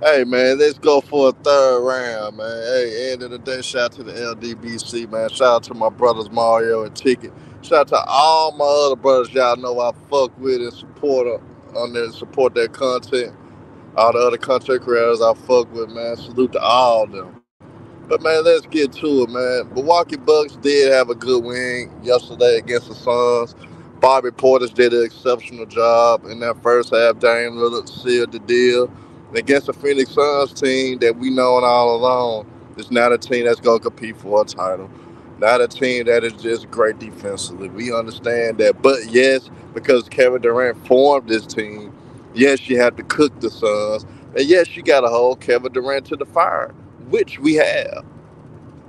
Hey man, let's go for a third round, man. Hey, end of the day, shout out to the LDBC, man. Shout out to my brothers Mario and Ticket. Shout out to all my other brothers y'all know I fuck with and support uh, on their support their content. All the other content creators I fuck with, man. Salute to all of them. But man, let's get to it, man. Milwaukee Bucks did have a good win yesterday against the Suns. Bobby Portis did an exceptional job in that first half. Dame Lillard sealed the deal against the Phoenix Suns team that we know all along is not a team that's going to compete for a title. Not a team that is just great defensively. We understand that. But yes, because Kevin Durant formed this team, yes, you have to cook the Suns. And yes, you got to hold Kevin Durant to the fire, which we have.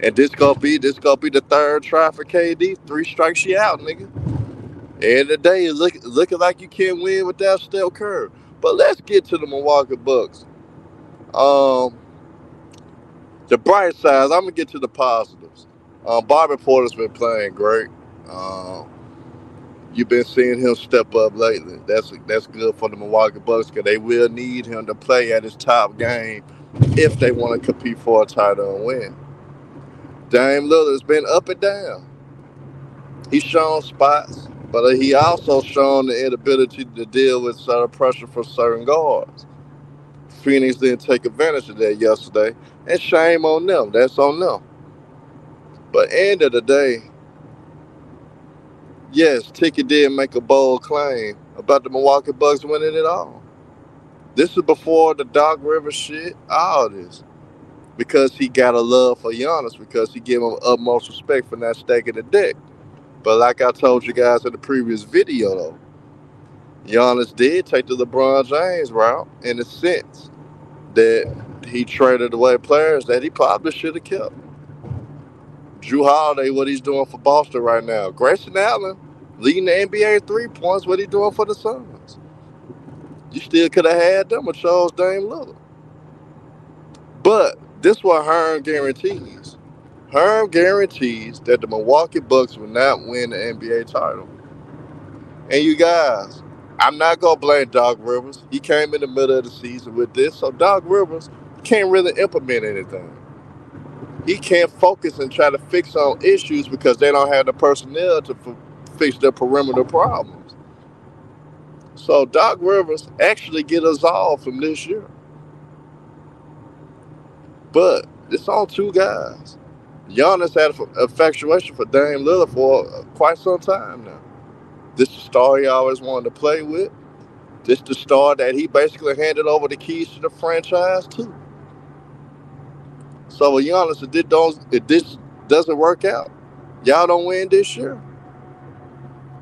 And this gonna be this gonna be the third try for KD. Three strikes you out, nigga. And the day look looking like you can't win without Steph Curry. But let's get to the Milwaukee Bucks. Um, the bright sides. I'm gonna get to the positives. Um, Bobby Portis been playing great. Um, you've been seeing him step up lately. That's that's good for the Milwaukee Bucks because they will need him to play at his top game if they want to compete for a title and win. Dame Lillard's been up and down. He's shown spots, but he also shown the inability to deal with certain pressure from certain guards. Phoenix didn't take advantage of that yesterday, and shame on them. That's on them. But end of the day, yes, Ticket did make a bold claim about the Milwaukee Bucks winning it all. This is before the Doc Rivers shit, all this. Because he got a love for Giannis, because he gave him utmost respect for not stacking the deck. But like I told you guys in the previous video, though, Giannis did take the LeBron James route in the sense that he traded away players that he probably should have kept. Jrue Holiday, what he's doing for Boston right now. Grayson Allen, leading the NBA three points, what he doing for the Suns. You still could have had them with chose Dame Lillard. But this what Herm guarantees. Herm guarantees that the Milwaukee Bucks will not win the NBA title. And you guys, I'm not gonna blame Doc Rivers. He came in the middle of the season with this, so Doc Rivers can't really implement anything. He can't focus and try to fix on issues because they don't have the personnel to f- fix their perimeter problems. So Doc Rivers actually get us all from this year. But it's all two guys. Giannis had an infatuation for Dame Lillard for uh, quite some time now. This is the star he always wanted to play with. This is the star that he basically handed over the keys to the franchise to. So with Giannis, if this, don't, if this doesn't work out, y'all don't win this year.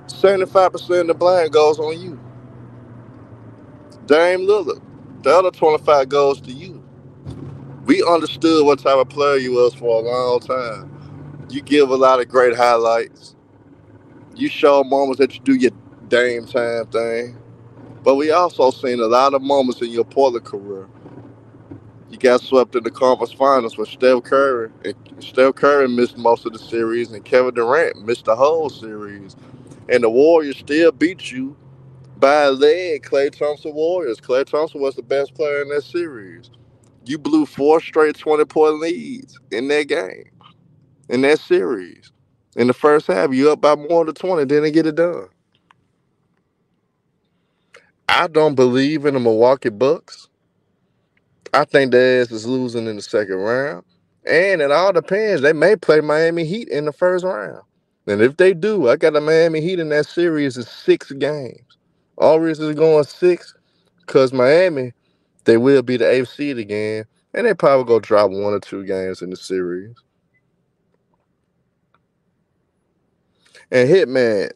75% of the blame goes on you. Dame Lillard, the other 25 goes to you we understood what type of player you was for a long time. You give a lot of great highlights. You show moments that you do your Dame time thing. But we also seen a lot of moments in your Portland career. You got swept in the conference finals with Steph Curry. And Steph Curry missed most of the series, and Kevin Durant missed the whole series. And the Warriors still beat you by a leg, Klay Thompson Warriors. Klay Thompson was the best player in that series you blew four straight 20 point leads in that game, in that series. In the first half, you up by more than 20, didn't get it done. I don't believe in the Milwaukee Bucks. I think their ass is losing in the second round. And it all depends. They may play Miami Heat in the first round. And if they do, I got the Miami Heat in that series in six games. All reason is going six because Miami they will be the eighth seed again, and they probably go drop one or two games in the series. And Hitman,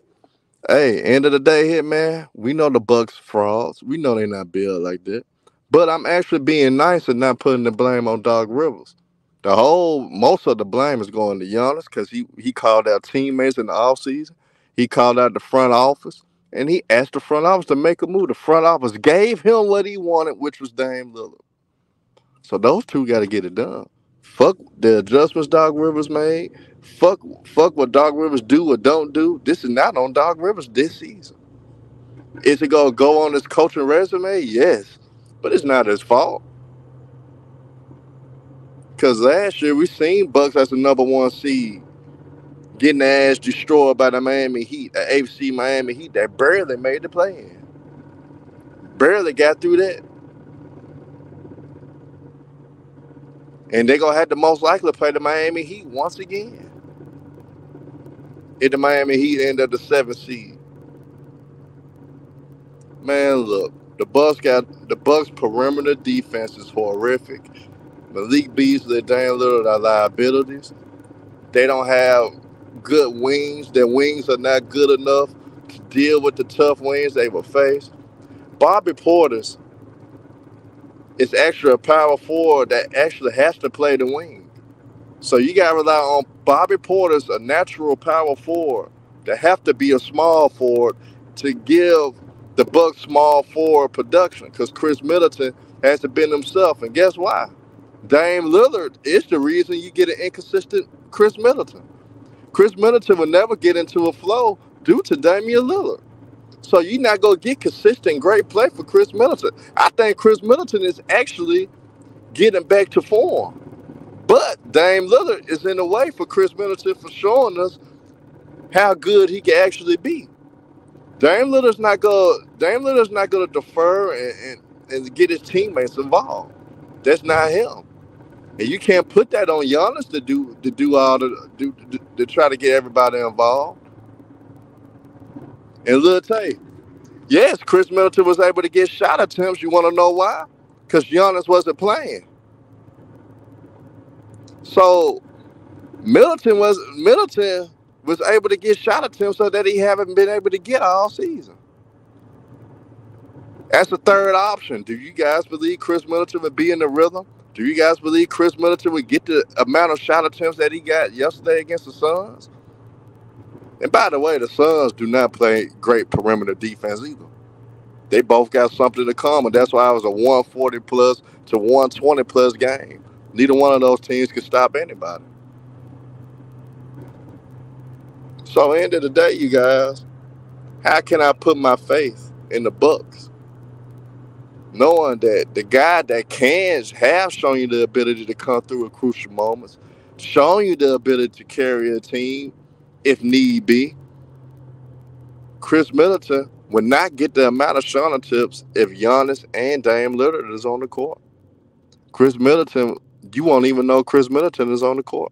hey, end of the day, Hitman, we know the Bucks frauds. We know they're not built like that. But I'm actually being nice and not putting the blame on Doc Rivers. The whole most of the blame is going to Giannis because he he called out teammates in the offseason. He called out the front office and he asked the front office to make a move. The front office gave him what he wanted, which was Dame Lillard. So those two got to get it done. Fuck the adjustments Doc Rivers made. Fuck, fuck what Doc Rivers do or don't do. This is not on Doc Rivers this season. Is it gonna go on his coaching resume? Yes, but it's not his fault. Cause last year we seen Bucks as the number one seed getting their ass destroyed by the Miami Heat, the AFC Miami Heat that barely made the play in. Barely got through that. And they're gonna have to most likely play the Miami Heat once again. If the Miami Heat end up the seventh seed. Man, look, the Bucks got the Bucks perimeter defense is horrific. Malik Beasley, Dame Lillard are liabilities. They don't have good wings. Their wings are not good enough to deal with the tough wings they will face. Bobby Portis is actually a power forward that actually has to play the wing. So you got to rely on Bobby Portis, a natural power forward, to have to be a small forward to give the Bucks small forward production because Khris Middleton has to been himself. And guess why? Dame Lillard is the reason you get an inconsistent Khris Middleton. Khris Middleton will never get into a flow due to Damian Lillard. So you're not gonna get consistent great play for Khris Middleton. I think Khris Middleton is actually getting back to form. But Dame Lillard is in the way for Khris Middleton for showing us how good he can actually be. Dame Lillard's not gonna Dame Lillard's not gonna defer and, and, and get his teammates involved. That's not him. And you can't put that on Giannis to do to do all the do to, to try to get everybody involved. And look, Tay, yes, Khris Middleton was able to get shot attempts. You want to know why? Because Giannis wasn't playing. So Middleton was Middleton was able to get shot attempts so that he haven't been able to get all season. That's the third option. Do you guys believe Khris Middleton would be in the rhythm? Do you guys believe Khris Middleton would get the amount of shot attempts that he got yesterday against the Suns? And by the way, the Suns do not play great perimeter defense either. They both got something to common. That's why it was a 140 plus to 120 plus game. Neither one of those teams can stop anybody. So, end of the day, you guys, how can I put my faith in the Bucks? Knowing that the guy that can have shown you the ability to come through in crucial moments, showing you the ability to carry a team if need be. Khris Middleton would not get the amount of shot tips if Giannis and Dame Lillard is on the court. Khris Middleton, you won't even know Khris Middleton is on the court.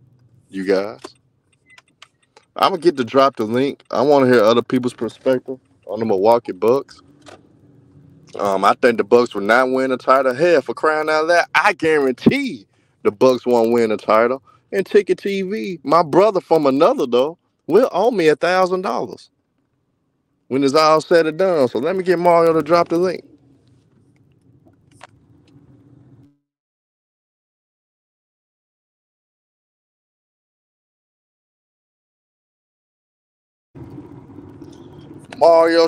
You guys. I'm gonna get to drop the link. I want to hear other people's perspective on the Milwaukee Bucks. Um, I think the Bucks will not win the title. Hell, for crying out loud, I guarantee the Bucks won't win the title. And Ticket TV, my brother from another though, will owe me a thousand dollars when it's all said and done. So let me get Mario to drop the link. Mario.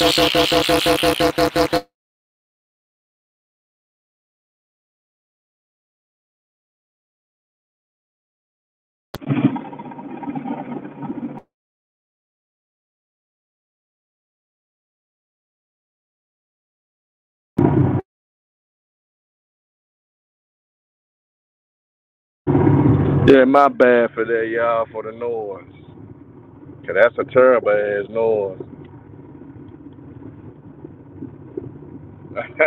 Yeah, my bad.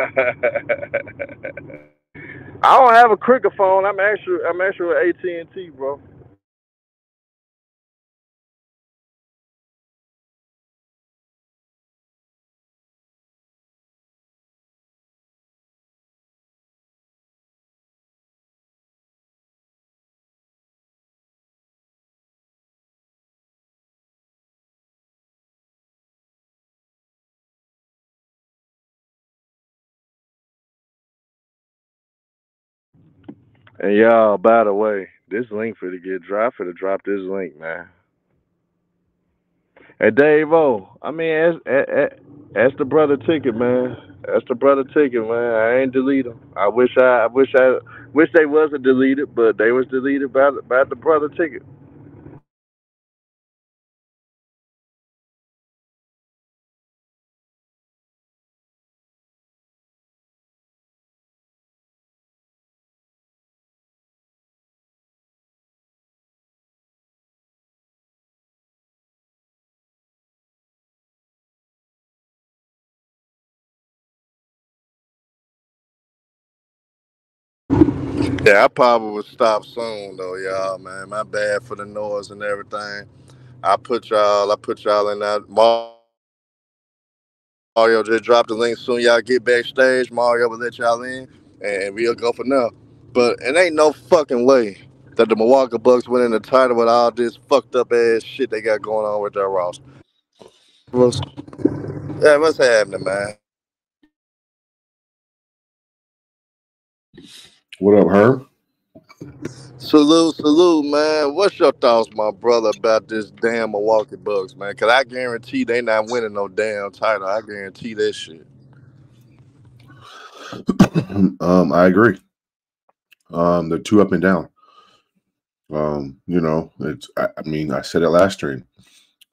I don't have a cricket phone. I'm actually I'm actually AT and T, bro. And y'all, by the way, this link for to get dropped for to drop this link, man. Hey Dave O, I mean, that's, that's the brother ticket, man. That's the brother ticket, man. I ain't delete them. I wish I, I wish I, wish they wasn't deleted, but they was deleted by the, by the brother ticket. Yeah, I probably would stop soon though, y'all, man. My bad for the noise and everything. I put y'all, I put y'all in that. Mario just dropped the link soon. Y'all get backstage. Mario will let y'all in, and we'll go for now. But it ain't no fucking way that the Milwaukee Bucks win in the title with all this fucked up ass shit they got going on with their roster. What's, yeah, what's happening, man? What up, Herb? Salute, salute, man. What's your thoughts, my brother, about this damn Milwaukee Bucks, man? Cause I guarantee they not winning no damn title. I guarantee that shit. um, I agree. Um, they're two up and down. Um, you know, it's I, I mean, I said it last stream.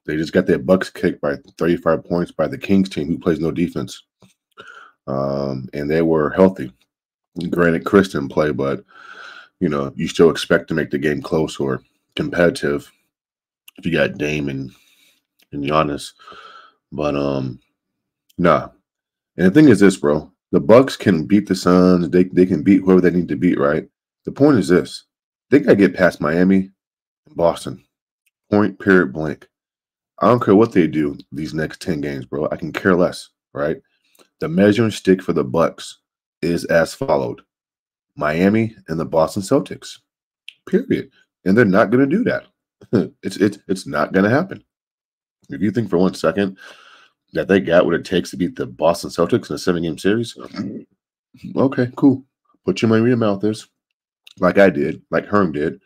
They just got their bucks kicked by 35 points by the Kings team who plays no defense. Um, and they were healthy. Granted, Chris didn't play, but you know, you still expect to make the game close or competitive if you got Dame and and Giannis. But um, nah. And the thing is this, bro. The Bucks can beat the Suns. They they can beat whoever they need to beat, right? The point is this: they gotta get past Miami and Boston. Point period blank. I don't care what they do these next 10 games, bro. I can care less, right? The measuring stick for the Bucks is as followed. Miami and the Boston Celtics. Period. And they're not going to do that. it's it's it's not going to happen. If you think for one second that they got what it takes to beat the Boston Celtics in a seven game series, okay, cool. Put your money where your mouth is, like I did, like Herm did,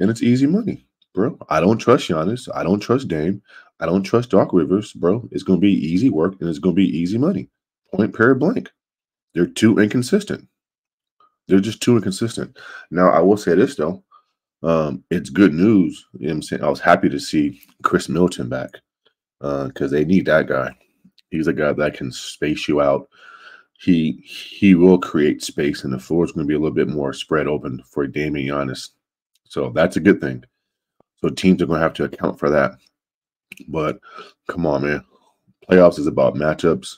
and it's easy money, bro. I don't trust Giannis. I don't trust Dame. I don't trust Doc Rivers, bro. It's going to be easy work and it's going to be easy money. Point period blank. They're too inconsistent. They're just too inconsistent. Now, I will say this though. Um, it's good news. You know I'm saying? I was happy to see Khris Middleton back because uh, they need that guy. He's a guy that can space you out. He he will create space, and the floor is going to be a little bit more spread open for Damian Giannis. So that's a good thing. So teams are going to have to account for that. But come on, man. Playoffs is about matchups,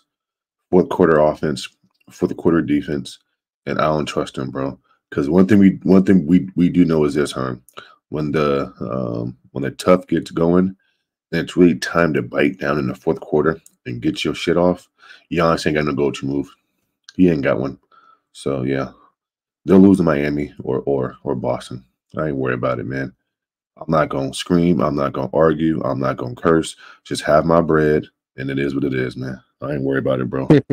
fourth quarter offense, fourth quarter defense, and I don't trust him, bro. Because one thing we one thing we we do know is this, huh? When the um, when the tough gets going, and it's really time to bite down in the fourth quarter and get your shit off. Giannis ain't got no go-to move. He ain't got one. So yeah, they'll lose to Miami or or or Boston. I ain't worried about it, man. I'm not gonna scream. I'm not gonna argue. I'm not gonna curse. Just have my bread, and it is what it is, man. I ain't worried about it, bro.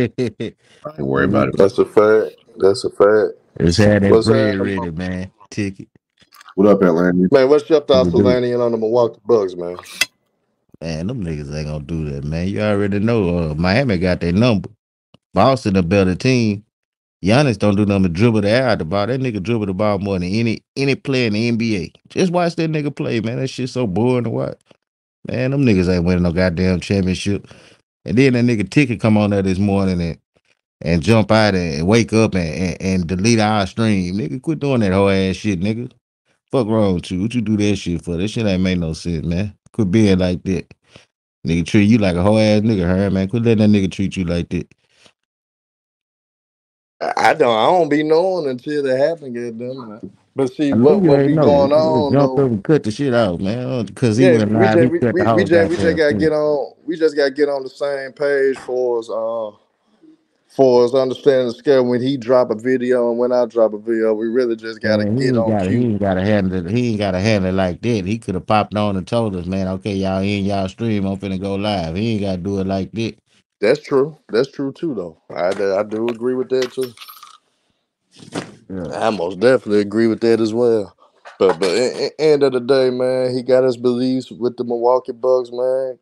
I ain't worried about it. That's a fact. That's a fact. It's had that What's bread happening? ready, man. Ticket. What up, Atlanta? Man, what's your thoughts, What we do? On the Milwaukee Bucks, man? Man, them niggas ain't gonna do that, man. You already know uh, Miami got their number. Boston a better team. Giannis don't do nothing but dribble the air out the ball. That nigga dribble the ball more than any any player in the NBA. Just watch that nigga play, man. That shit so boring to watch. Man, them niggas ain't winning no goddamn championship. And then that nigga Ticket come on there this morning and and jump out and wake up and, and, and delete our stream. Nigga, quit doing that whole ass shit, nigga. Fuck wrong with you? What you do that shit for? That shit ain't make no sense, man. Quit being like that. Nigga treat you like a whole ass nigga, her man. Quit letting that nigga treat you like that. I don't. I don't be knowing until it happen. Get done. But see, I what you what be know. going You just on jumped though? and cut the shit out, man. Because he Yeah, went we he just we, cut the we, whole we just we just goddamn got to thing. get on. We just got to get on the same page for us. Uh, for us understanding the scale when he drop a video and when I drop a video, we really just got to Man, he get ain't on got he cue. ain't got to handle it. He ain't got to handle it like that. He could have popped on and told us, man, okay, y'all in y'all stream, I'm finna go live. He ain't got to do it like that. That's true. That's true too, though. I I do agree with that too. Yeah. I most definitely agree with that as well. But but end of the day, man, he got his beliefs with the Milwaukee Bucks, man.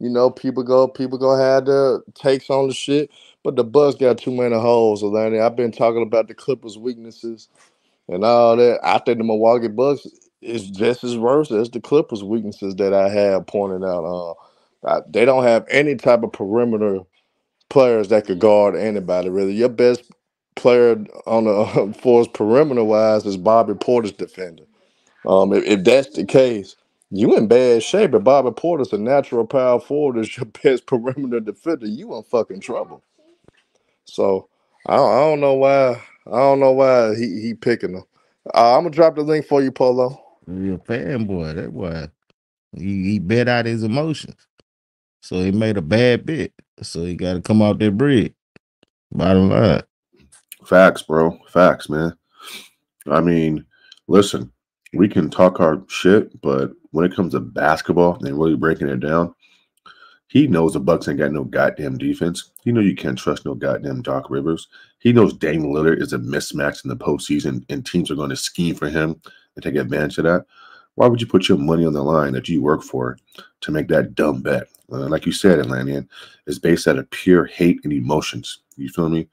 You know, people go people gonna have their takes on the shit, but the Bucks got too many holes, Atlanta. I've been talking about the Clippers' weaknesses and all that. I think the Milwaukee Bucks is just as worse as the Clippers' weaknesses that I have pointed out. Uh, I, they don't have any type of perimeter players that could guard anybody. Really, your best player on the force perimeter wise is Bobby Portis defender. Um, if, if that's the case, you in bad shape. If Bobby Portis a natural power forward is your best perimeter defender, you in fucking trouble. So I don't, I don't know why. I don't know why he he picking them. Uh, I'm gonna drop the link for you, Polo. He a fanboy. That boy. He, he bet out his emotions. So he made a bad bet. So he got to come out that bread. Bottom line. Facts, bro. Facts, man. I mean, listen, we can talk our shit, but when it comes to basketball and really breaking it down, he knows the Bucks ain't got no goddamn defense. He know you can't trust no goddamn Doc Rivers. He knows Dame Lillard is a mismatch in the postseason, and teams are going to scheme for him and take advantage of that. Why would you put your money on the line that you work for to make that dumb bet? Uh, like you said, Atlantean, it's based out of pure hate and emotions. You feel me?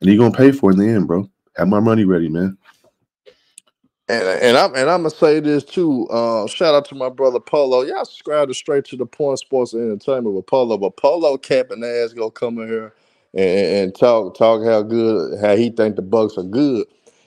And you're gonna pay for it in the end, bro. Have my money ready, man. And and I'm and I'm gonna say this too. Uh, shout out to my brother Polo. Y'all subscribe to Straight to the Point Sports and Entertainment with Polo, but Polo capping ass gonna come in here and, and talk talk how good how he think the Bucks are good.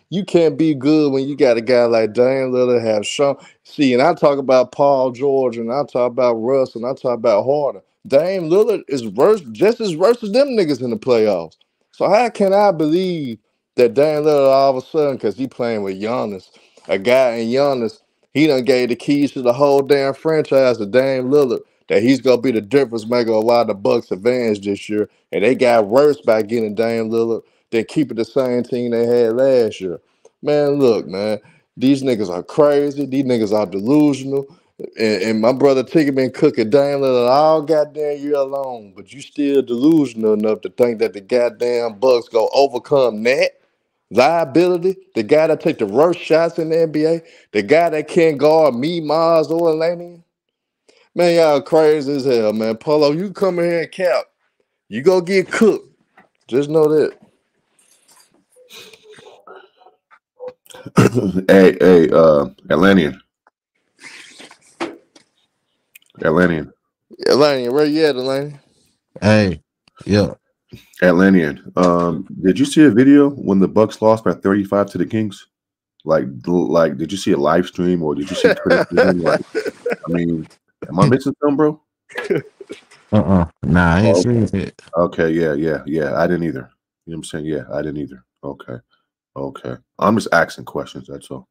You can't be good when you got a guy like Dame Lillard have shown. See, and I talk about Paul George, and I talk about Russ, and I talk about Harden. Dame Lillard is worse, just as worse as them niggas in the playoffs. So how can I believe that Dame Lillard all of a sudden, because he playing with Giannis, a guy in Giannis, he done gave the keys to the whole damn franchise to Dame Lillard. That he's gonna be the difference maker of why the Bucks advanced this year, and they got worse by getting Dame Lillard than keeping the same team they had last year. Man, look, man, these niggas are crazy. These niggas are delusional. And, and my brother Tigger been cooking Lillard all goddamn year long, but you still delusional enough to think that the goddamn Bucks go overcome that liability. The guy that take the worst shots in the NBA, the guy that can't guard me, Mars, or Atlantean. Man, y'all crazy as hell, man. Polo, you come in here and cap, you go get cooked. Just know that. hey, hey, uh, Atlantean. Atlantean. Atlantean, where you at, Atlantean? Hey, yeah. Atlantean. Um, did you see a video when the Bucks lost by 35 to the Kings? Like, like, did you see a live stream or did you see Twitter? Like, I mean, am I missing something, bro? Uh-uh. Nah, I ain't Oh, seen it. Okay, yeah, yeah, yeah. I didn't either. You know what I'm saying? Yeah, I didn't either. Okay. Okay. I'm just asking questions, that's all.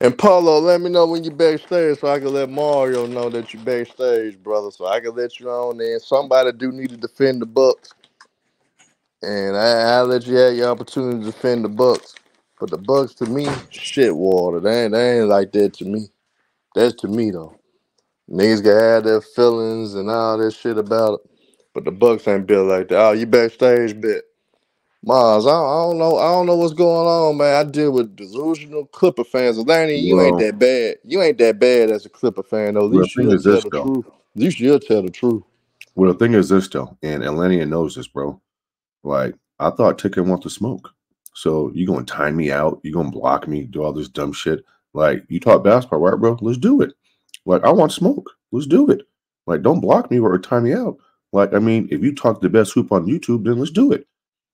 And Polo, let me know when you're backstage so I can let Mario know that you're backstage, brother. So I can let you on there. Somebody do need to defend the Bucks. And I, I'll let you have your opportunity to defend the Bucks. But the Bucks to me, shit water. They ain't, they ain't like that to me. That's to me though. Niggas can have their feelings and all that shit about it. But the Bucks ain't built like that. Oh, you backstage bit. Mars, I, I don't know. I don't know what's going on, man. I deal with delusional Clipper fans. Lanny, you ain't that bad. You ain't that bad as a Clipper fan, though. You'll is tell this, the though. truth. At least you'll tell the truth. Well, the thing is this, though, and Atlantean knows this, bro. Like, I thought Ticket wants to smoke. So you gonna time me out? You gonna block me? Do all this dumb shit? Like, you talk basketball, right, bro? Let's do it. Like, I want smoke. Let's do it. Like, don't block me or time me out. Like, I mean, if you talk the best hoop on YouTube, then let's do it.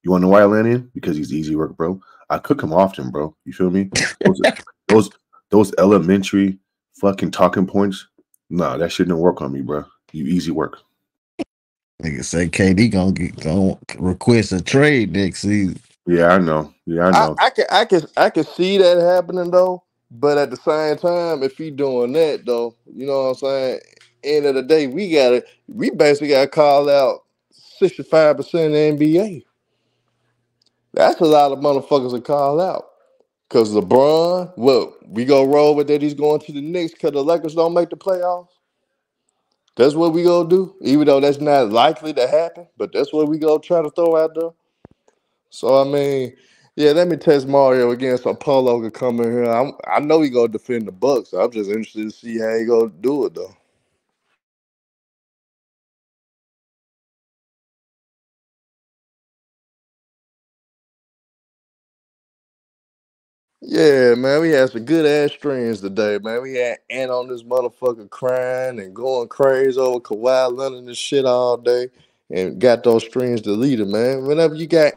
You want to know why Atlantean? Because he's easy work, bro. I cook him often, bro. You feel me? Those, those, those elementary fucking talking points. Nah, that shit didn't work on me, bro. You easy work. Nigga say KD gonna get gonna request a trade next season. Yeah, I know. Yeah, I I, know. I can I can I can see that happening though, but at the same time, if he doing that though, you know what I'm saying. End of the day, we gotta we basically gotta call out 65 percent of the NBA. That's a lot of motherfuckers to call out. Cause LeBron, well, we go roll with that. He's going to the Knicks because the Lakers don't make the playoffs. That's what we gonna do, even though that's not likely to happen. But that's what we gonna try to throw out there. So I mean, yeah, let me test Mario again so Polo can come in here. I'm, I know he gonna defend the Bucks. I'm just interested to see how he gonna do it though. Yeah, man, we had some good ass streams today, man. We had Ant on this motherfucker crying and going crazy over Kawhi Leonard and shit all day, and got those streams deleted, man. Whenever you got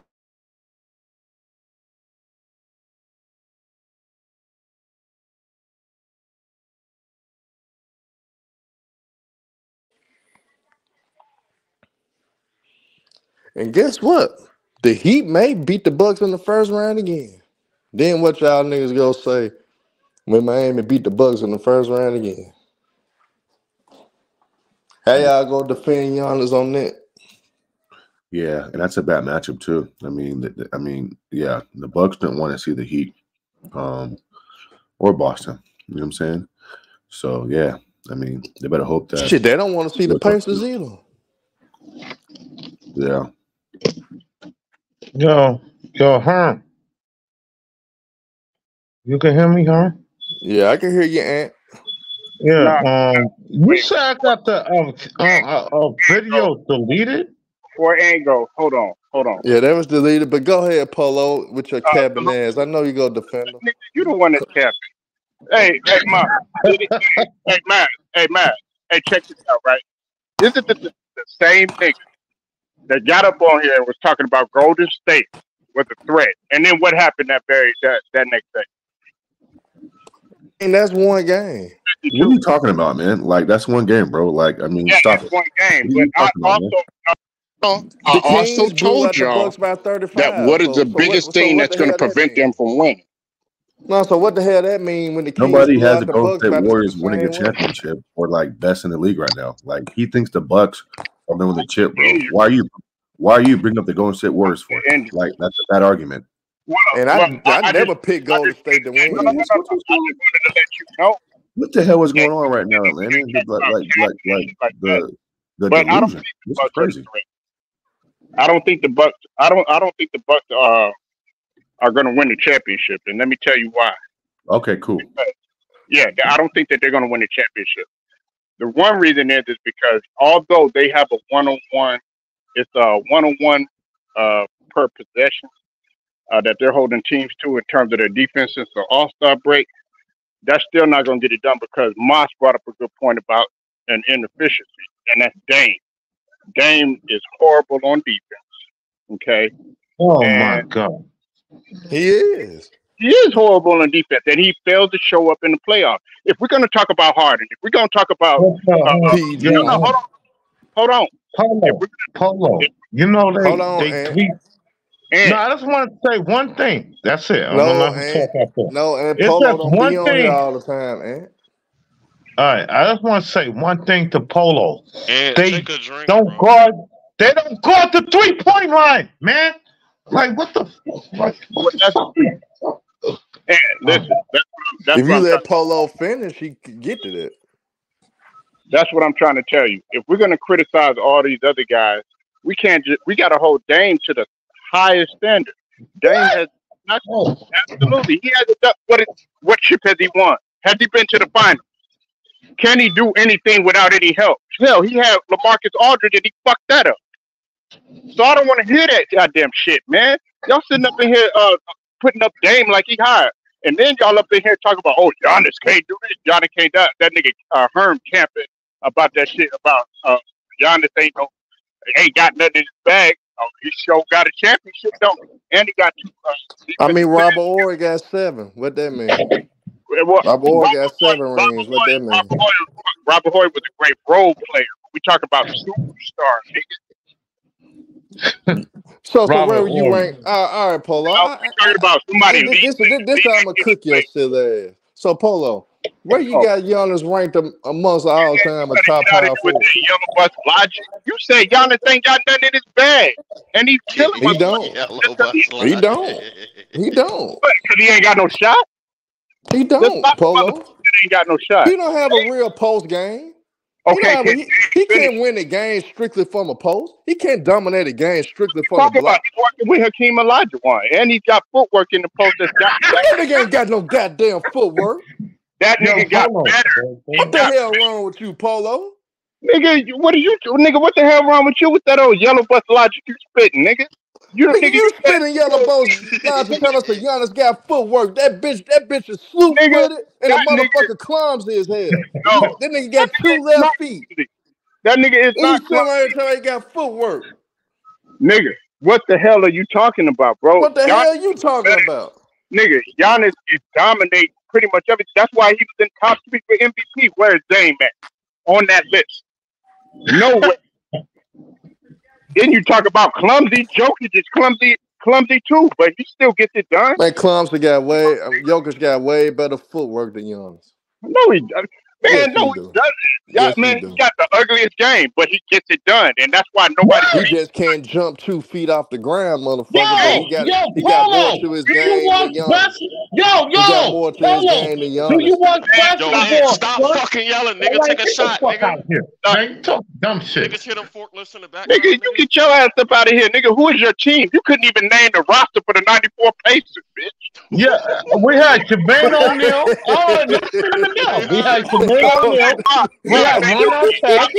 And guess what? The Heat may beat the Bucks in the first round again. Then what y'all niggas gonna say when Miami beat the Bucks in the first round again? How y'all gonna defend Giannis on that? Yeah, and that's a bad matchup too. I mean, the, the- I mean, yeah, the Bucks didn't want to see the Heat, um, or Boston. You know what I'm saying? So yeah, I mean, they better hope that. Shit, they don't want to see the Pacers to- either. Yeah, Yo, yo, Herm. You can hear me, huh? Yeah, I can hear you, Aunt. Yeah. Um, you said I got the um uh, uh, uh, video deleted. Before Ant go, hold on, hold on. Yeah, that was deleted. But go ahead, Polo, with your Uh, cabin ass. I know you go defend them. Nigga, you the one that's capping. Hey, hey, Matt. hey, Matt. Hey, Matt. Hey, check this out, right? This is the, the, the same nigga that got up on here and was talking about Golden State was a threat. And then what happened that very that, that next day? And that's one game. what are you talking about, man? Like that's one game, bro. Like I mean, Yeah, stop that's it. one game. What But I talking about, man? also I also told y'all Bucks by 35. that what is So- the so what- biggest so thing what that's going to prevent mean? them from winning. No, so what the hell that mean when the Kings Nobody has the the Golden Bucks State Warriors winning a same way? championship or like best in the league right now. Like he thinks the Bucks are going with the chip, bro. Why are you? Why are you bringing up the Golden State Warriors for? And- Like that's a bad argument. Well, And I, well, I, I never just, picked I Golden just- State to no, no, win. no, no, no. I just wanted to let you know. What the hell is going on right now, man? Like like like like, Like the the But I don't think the This Bucks crazy. the. I don't think the Bucks. I don't. I don't think the Bucks are are going to win the championship. And let me tell you why. Okay, cool. Yeah, I don't think that they're going to win the championship. The one reason is is because although they have a one on one, it's a one on one uh per possession uh, that they're holding teams to in terms of their defense since the All Star break. That's still not going to get it done because Moss brought up a good point about an inefficiency, and that's Dame. Dame is horrible on defense. Okay, Oh my god. He is. he is horrible on defense, and he failed to show up in the playoffs. If we're going to talk about Harden, if we're going to talk about What the hell? PG. No, no, hold on, hold on. Polo, Polo. You know they Hold on, they tweet. And No, I just want to say one thing. That's it. I'm No, gonna let him Ant. talk after. No, and It's Polo just don't one be on thing. all the time, man. All right, I just want to say one thing to Polo. And They take a drink, Don't bro. guard. They don't guard the three point line, man. Like what the? Like, Well, that's- and listen, that's, that's if what you I'm let trying, Polo finish, he could get to that. that's what I'm trying to tell you. If we're going to criticize all these other guys, we can't. Just, we got to hold Dame to the highest standard. Dame has not oh, absolutely. He hasn't done what? It, what chip has he won? Has he been to the finals? Can he do anything without any help? Hell, he had LaMarcus Aldridge and he fucked that up. So I don't want to hear that goddamn shit, man. Y'all sitting up in here uh putting up Dame like he hired. And then y'all up in here talking about, oh, Giannis can't do this, Giannis can't do that. That nigga uh, Herm camping about that shit about uh, Giannis ain't no, ain't got nothing in his bag. Oh, he sure got a championship, don't he? And he got two. Uh, I mean, Robert Horry got seven. What that mean? players. Well, Robert Horry got Robert seven Hoy- rings. What that Robert mean? Hoy, Robert Hoy was a great role player. We talk about superstar, nigga. So, so Robert where were you Ory. rank? All right, all right Polo. Now, I, we talking about somebody this, leading. this, this, this time I'm gonna cook your silly ass. So, Polo, where you Oh. got Giannis ranked amongst all time a top Get out power of here with forward? that yellow bus logic. You said Giannis ain't got nothing in his bag, and he's killing He don't. He He don't. He don't. because he ain't got no shot. He don't. Polo. He ain't got no shot. He don't have a real post game. He, Okay, have a, can, he, he can't win a game strictly from a post. He can't dominate a game strictly from a talk about block. he's working with Hakeem Olajuwon, and he's got footwork in the post. That's got That nigga ain't got no goddamn footwork. That Yo, nigga got hold better. What the hell wrong with you, Polo? Nigga, what are you, nigga? What the hell wrong with you with that old yellow bus logic you spitting, nigga? You Nigga, nigga, you spitting yellow bones to tell us that Giannis got footwork. That bitch, that bitch is sloop Nigga, with it, and the that nigga- motherfucker clumsy as hell. No. That nigga got That two left not feet. that nigga is And not clumsy. tell he got footwork. Nigga, what the hell are you talking about, bro? What the Gian- hell you talking better. about? Nigga, Giannis is dominating pretty much everything. That's why he was in top three for MVP. Where's Dame at? On that list. No way. then you talk about clumsy. Jokic is clumsy, clumsy too, but he still gets it done. Man, Clumsy got way, Jokic got way better footwork than Giannis. No, he doesn't. Man, Yes, no, he he doesn't. Yeah, Yes, man, do. he got the ugliest game, but he gets it done, and that's why nobody. He beats just can't jump two feet off the ground, motherfucker. Yo, he got, yo, he got more Polo, to his do you game than want Giannis. best? Yo, He got yo, more to his Polo, game than do you Giannis. want Yo, basketball? stop son? fucking yelling, nigga. Like, Take a get shot, the fuck nigga. out here. Man, you talk dumb shit. Niggas hear them forklifts in the back. Nigga, you get your ass up out of here, nigga. Who is your team? You couldn't even name the roster for the '94 Pacers, bitch. Yeah, we had Jermaine O'Neal. Oh, let's figure it out. We had Jermaine O'Neal. We had Ron Artest.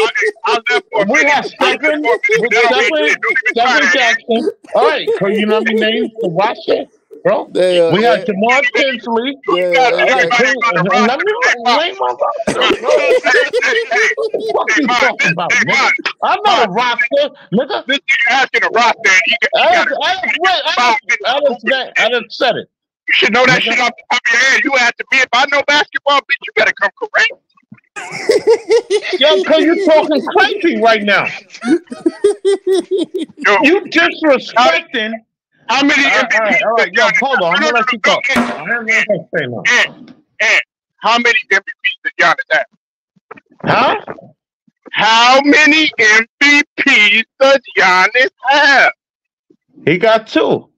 We had Stephen, with Stephen, Stephen Jackson. All right, can you know me names the roster, bro? Yeah, We had yeah, Jamaal Tinsley. yeah, yeah, yeah. let me name my roster. What the fuck you talking about, nigga? I'm not a roster, nigga. This nigga asking a roster, and he, he got Alex, it. Alex, wait, Alex, Alex, Alex, Alex said it. You should know that shit off the top of your head. You have to be. If I know basketball, bitch, you gotta come correct. Yo, cause you're talking crazy right now. Yo, You disrespecting. how many All right, all right, MVPs all right. did Yo, hold on. I'm gonna let you talk. No, I'm gonna let you say no. And, and how many MVPs did Giannis have? Huh? How many MVPs does Giannis have? He got two.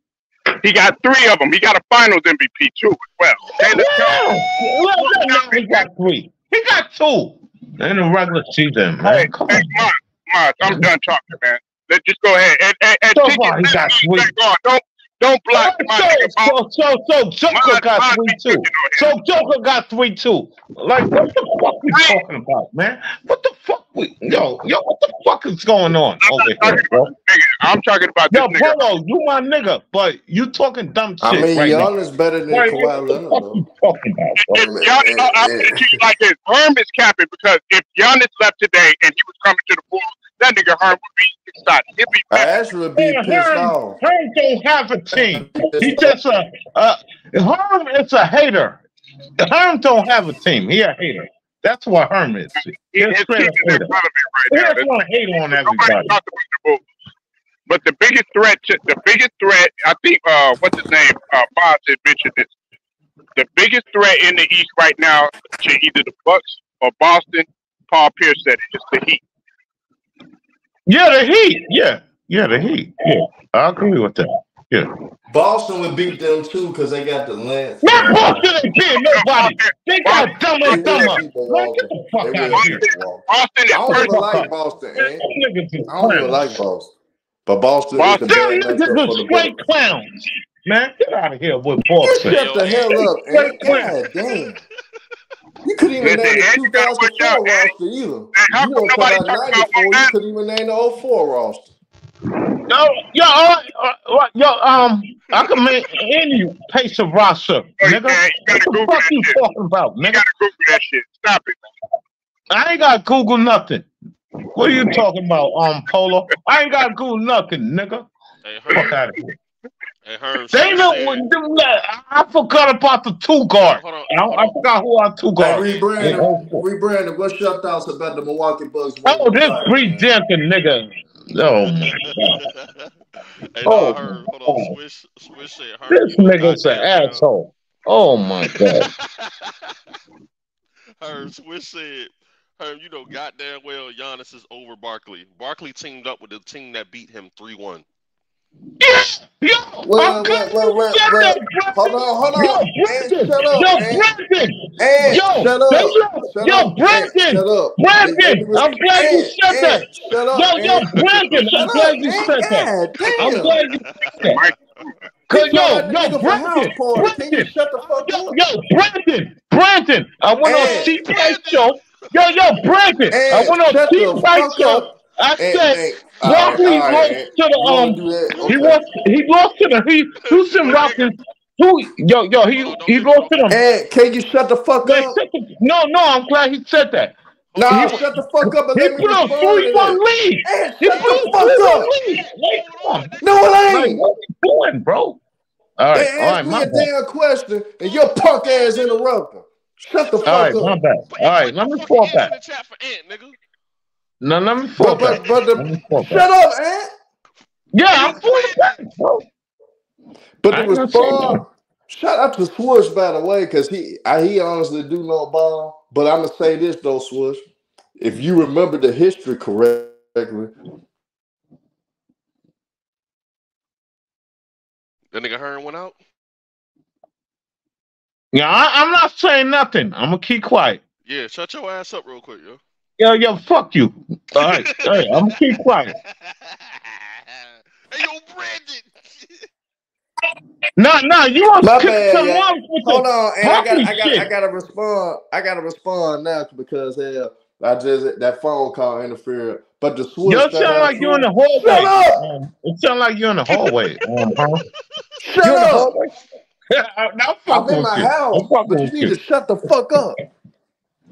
He got three of them. He got a Finals MVP too as well. Yeah. Well, no, he got three. He got two in the regular season, Hey, man. Come hey, on. Mars, Mars, I'm done talking, man. Let's just go ahead and and, and So far, he got three. Don't don't block my nigga. So, so, so, so Joker Mars, got Mars, three be too. cooking. So Joker got three too. Like what the fuck we talking about, man? What the fuck we yo, yo, what the fuck is going on I'm over here, bro? about this nigga. I'm talking about this Yo, nigga. Polo, you my nigga, but you talking dumb shit I mean, right now. Giannis better than Right, Kawhi what the Leonard, fuck though. you talking about, bro? If man, Gian- man, I'm man. gonna treat like this. Herm is capping because if Giannis left today and he was coming to the Bulls, that nigga Herm would be excited. He'd be I mad. actually would be Man, pissed Herm, off. Herm don't have a team. He just a uh, Herm is a hater. Herm don't have a team. He a hater. That's what Herm is. He- He's His straight up hater. irrelevant He now. just want to hate on Nobody everybody. talks about the Bulls. But the biggest threat, to, the biggest threat, I think, uh, what's his name? Uh, Bob had mentioned this. The biggest threat in the East right now to either the Bucks or Boston, Paul Pierce said it, it's the Heat. Yeah, the Heat. Yeah, yeah, the Heat. Yeah, I agree with that. Yeah. Boston would beat them too because they got the length. Man, Boston ain't beating nobody. They got dumber dumber. Man, get the fuck They out of here. Boston is I don't first. even like Boston, Man, eh? them niggas is I don't even like Boston. But Boston Boston- is the Them best matchup is the straight clowns. Man, get out of here with Boston. shut the hell up, eh? God damn. You couldn't even name the and you gotta watch 2004 out, roster either. How You come want to nobody talk talk about about 94, you couldn't even name the 04 roster. Yo, yo, all right, all right, yo, um, I can make any pacer roster, Hey, nigga. man, you What the fuck you shit. talking about, You nigga? gotta Google that shit. Stop it. I ain't got Google nothing. What are you talking about, um, Polo? I ain't got Google nothing, nigga. Hey, Fuck out of here. Hey, Herm. They Shaq know said- what them- I forgot about the two guard. Hold on. I, Hold I on. forgot who our two Hey, guards. Reed Brandon, Oh, what's your thoughts about the Milwaukee Bucks? Oh, this winning Bree tonight, man? Denton nigga. Oh my god. Hey, Oh, nah, Herb, hold oh. on. Swish, Swish said Herb. This nigga's an goddamn asshole. Oh my god. Herb, Swish said, Herb, you know goddamn well Giannis is over Barkley. Barkley teamed up with the team that beat him 3 1. Yes, yo, Well, I'm well, glad well, you well, said well, that, Hold on, hold Yo, on. Hey, Brandon. shut up, Yo. Brandon. Hey, Yo, shut up. yo, Shut yo, up. Hey, Brandon. shut up. Brandon, Let I'm glad you Hey, said hey, that. Shut up. Yo, yo, hey. Brandon, I'm Shut glad you man. said that. God I'm glad you said that. Cause yo, yo, nigga for house Brandon, party. Can you Brandon, shut the fuck yo, up? yo, Brandon, Brandon. I went on Hey. T Price show. Yo, yo, Brandon. I went on shut T the Price show. Up. I Hey, said hey, all right, Barkley all right, lost hey. to the um. do that? He Okay. lost. He lost to the he, Houston Rockets. Who? Yo, yo. He Hold he lost to them. Hey, can you shut the fuck Man, up? the- no, no. I'm glad he said that. Nah, He- shut the fuck up and He let put a respond three one lead. Hey, He shut put the fuck up. one lead. Like, come on. No, it Like, ain't. what you doing, bro? All right, They all right, asked me my a bad. damn question and your punk ass interrupted. Shut the All fuck right, my up. bad. All right, let me fall ants in back. the chat for Ant, nigga. No, let me fall But but but the me shut up, man. Yeah, I'm falling back, bro. But I the ain't gonna say response, shout out to Swoosh by the way, because he I, he honestly do know ball. But I'm gonna say this though, Swoosh. If you remember the history correctly, That nigga Hearn went out. Yeah, I, I'm not saying nothing. I'm gonna keep quiet. Yeah, shut your ass up real quick, yo. Yo, yo, fuck you. All right, all right, I'm gonna keep quiet. hey, yo, Brandon. No, no, you want to kick bad, some yeah. off with Hold the on, and I got, I got, I got to respond. I gotta respond now because hell, I just that phone call interfered. But the Swoosh Yo, sound like you're in the hallway. Shut up! Um, it sound like you're in the hallway. Um, huh? Shut You in the up! hallway? I'm I'm in my you. House, but you need you. to shut the fuck up.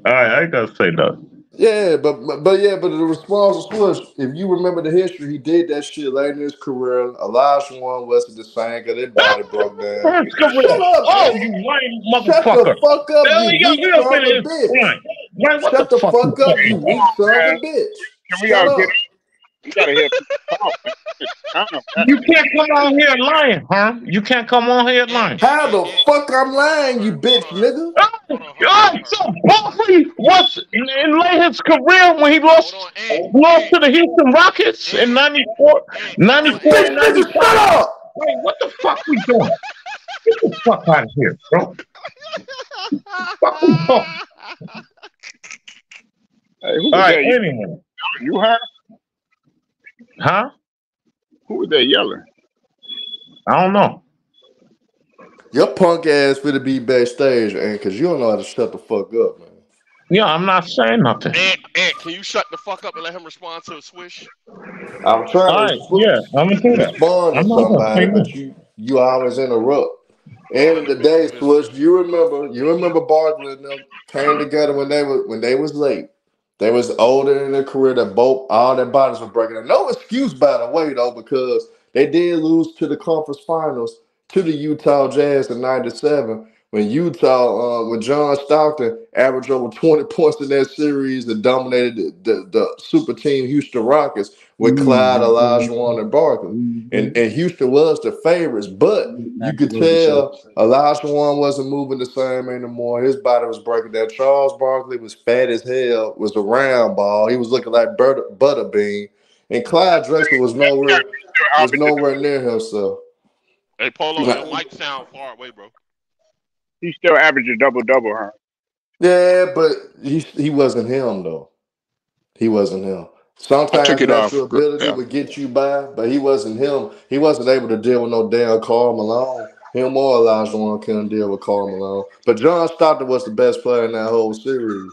All right, I ain't gonna say nothing. Yeah, but but, yeah, but the response was If you remember the history, he did that shit late in his career. Olajuwon wasn't the same because his body broke down. First career. Shut up, Oh, man. you Shut motherfucker. the fuck up, Yo, you yo, weak son of a bitch. Man, what Shut the the fuck fuck up, you weak son of a bitch. Can we Shut all up. get? You gotta hear people talk. Man. It's time, man. You can't come on here lying, huh? You can't come on here lying. How the fuck I'm lying, you bitch nigga? Oh, Hold on, hold on, so Barkley was in in late his career when he lost on, lost to the Houston Rockets in 94, Ant, 94 Bitch and nigga, shut up! Wait, what the fuck we doing? Get the fuck out of here, bro. Fuck we talking? Hey, who All was right, that? You, anyway. you heard? Huh? Who was that yelling? I don't know. Your punk ass finna be backstage, man, cause you don't know how to shut the fuck up, man. Yeah, I'm not saying nothing. Ant, Ant, can you shut the fuck up and let him respond to a swish? I'm trying All to right, yeah, I'm gonna do that. respond to I'm not gonna somebody, but you you always interrupt. End of the day, Swish, you remember you remember Barkley and them came together when they were when they was late. They was older in their career that both all their bodies were breaking. No excuse by the way though, because they did lose to the conference finals to the Utah Jazz in '97 when Utah, uh, when John Stockton averaged over 20 points in that series and dominated the, the, the super team Houston Rockets with mm-hmm. Clyde, mm-hmm. Olajuwon, and Barkley. Mm-hmm. And, and Houston was the favorites, but you could tell Olajuwon wasn't moving the same anymore. His body was breaking down. Charles Barkley was fat as hell, was a round ball. He was looking like butter, Butterbean. And Clyde Drexler was nowhere was nowhere near himself. Hey, Polo, Nah. your mic sound far away, bro. He still averaged a double double, huh? Yeah, but he he wasn't him though. He wasn't him. Sometimes natural off. ability Yeah. would get you by, but he wasn't him. He wasn't able to deal with no damn Karl Malone. Him or Olajuwon couldn't deal with Karl Malone. But John Stockton was the best player in that whole series.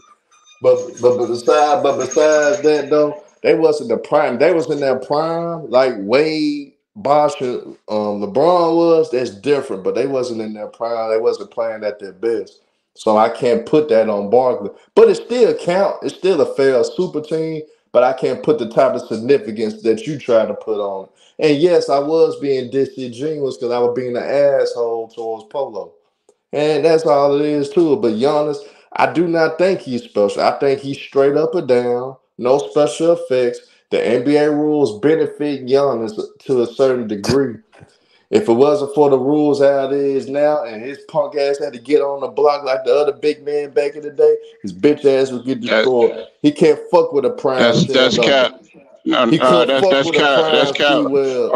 But but but besides but besides that though, they wasn't the prime. They was in their prime, like Wade, Bosh, and um, LeBron was. That's different. But they wasn't in their prime. They wasn't playing at their best. So I can't put that on Barkley. But it still count. It's still a fair super team. But I can't put the type of significance that you try to put on. And yes, I was being disingenuous because I was being an asshole towards Polo. And that's all it is to it. But Giannis, I do not think he's special. I think he's straight up or down, no special effects. the NBA rules benefit Giannis to a certain degree. If it wasn't for the rules how it is now, and his punk ass had to get on the block like the other big man back in the day, his bitch ass would get That- destroyed. He can't fuck with a prime. That's that's cap. No, He uh, that's fuck that's with a cap. prime That's cap.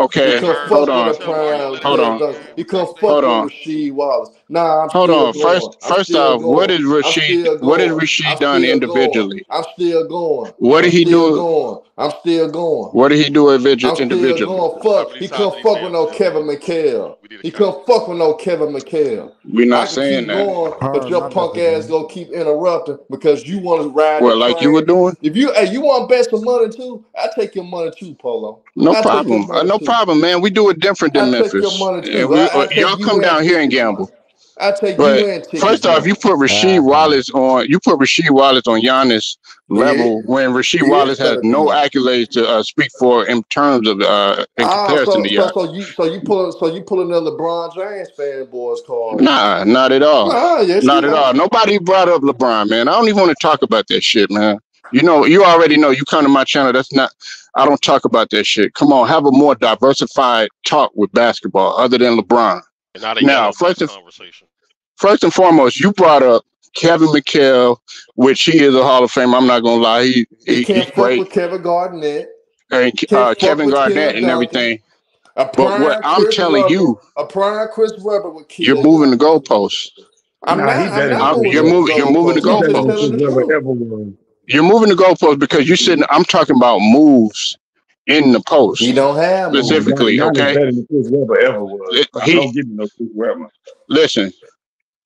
Okay, hold on. a prime. Hold on. He couldn't fuck Hold on. with Rasheed Wallace. Nah, I'm Hold still on. going. First, I'm first still off, what did I'm Rasheed? still What did going. Rasheed done individually? going. I'm still going. What did I'm he do? going. I'm still going. What did he do individu- I'm still individually? going. Fuck. He times couldn't fuck with no Kevin McHale. We need a He count. couldn't fuck with no Kevin McHale. We're not can saying keep that. going, but your not punk nothing, ass gonna keep interrupting because you want to ride What, the like you were doing? If you hey, you want to bet some money too? I take your money too, Polo. No I problem. Uh, no too. problem, man. We do it different than take your Memphis. money And too. we, I, I uh, take y'all come down here and gamble. I take But you and first off, you put Rasheed Uh-huh. Wallace on. You put Rasheed Wallace on Giannis Yeah, level when Rasheed he is Wallace has no accolades to uh, speak for in terms of uh, in Ah, comparison so to so y'all. so you so you pull so you pulling a LeBron James fanboys card. Nah, not at all. Nah, yes Not at are. all. Nobody brought up LeBron, man. I don't even want to talk about that shit, man. You know, you already know. You come to my channel. That's not. I don't talk about that shit. Come on, have a more diversified talk with basketball, other than LeBron. And not a Now, first and conversation. first and foremost, you brought up Kevin McHale, which he is a Hall of Fame. I'm not gonna lie, he, He he he's can't fuck great, with Kevin Garnett. and uh, Kevin Garnett Tim and everything. A But what prime I'm Chris telling Webber. you, A prime Chris Webber would you're moving the goalposts. I'm Nah, not. he I'm not I'm, moving you're the Webber. moving. You're moving the goalposts. I'm He better just than goalposts. telling Chris the Webber truth. ever was. You're moving the goalposts because you're sitting. I'm talking about moves in the post. He post don't have specifically. Giannis Okay, better than Chris Webber ever was. It- I he don't give me no Chris Webber. listen.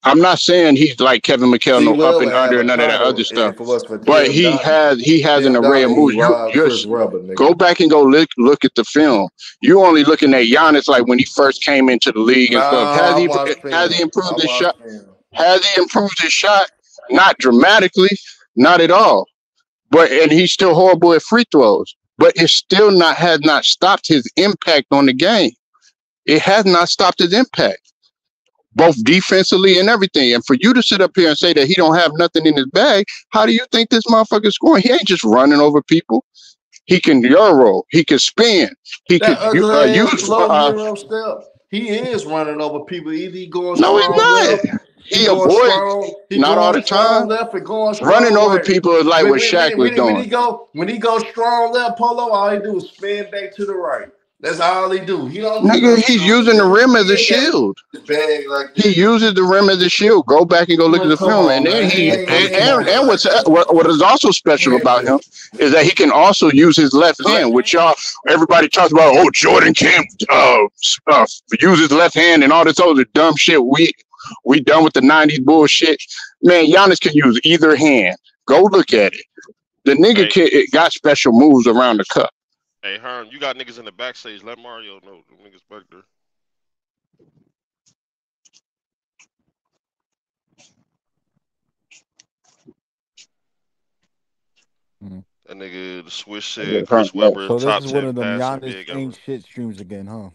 I'm not saying he's like Kevin McHale, C. no up and under and none of that other stuff. was for But he Duncan. has he has an Tim array of moves. he You robbed just Webber, go back and go look look at the film. You're only looking at Giannis like when he first came into the league and stuff. Nah, Has I he has he improved his shot? film. Has he improved his shot? Not dramatically, not at all. But and he's still horrible at free throws. But it still not has not stopped his impact on the game. It has not stopped his impact, both defensively and everything. And for you to sit up here and say that he don't have nothing in his bag, how do you think this motherfucker's scoring? He ain't just running over people. He can euro. He can spin. He That u- uh, use. Uh, step. He is running over people. Either he going no, he's not. left, He he going avoid strong. He not all the time. left and going Running over right. people is like When, what when, Shaq when, was when, when he go when he go strong left polo, all he do is spin back to the right. That's all he do. He don't Nigga, nothing he's using the rim as a shield. like He uses the rim as a shield. Go back and go look at the film, on, and then he and ain't, he ain't and, and what's what, what is also special about him is that he can also use his left hand, which y'all everybody talks about. Oh, Jordan can't uh, uh, use his left hand and all this other dumb shit. We we done with the '90s bullshit. Man, Giannis can use either hand. Go look at it. The nigga Hey, can, it got special moves around the cup. hey, Herm, you got niggas in the backstage. Let Mario know. The niggas back there. Mhm. That nigga, the Swish Yeah, said Chris Herm, yeah. Webber is So this top is one ten of them passing Giannis big ever. ain't shit streams again, huh?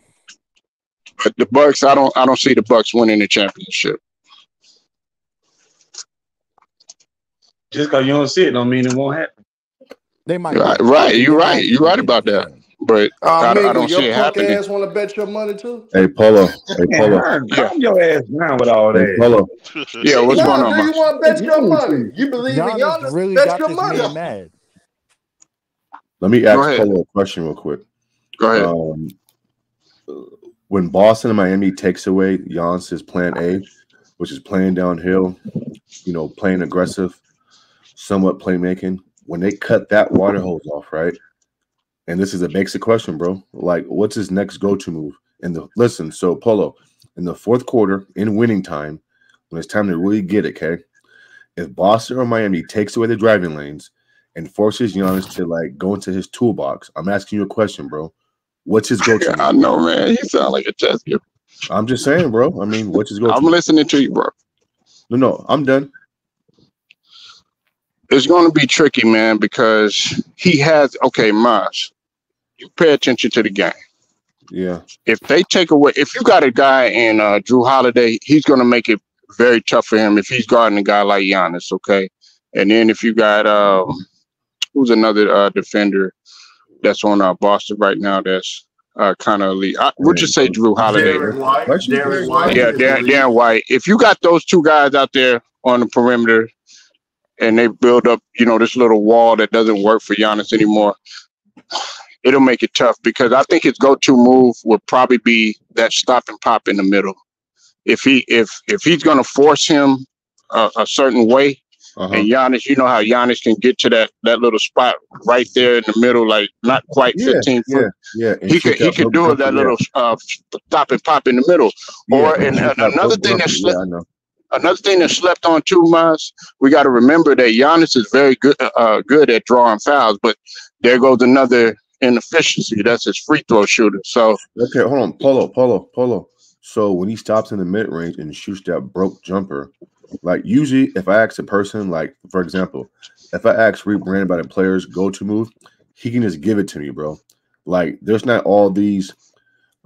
But the Bucks, I don't I don't see the Bucks winning the championship. Just because you don't see it don't mean it won't happen. They might Right, right. You're right. You're right about that. But Oh, I, I nigga, don't see it punk happening. ass want to bet your money too? Hey Polo, hey Man, Polo, Herm, calm your ass down with all hey that. Polo. Yeah, what's Yeah, going on, do you want to bet your money? You believe in Giannis Giannis? really Bet got your this money. man mad. Let me ask ahead. Polo a question real quick. Go ahead. Um, when Boston and Miami takes away Giannis's plan A, which is playing downhill, you know, playing aggressive, somewhat playmaking, when they cut that water hose off, right? And this is a basic question, bro. Like, what's his next go-to move? And the listen, so Polo, in the fourth quarter, in winning time, when it's time to really get it, okay? If Boston or Miami takes away the driving lanes and forces Giannis to like go into his toolbox, I'm asking you a question, bro. What's his go-to I know, man. He sound like a chess giver. I'm just saying, bro. I mean, what's his go-to? I'm listening to you, bro. No, no, I'm done. It's going to be tricky, man, because he has. Okay, Mars, you pay attention to the game. Yeah, If they take away, if you got a guy in uh, Jrue Holiday, he's going to make it very tough for him if he's guarding a guy like Giannis. Okay, and then if you got um, who's another uh, defender? That's on uh, Boston right now. That's uh, kind of elite. I, we'll just say Jrue Holiday. Darren White. Darren Darren White. Yeah, is Darren. Darren White. If you got those two guys out there on the perimeter, and they build up, you know, this little wall that doesn't work for Giannis anymore, it'll make it tough because I think his go-to move would probably be that stop and pop in the middle. If he if if he's going to force him a, a certain way, Uh-huh. and Giannis, you know how Giannis can get to that that little spot right there in the middle, like not quite Yeah, 15 yeah, foot. yeah. and He could he could do that little uh, stop and pop in the middle. Yeah, or- and and another thing that yeah, slipped- Another thing that slept on two months, we got to remember that Giannis is very good uh, good at drawing fouls, but there goes another inefficiency. That's his free throw shooter. So Okay, hold on, Polo, Polo, Polo. So when he stops in the mid range and shoots that broke jumper, like usually, if I ask a person, like for example, if I ask Reed Brand about a player's go to move, he can just give it to me, bro. Like there's not all these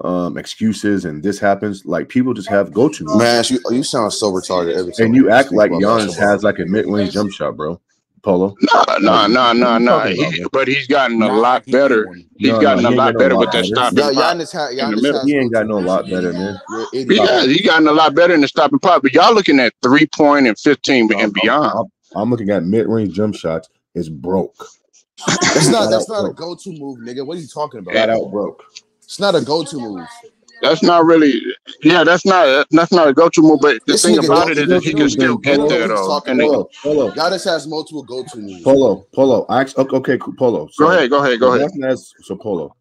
um excuses and this happens. Like people just have go to moves. Man, you you sound so retarded every time. and you act like Giannis has like a mid range jump shot, bro. Polo. no, no, oh, no, no, no. talking about, He, man? but he's gotten a Not lot he better. He's No, gotten no, a he lot ain't better no with that better. stop Yo, and pop. Giannis, ha- in the Giannis has He ain't got no lot better, man. man. You're He idiot. He gotten a lot better in the stop and pop. But y'all looking at three point and fifteen I'm, and beyond. I'm, I'm looking at mid range jump shots. It's broke. That's not that's out not a go-to move, nigga. What are you talking about? Flat out broke. It's not a go-to move. That's not really. Yeah, that's not. That's not a go-to move. But the This thing about it is that he can still get Polo, there he's though. talking And. Polo, Polo, Giannis has multiple go-to moves. Polo, Polo. I act- okay, okay, Polo. So go ahead. Go ahead. Go ahead. That's not his, so Polo.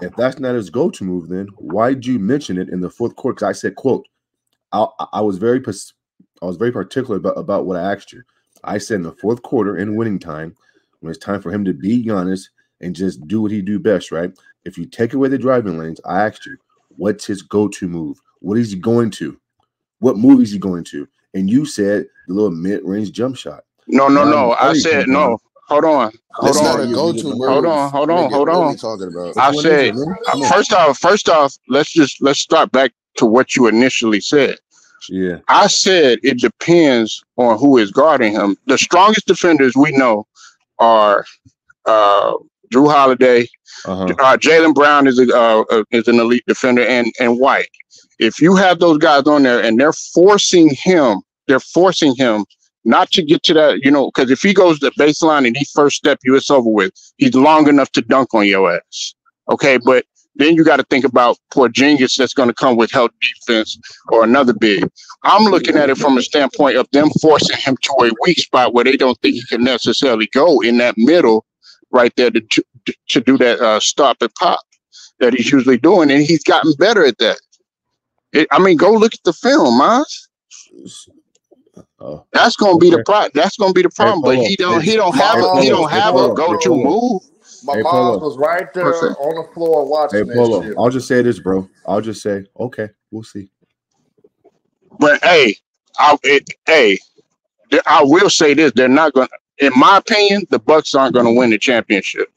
If that's not his go-to move, then why did you mention it in the fourth quarter? Because I said, "quote," I, I- I was very, I was very particular about, about what I asked you. I said in the fourth quarter in winning time, when it's time for him to beat Giannis and just do what he do best, right? If you take away the driving lanes, I asked you, what's his go-to move? What is he going to? What move is he going to? And you said the little mid-range jump shot. No, no, Now no. I said confirmed. no. Hold on. Hold It's not on. a go-to move. Hold on, hold on, Nigga, hold on. you talking about? I said is it, man? uh, first off, first off, let's just let's start back to what you initially said. Yeah. I said it depends on who is guarding him. The strongest defenders we know are uh, Jrue Holiday, Uh-huh. uh, Jaylen Brown is a uh, uh, is an elite defender, and and White. If you have those guys on there and they're forcing him, they're forcing him not to get to that, you know, because if he goes to the baseline and he first step you, it's over with. He's long enough to dunk on your ass. Okay, but then you got to think about Porzingis that's going to come with help defense or another big. I'm looking at it from a standpoint of them forcing him to a weak spot where they don't think he can necessarily go in that middle right there to to, to do that uh, stop and pop that he's usually doing, and he's gotten better at that. It, I mean, go look at the film, Miles. Oh, That's gonna be the Okay. pro. That's gonna be the problem. but he don't. He don't have. A, he don't hey, have a go-to move. My Hey, mom was right there What's that? on the floor watching hey, Polo. shit. I'll just say this, bro. I'll just say, okay, we'll see. But hey, I it, hey, I will say this: they're not going. To In my opinion, the Bucks aren't going to win the championship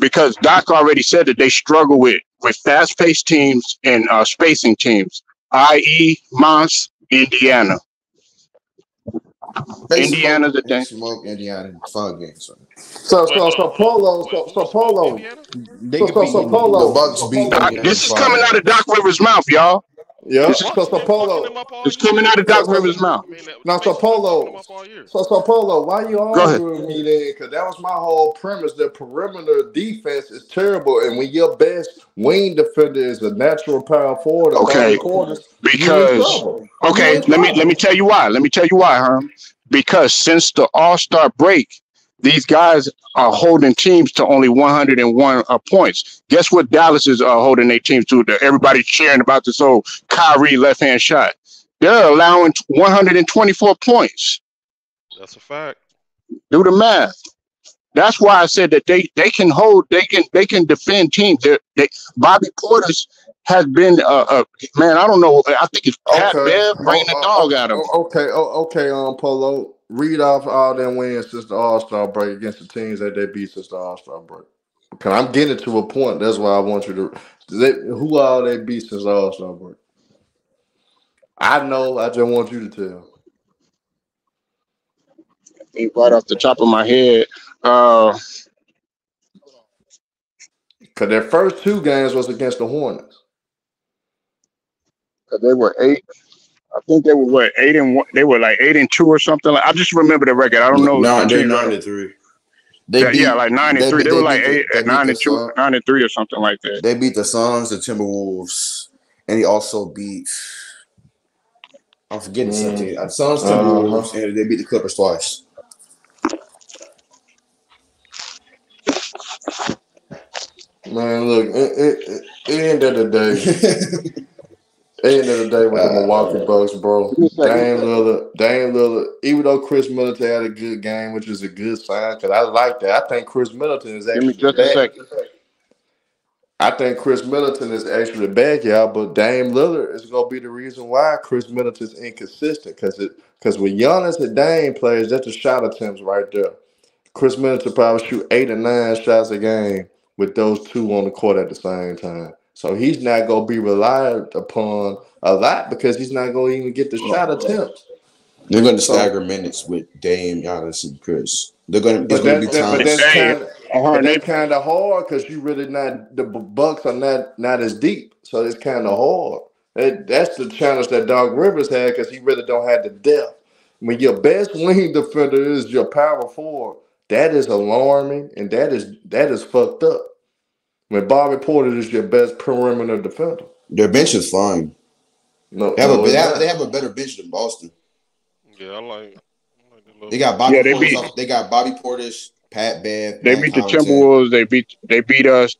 because Doc already said that they struggle with with fast-paced teams and uh, spacing teams, i.e., Mons, Indiana. They Indiana's smoke- a thing. Smoke Indiana in five games. Son. So, so, so Polo, so, so Polo, Indiana? They so, could so, so Polo. The Bucks so beat Polo- Doc, this is coming out of Doc Rivers' mouth, y'all. Yeah. This- So, Bucks so Polo. fucking them up all It's coming out of Doc Rivers' mouth. That- Now, so Space been fucking Polo. them up all. So, so Polo, why you Go ahead. arguing with me then? Because that was my whole premise. The perimeter defense is terrible, and when your best wing defender is a natural power forward, Okay, quarters, Because okay, let me let me tell you why. Let me tell you why, Herm. Because since the All Star break, these guys are holding teams to only 101 uh, points. Guess what Dallas is uh, holding their teams to? Everybody's cheering about this old Kyrie left hand shot. They're allowing 124 points. That's a fact. Do the math. That's why I said that they they can hold, they can they can defend teams. They, they, Bobby Portis has been uh, uh man. I don't know. I think it's Pat Okay. Bev bringing the Oh, dog oh, out of him. oh, Okay. Oh, okay. Um, Polo, read off all them wins since the All Star break against the teams that they beat since the All Star break. Cause I'm getting to a point. That's why I want you to. They, who all they beat since the All Star break? I know. I just want you to tell. think right off the top of my head. Uh, Cause their first two games was against the Hornets. 'Cause they were eight. I think they were what eight and one. They were like eight and two or something. Like I just remember the record. I don't know. No, they're team. nine and three. They yeah, beat, yeah, like nine and they three. beat- They were like beat the- eight, they at nine and two, Suns. nine and three or something like that. They beat the Suns, the Timberwolves, and he also beat. I'm forgetting Mm. something. Uh, Suns, Uh-huh. Timberwolves, and they beat the Clippers twice. Man, look, it, it, it, it end of the day, end of the day with the Uh, Milwaukee Bucks, bro. Give me a second. Dame Lillard, Dame Lillard. Even though Khris Middleton had a good game, which is a good sign, because I like that. I think Khris Middleton is Give actually me just a second. I think Khris Middleton is actually back, y'all, but Dame Lillard is gonna be the reason why Khris Middleton's inconsistent. Because it because when Giannis and Dame plays, that's a shot attempts right there. Khris Middleton probably shoot eight or nine shots a game with those two on the court at the same time. So he's not gonna be relied upon a lot because he's not gonna even get the shot attempts. They're going to So- stagger minutes with Dame, Giannis, and Chris. They're going to. But It's going to be that, but times. that's Hey, kind of but that's kind of hard because you really not the Bucks are not not as deep, so it's kind of hard. That, that's the challenge that Doc Rivers had because he really don't have the depth. When your best wing defender is your power forward, that is alarming and that is that is fucked up. When Bobby Portis is your best perimeter defender, Their bench is fine. no, They have, no, a, they, have, they have a better bench than Boston. Yeah, I like. I like They got Bobby Yeah, they Portis. beat- They got Bobby Portis, Pat Bev. they Pat beat the Timberwolves. They beat they beat us.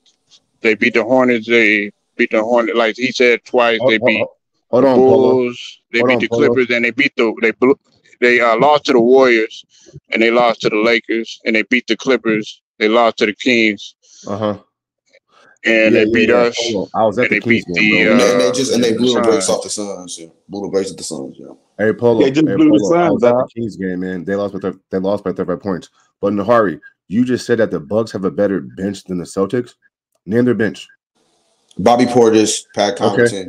They beat the Hornets. They beat the Hornets. Like he said twice. They beat hold, hold the on, Bulls. They Hold beat on, the Polo. Clippers, and they beat the they blew, they uh, lost to the Warriors, and they lost to the Lakers, and they beat the Clippers. They lost to the Kings, Uh huh. And yeah, they beat yeah, yeah. us. I was at and the they beat Kings game, the, bro. And they, and Uh, they just and they blew the brakes off the Suns. Yeah. Blew the brakes off the Suns. Yeah. Hey Polo, They just hey, blew the Polo. I Suns was at the out. Kings game, man. They lost by thir- they lost by 35 points. But Nahari, you just said that the Bucks have a better bench than the Celtics. Name their bench. Bobby Portis, Pat Okay. Connaughton.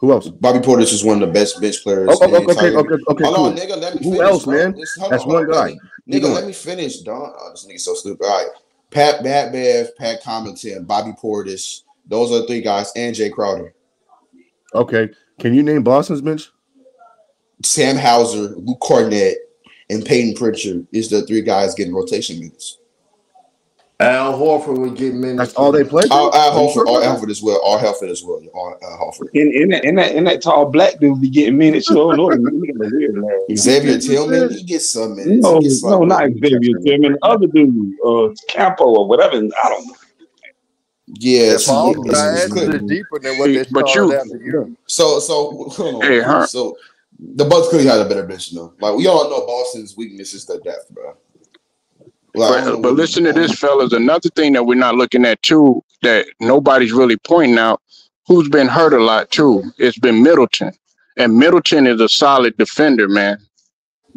Who else? Bobby Portis is one of the best bench players Oh, oh, in the okay, okay, okay, hold cool. on, nigga. Let me Who finish, else, bro. man? Just, That's on, one guy. Nigga, Keep nigga going. let me finish, Don. Oh, this nigga's so stupid. All right. Pat, Pat Bev, Pat Connaughton, Bobby Portis. Those are the three guys, and Jae Crowder. Okay. Can you name Boston's bench? Sam Hauser, Luke Kornet, and Payton Pritchard is the three guys getting rotation minutes. Al Horford would get minutes. That's all they play. Al, Al Are you sure Horford, Al? Horford as well. Al Horford as well. Al, Al Horford. In, in, that, in, that, in that tall black dude be getting minutes. You don't know the nigga weird, man. Xavier Tillman, he gets some minutes. No, He gets no, some not. Xavier Tillman. Other dude, uh, Campo or whatever. I don't know. Yeah, That see, falls it's- it's deeper than what they But started you- out the year. So, so, hold on. Hey, huh? so the Bucks clearly had a better bench, though. Like we all know, Boston's weakness is the depth, bro. Like, I don't know But, but listen to this, fellas. Another thing that we're not looking at too, that nobody's really pointing out, who's been hurt a lot too. It's been Middleton, and Middleton is a solid defender, man.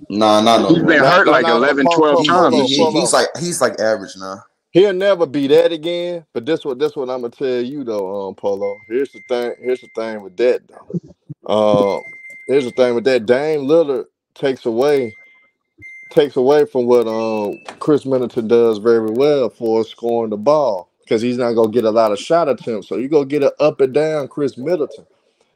Nah, nah, no. He's been Nah, hurt nah, like nah, 11, Polo, 12 Polo, times. He- he- he's like he's like average now. He'll never be that again. But this what this what I'm gonna tell you though, um, Polo. Here's the thing. Here's the thing with that though. Uh, here's the thing with that. Dame Lillard takes away takes away from what um Khris Middleton does very well for scoring the ball because he's not gonna get a lot of shot attempts. So you go get an up and down Khris Middleton.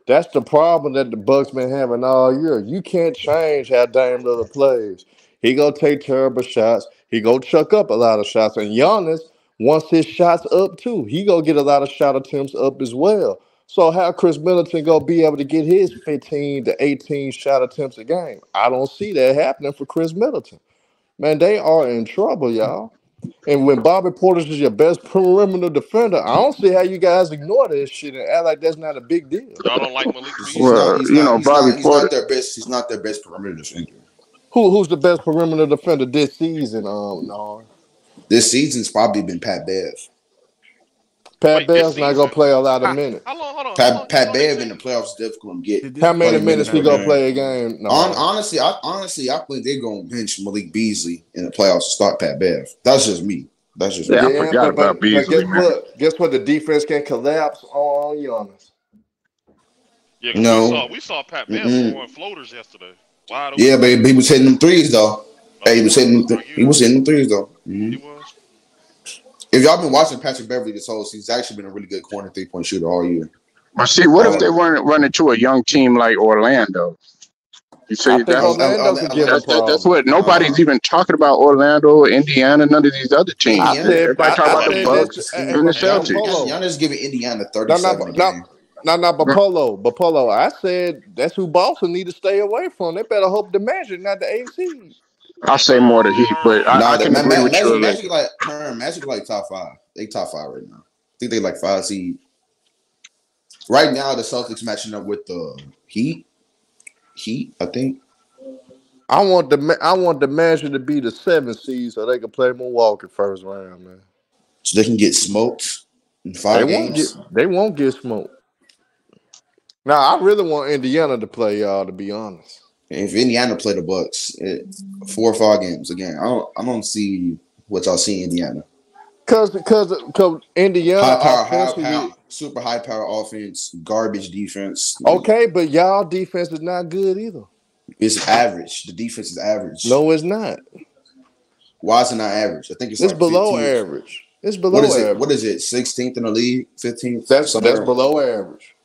That's the problem that the Bucks been having all year. You can't change how Dame Lillard plays. He gonna take terrible shots. He gonna chuck up a lot of shots. And Giannis wants his shots up too. He gonna get a lot of shot attempts up as well. So how Khris Middleton gonna be able to get his 15 to 18 shot attempts a game? I don't see that happening for Khris Middleton. Man, they are in trouble, y'all. And when Bobby Portis is your best perimeter defender, I don't see how you guys ignore this shit and act like that's not a big deal. Y'all don't like Malik He's Beasley? Well, not, he's you not, know, he's Bobby not, he's Porter- not their best. He's not their best perimeter defender. Who who's the best perimeter defender this season? Um, no. This season's probably been Pat Bev. Pat Wait, this Bell's not gonna play a lot of minutes. how long? Hold on. how Pat long, Pat how long Bev in the playoffs is difficult to get. How many minutes minutes he per gonna play a game? No. Hon- honestly, I honestly I think they're gonna bench Malik Beasley in the playoffs to start Pat Bev. That's just me. That's just Yeah, I me. Yeah, forgot but, but, about but Beasley, guess man. what? Guess what? The defense can collapse on Giannis. Yeah, 'cause No. we saw we saw Pat Bev Mm-mm. throwing floaters yesterday. Wide open. Yeah, but he was hitting them threes though. Oh, Hey, he was hitting them oh, th- he was hitting them threes though. He Mhm. was. If y'all been watching Patrick Beverley this whole season, he's actually been a really good corner three point shooter all year. But see, what if they weren't running to a young team like Orlando? You see, I that's, Orlando could that's, that- um, that's what nobody's uh, even talking about. Orlando, Indiana, none of these other teams. I said, Everybody I, talking I about the Bucks uh, and the but, but Celtics. Polo, Y'all just giving Indiana no, no, 37 a no, game. no, no, but Polo, but Polo. I said that's who Boston need to stay away from. They better hope the Magic, not the AC. I say more the Heat, but I, Nah, I can Ma- agree Ma- with you. Magic, a. Magic like Herm, Magic like top five. They top five right now. I think they like five seed. Right now, the Celtics matching up with the Heat. Heat, I think. I want the I want the Magic to be the seventh seed so they can play Milwaukee first round, man. So they can get smoked in They five won't games. get they won't get smoked. Now I really want Indiana to play y'all. To be honest, If Indiana play the Bucks, it, four or five games again. I don't. I don't see what y'all see in Indiana. because because because Indiana High power, high power, super high power offense, garbage defense. Okay, but y'all defense is not good either. It's average. The defense is average. No, it's not. Why is it not average? I think it's, It's like below 15th. average. It's below What is it? average. What is it? 16th in the league? 15th? That's Somewhere. that's below average.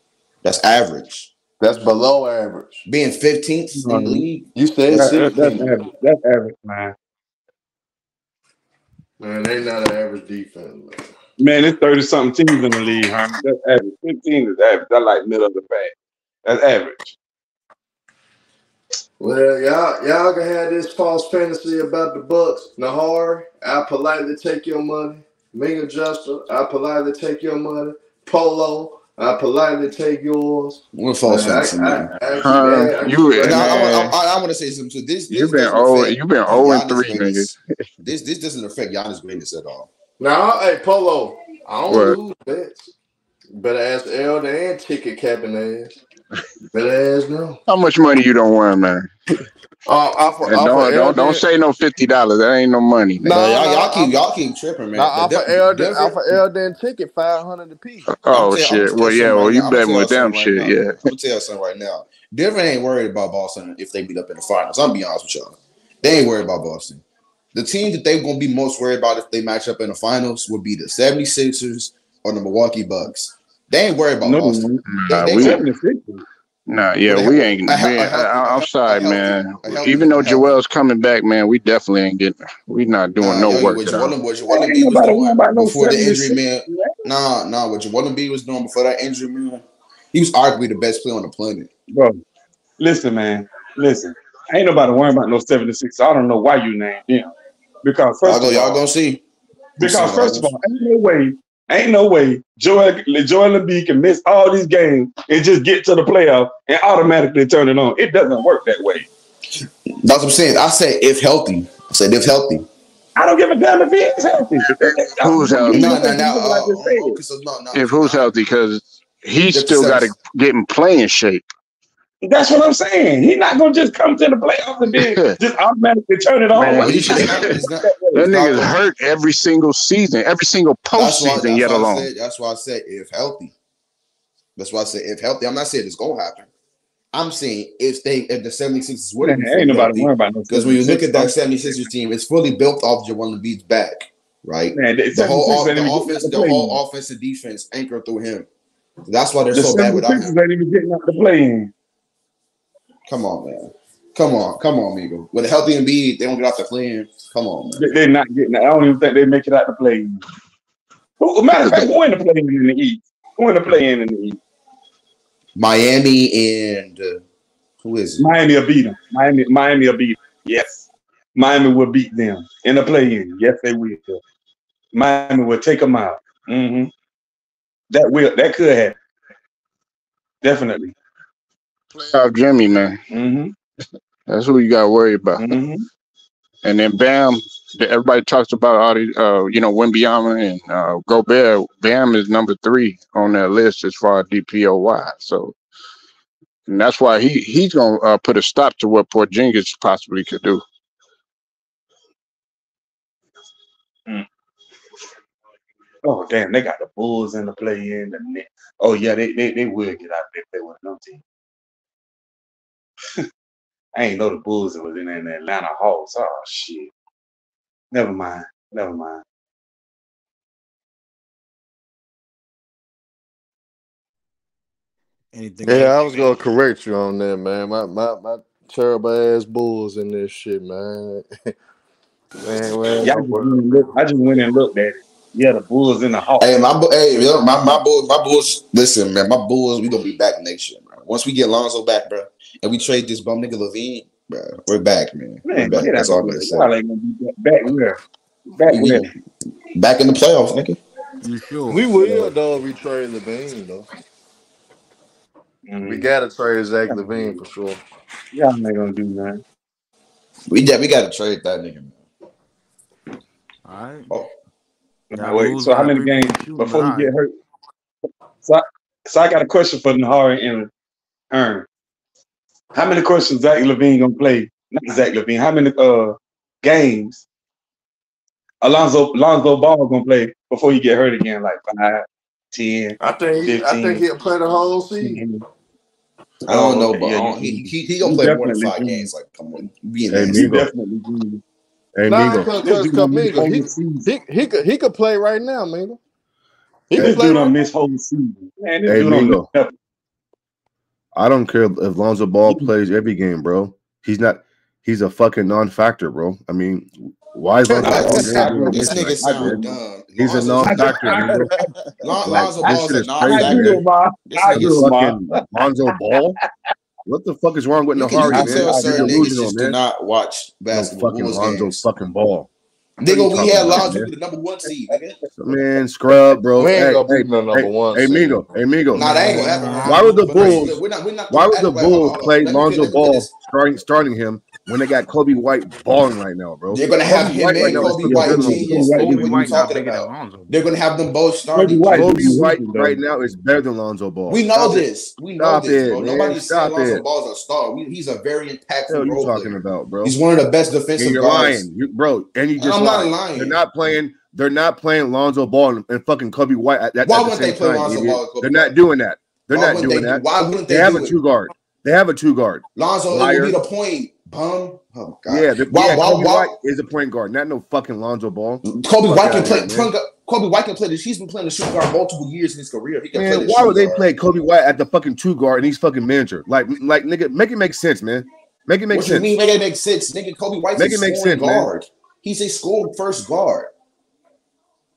That's average. That's below average. Being 15th in the Mhm. league, You said That, that, that's average. That's average, man. Man, they not an average defense. Man. Man, it's thirty something teams in the league, huh? That's average. Fifteen is average. That's like middle of the pack. That's average. Well, y'all y'all can have this false fantasy about the Bucks. Nahar, I politely take your money. Minga Juster, I politely take your money. Polo, I politely take yours. what false I you keep But now, I, I, I, I want to say something too. This, this you've been doesn't oh affect you've been zero and three, niggas. This this doesn't affect Giannis' greatness at all. Now, hey Polo, I don't What? lose bets. Better ask Elder and ticket capping ass. Better ask no. How much money you don't want, man? Uh, off of, And don't don't Elder, don't say no fifty dollars. That ain't no money. No, But y'all, y'all keep y'all keep tripping, man. now The off of De- Elder, Denver, off of Elder and ticket five hundred apiece. Oh tell- shit. Well yeah, something well right you now. I'm betting with you them right shit, now. yeah. I'm gonna tell you something right now. Denver ain't worried about Boston if they beat up in the finals. I'm gonna be honest with y'all. They ain't worried about Boston. The team that they're gonna be most worried about if they match up in the finals would be the 76ers or the Milwaukee Bucks. They ain't worried about No, Boston. Nah, They, they, we nah yeah, But we hel- ain't a hel- we a ain't, healthy- I, a I'm hel- sorry, a man. a Even though a Joel's coming back, man, we definitely ain't getting we not doing Nah, no yo, work what at Joel, all. what Joel Ain't was doing about before the injury, man. Nah, nah, what Joel Embiid was doing before that injury, man. He was arguably the best player on the planet. Bro, listen, man. Listen. Ain't nobody worrying about no 76. I don't know why you named them. Because Y'all first go, y'all all, gonna see. because first of all, ain't no way, ain't no way Joel Joel Embiid can miss all these games and just get to the playoff and automatically turn it on. It doesn't work that way. That's what I'm saying. I said if healthy. I said if healthy. I don't give a damn if he is healthy. Who's healthy? know No, no, no. saying? Like Uh, okay, so no, no. If who's no. healthy, because he's still got to get in playing shape. That's what I'm saying. He's not gonna just come to the playoffs and then just automatically turn it on. Man, Well, Like, he he's should. not It's not, gonna it's not, that way. That it's not nigga's hurt every single season, every single That's postseason, That's yet why I alone. said. That's why I said if healthy. That's why I said if healthy. I'm not saying it's gonna happen. I'm saying if they if the 76ers would have Man, been ain't fully nobody healthy. worrying about no Because when you look at that 76ers team, it's fully built off Joel Embiid's back, right? Man, the The whole 76 off, the offense, the the play in. whole offensive defense anchored through him. That's why they're The so bad without 76 him. ain't even getting out the play in. Come on, man. Come on, come on, Migo. With a healthy Embiid, they don't get off the plane. Come on, man. They- They're not getting. I don't even think they make it out the play in. Who, matter of fact, who in the play in the East? Who in the play in the East? Miami and uh, who is it? Miami will beat them. Miami, Miami will beat them. Yes. Miami will beat them in the play in. Yes, they will. Miami will take them out. hmm That will. That could happen. Definitely. Playoff Jimmy, man. hmm That's who you got to worry about. hmm And then Bam, everybody talks about all the, uh, you know, Wembanyama and uh, Gobert. Bam is number three on that list as far as DPOY. So, and that's why he he's gonna uh, put a stop to what Porzingis possibly could do. Oh damn, they got the Bulls in the play in. The Knicks. Oh yeah, they they they will get out if they with no team. I ain't know the Bulls was in the Atlanta Hawks. Oh shit. Never mind. Never mind. Anything yeah. I was gonna correct you on that, man. My my my terrible ass bulls in this shit, man. man, man yeah, I, just I, just went and looked at it. Yeah, the bulls in the hall. Hey, my hey, my my bulls, my bulls. Listen, man, my bulls. We gonna be back next year. Once we get Lonzo back, bro, and we trade this bum nigga LaVine, bro, we're back, man. man we're back. That's all I'm gonna say. Like, back where? Back where? Back in the playoffs, nigga. You sure? We will yeah. though. We trade LaVine though. Mm-hmm. We mm. gotta trade Zach LaVine for sure. Yeah, I'm not gonna do that. We yeah, we gotta trade that nigga. Man. All right. Oh. Now, wait, so how many games before nine. you get hurt? So I, so I got a question for Nahari and Earn. How many questions Zach LaVine gonna play? Not Zach LaVine. How many uh, games Alonzo Alonzo Ball gonna play before he get hurt again? Like five, ten. I think 15. I think he'll play the whole season. Mm-hmm. I don't oh, know, but yeah, um, don't, he, he, he gonna play more than five do. games. Like come on, be hey, he definitely. Do. Hey, nah, because Migo, he, he, he could he could play right now, man. He could play. Dude, right miss whole season. Man, hey, Migo. I don't care if Lonzo Ball mm-hmm. plays every game, bro. He's not. He's a fucking non-factor, bro. I mean, why is Lonzo Ball? this nigga sound dumb. He's a non-factor. Lonzo is a non-factor. I agree fucking Lonzo Ball. What the fuck is wrong with Nahari, man? I tell certain niggas just do not watch basketball. fucking Lonzo fucking ball. Nigga, we had Lonzo with the number one seed, nigga. Man, scrub, bro. We ain't hey, gonna hey, beat no number hey, one. Hey, Mingo, hey, Mingo. Nah, that ain't gonna happen. Why would the Bulls? Why would the Bulls play Lonzo Ball starting starting him when they got Coby White balling right now, bro. They're gonna have Kobe him and right Coby White. Coby White, White talking about. They're gonna have them both starting. Coby White, Coby White right now is better than Lonzo Ball. We know Stop this. We know Stop this, bro. It, Nobody's saying Lonzo Ball's a star. We, he's a very impactful. What are you talking player. about, bro? He's one of the best defensive. And you're guards. lying, you, bro. And you just I'm lied. not lying. They're not playing. They're not playing Lonzo Ball and, fucking Coby White at that. Why wouldn't they play Lonzo. Ball? They're not doing that. They're not doing that. Why wouldn't they? They have a two guard. They have a two guard. Lonzo would be the point Bum. Oh my god. Yeah, the, wow, yeah, wow, Kobe wow. White is a point guard, not no fucking Lonzo Ball. Coby White can play. Coby White can play this. He's been playing the shooting guard multiple years in his career. man, why would they play Coby White at the fucking two guard and he's fucking manager? Like, like nigga, make it make sense, man. Make it make what sense. You mean make it make sense, nigga? Coby White's make a it make sense, guard. Man. He's a scored first guard.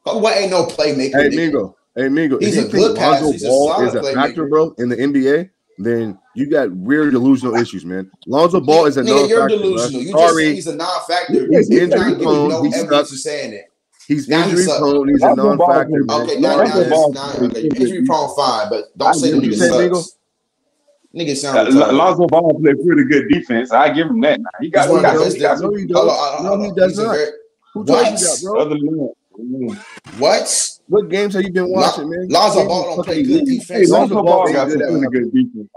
Coby White ain't no playmaker. Hey, nigga. Mingo. Hey, Mingo. He's a good Lonzo pass. Ball is a factor, bro, in the NBA then you got weird delusional issues, man. Lonzo Ball is a Nigga, You're delusional. You Sorry. just he's a non-factor. He's injury prone. No he's stuck. saying it. He's now injury prone. He's a non-factor. Okay, now, now, now, now okay. injury prone, fine, but don't say the nigga sucks. Nigga? Nigga sounds uh, Lonzo Ball played pretty good defense. I give him that. He got, one of he got no. Uh, uh, no, he uh, does not. Who told you that, bro? What? What games have you been watching, man? Lonzo Ball don't play good defense. Lonzo Ball got a good defense.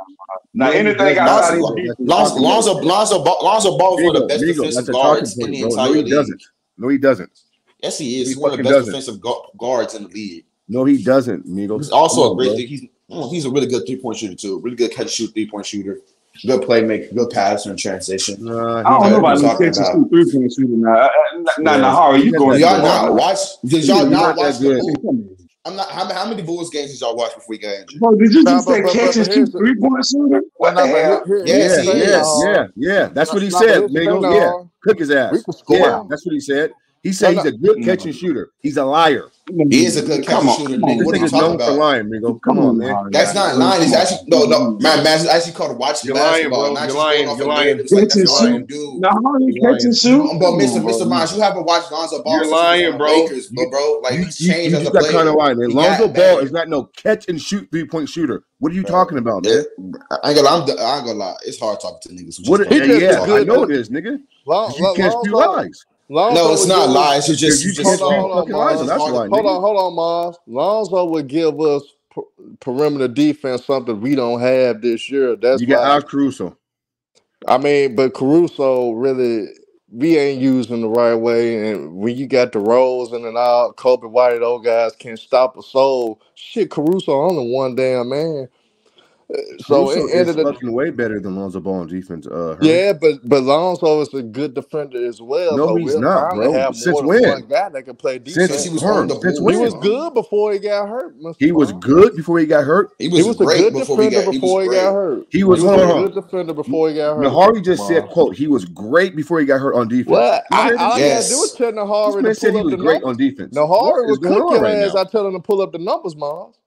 Now anything outside of Laza Lonzo Ball is one of the best defensive guards in the entire league. No, he doesn't. No, he doesn't. Yes, he is. He's one of the best defensive guards in the league. No, he doesn't, Migos. He's also a great. He's he's a really good three point shooter too. Really good catch shoot three point shooter good playmaker, good passer in transition. Uh, I don't know about mistakes two three point shooting. now. Uh, uh, nah, nah, how are you going? Y'all not watch? Did y'all not watch the I'm not. How, how many Bulls games did y'all watch before we got injured? Bro, did you just nah, say catches two three point shooter? What the hell? Yes, yes, yeah, yeah. That's what he said. Nigga, yeah, cook his ass. Yeah, that's what he said. He said he's a good catch and shooter. He's a liar. He is a good catch and shooter. Nigga. What are you talking about? Lying, nigga. Come on, man. That's not lying. It's actually no, no. My man's actually called watching you're basketball. Lying, bro. You're lying. You're lying. You're lying. You're dude. No, how you catch and shoot? But Mr. Mr. Mons, you haven't watched Lonzo Ball. You're lying, bro. Lakers, but bro, like he's changed as a player. Kind of lying. Lonzo Ball is not no catch and shoot three point shooter. What are you talking about, man? I ain't gonna. I'm. I ain't gonna lie. It's hard talking to niggas. What? Yeah, I know it is, nigga. You catch two lies. Lonzo. why, Hold nigga. on, hold on, hold on, Mars. Lonzo would give us per- perimeter defense something we don't have this year. That's You got why. Caruso. I mean, but Caruso really we ain't using the right way, and when you got the Rose and all, Coby White, those guys can't stop a soul. Shit, Caruso only one damn man. So Russo it ended up fucking way better than Lonzo Ball on defense. Uh, yeah, but but Lonzo is a good defender as well. No, so he's we'll not, bro. Since when? One guy that can play defense. Since he was hurt. Since he when? He was good before he got hurt. He was good before he got hurt. He was, he was a good defender before he got hurt. He was, he was a good defender before he got hurt. Nahari just wow. said, "quote He was great before he got hurt on defense." Well, I, all yes. I do is tell Nahari to pull said he was great on defense. Nahari was cooking as I tell him to pull up the numbers, moms.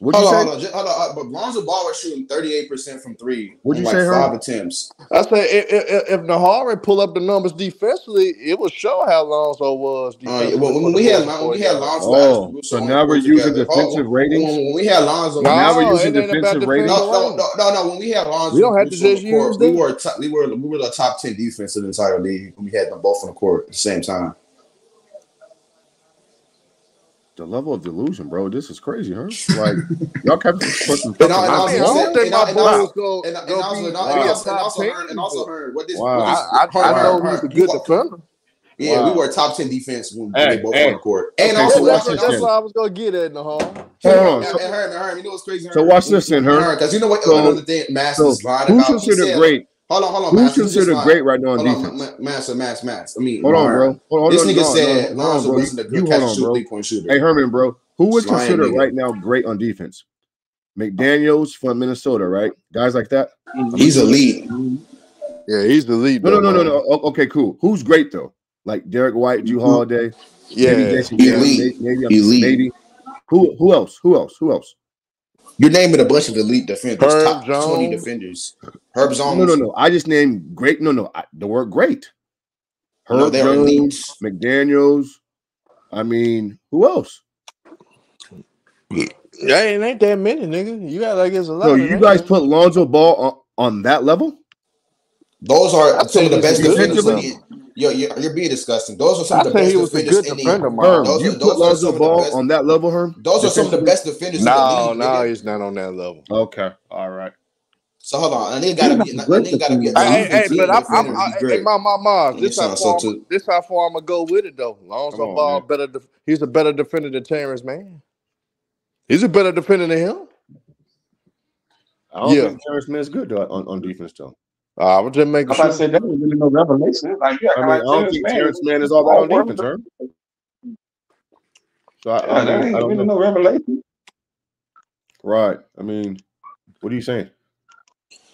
What you on, say? Hold on, uh, But Lonzo Ball was shooting thirty eight percent from three. What you like say? Five her? attempts. I say if, if, if Nahari pull up the numbers defensively, it would show how Lonzo was. Uh, well, when we had we had Lonzo, oh, so now we're using together. defensive oh, ratings. When, we had Lonzo, no, now we're using defensive ratings. No, no, no, no, When we had Lonzo, we don't have to just use court, we were, top, we were we were the top ten defense in the entire league when we had them both on the court at the same time the level of delusion, bro. This is crazy, huh? Like y'all kept pushing stuff. And, I, and, I, and, and, and, also, and, and also, and also, and also, and also, heard what this. I, know he's a good defender. Yeah, wow. we were top ten defense when hey, they both hey. on the court. And okay, also, so watch that's, that's what I was gonna get at in the hall. Hold on, so, and you know what's crazy? So watch this, in her. because you know what? So, another thing, so, about. Who considered great? Hold on, hold on. Who's considered great right now on hold defense? On, Mass, Mass, Mass. I mean, hold on, bro. Hold on, this nigga no, said no, Lonzo no, wasn't a good catch on, shoot, three point shooter. Hey Herman, bro, who is considered nigga. right now great on defense? McDaniels from Minnesota, right? Guys like that. He's elite. Yeah, he's the lead. No, no, no, no, no. Okay, cool. Who's great though? Like Derrick White, Jrue Holiday. Yeah, maybe, maybe, maybe, maybe. Who, who else? Who else? Who else? You're naming a bunch of elite defenders, Herb top Jones. 20 defenders. Herb Jones. No, no, no. I just named great. No, no. I, the word great. Herb no, Jones, McDaniels. I mean, who else? Yeah, it ain't that many, nigga. You got like it's a lot. So you guys put Lonzo Ball on, on that level? Those are some of the best defenders. Yo, you're, you're being disgusting. Those are some I of the best defenders in the defender, those, You are, those put Lonzo Ball best, on that level, Herm? Those are some of the best defenders no, in the league. No, no, he's not on that level. Okay, all right. So hold on, and they gotta be, and they gotta be. Hey, hey, but I'm, I'm, I'm my, my, my, this how, far I'm, this how far I'm gonna go with it though. Lonzo as Ball, better, he's a better defender than Terance Mann. He's a better defender than him. I don't yeah. think Terance Mann's good though, on, on defense though. Uh, I'm just making sure. I said that was really no revelation. Like, yeah, I, mean, I don't think man. Terance Mann is all that oh, on defense, huh? So I, yeah, I, mean, ain't I really know. no revelation. Right. I mean, what are you saying?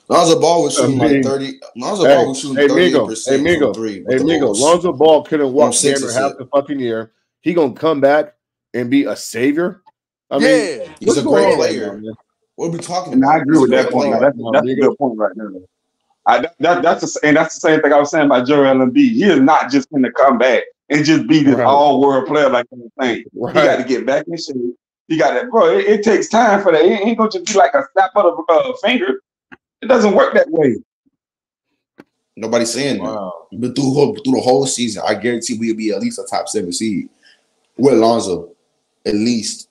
Lonzo Ball was shooting I mean, like 30. Lonzo hey, Ball was shooting 30 percent hey, Migo, from three. Hey, Migo, Lonzo Ball couldn't walk standard half the fucking year. He gonna come back and be a savior. I yeah. mean, he's a great player. What are we talking about? And I agree he's with that point. That's, that's a good point right now. I, that, that's the, and that's the same thing I was saying about Joel Embiid. He is not just going to come back and just be this right. all world player like anything. Right. He got to get back in shape. He got to. bro. It, it, takes time for that. It ain't going to be like a snap of a uh, finger. It doesn't work that way. Nobody's saying wow. that. But through through the whole season, I guarantee we'll be at least a top seven seed with Lonzo, at least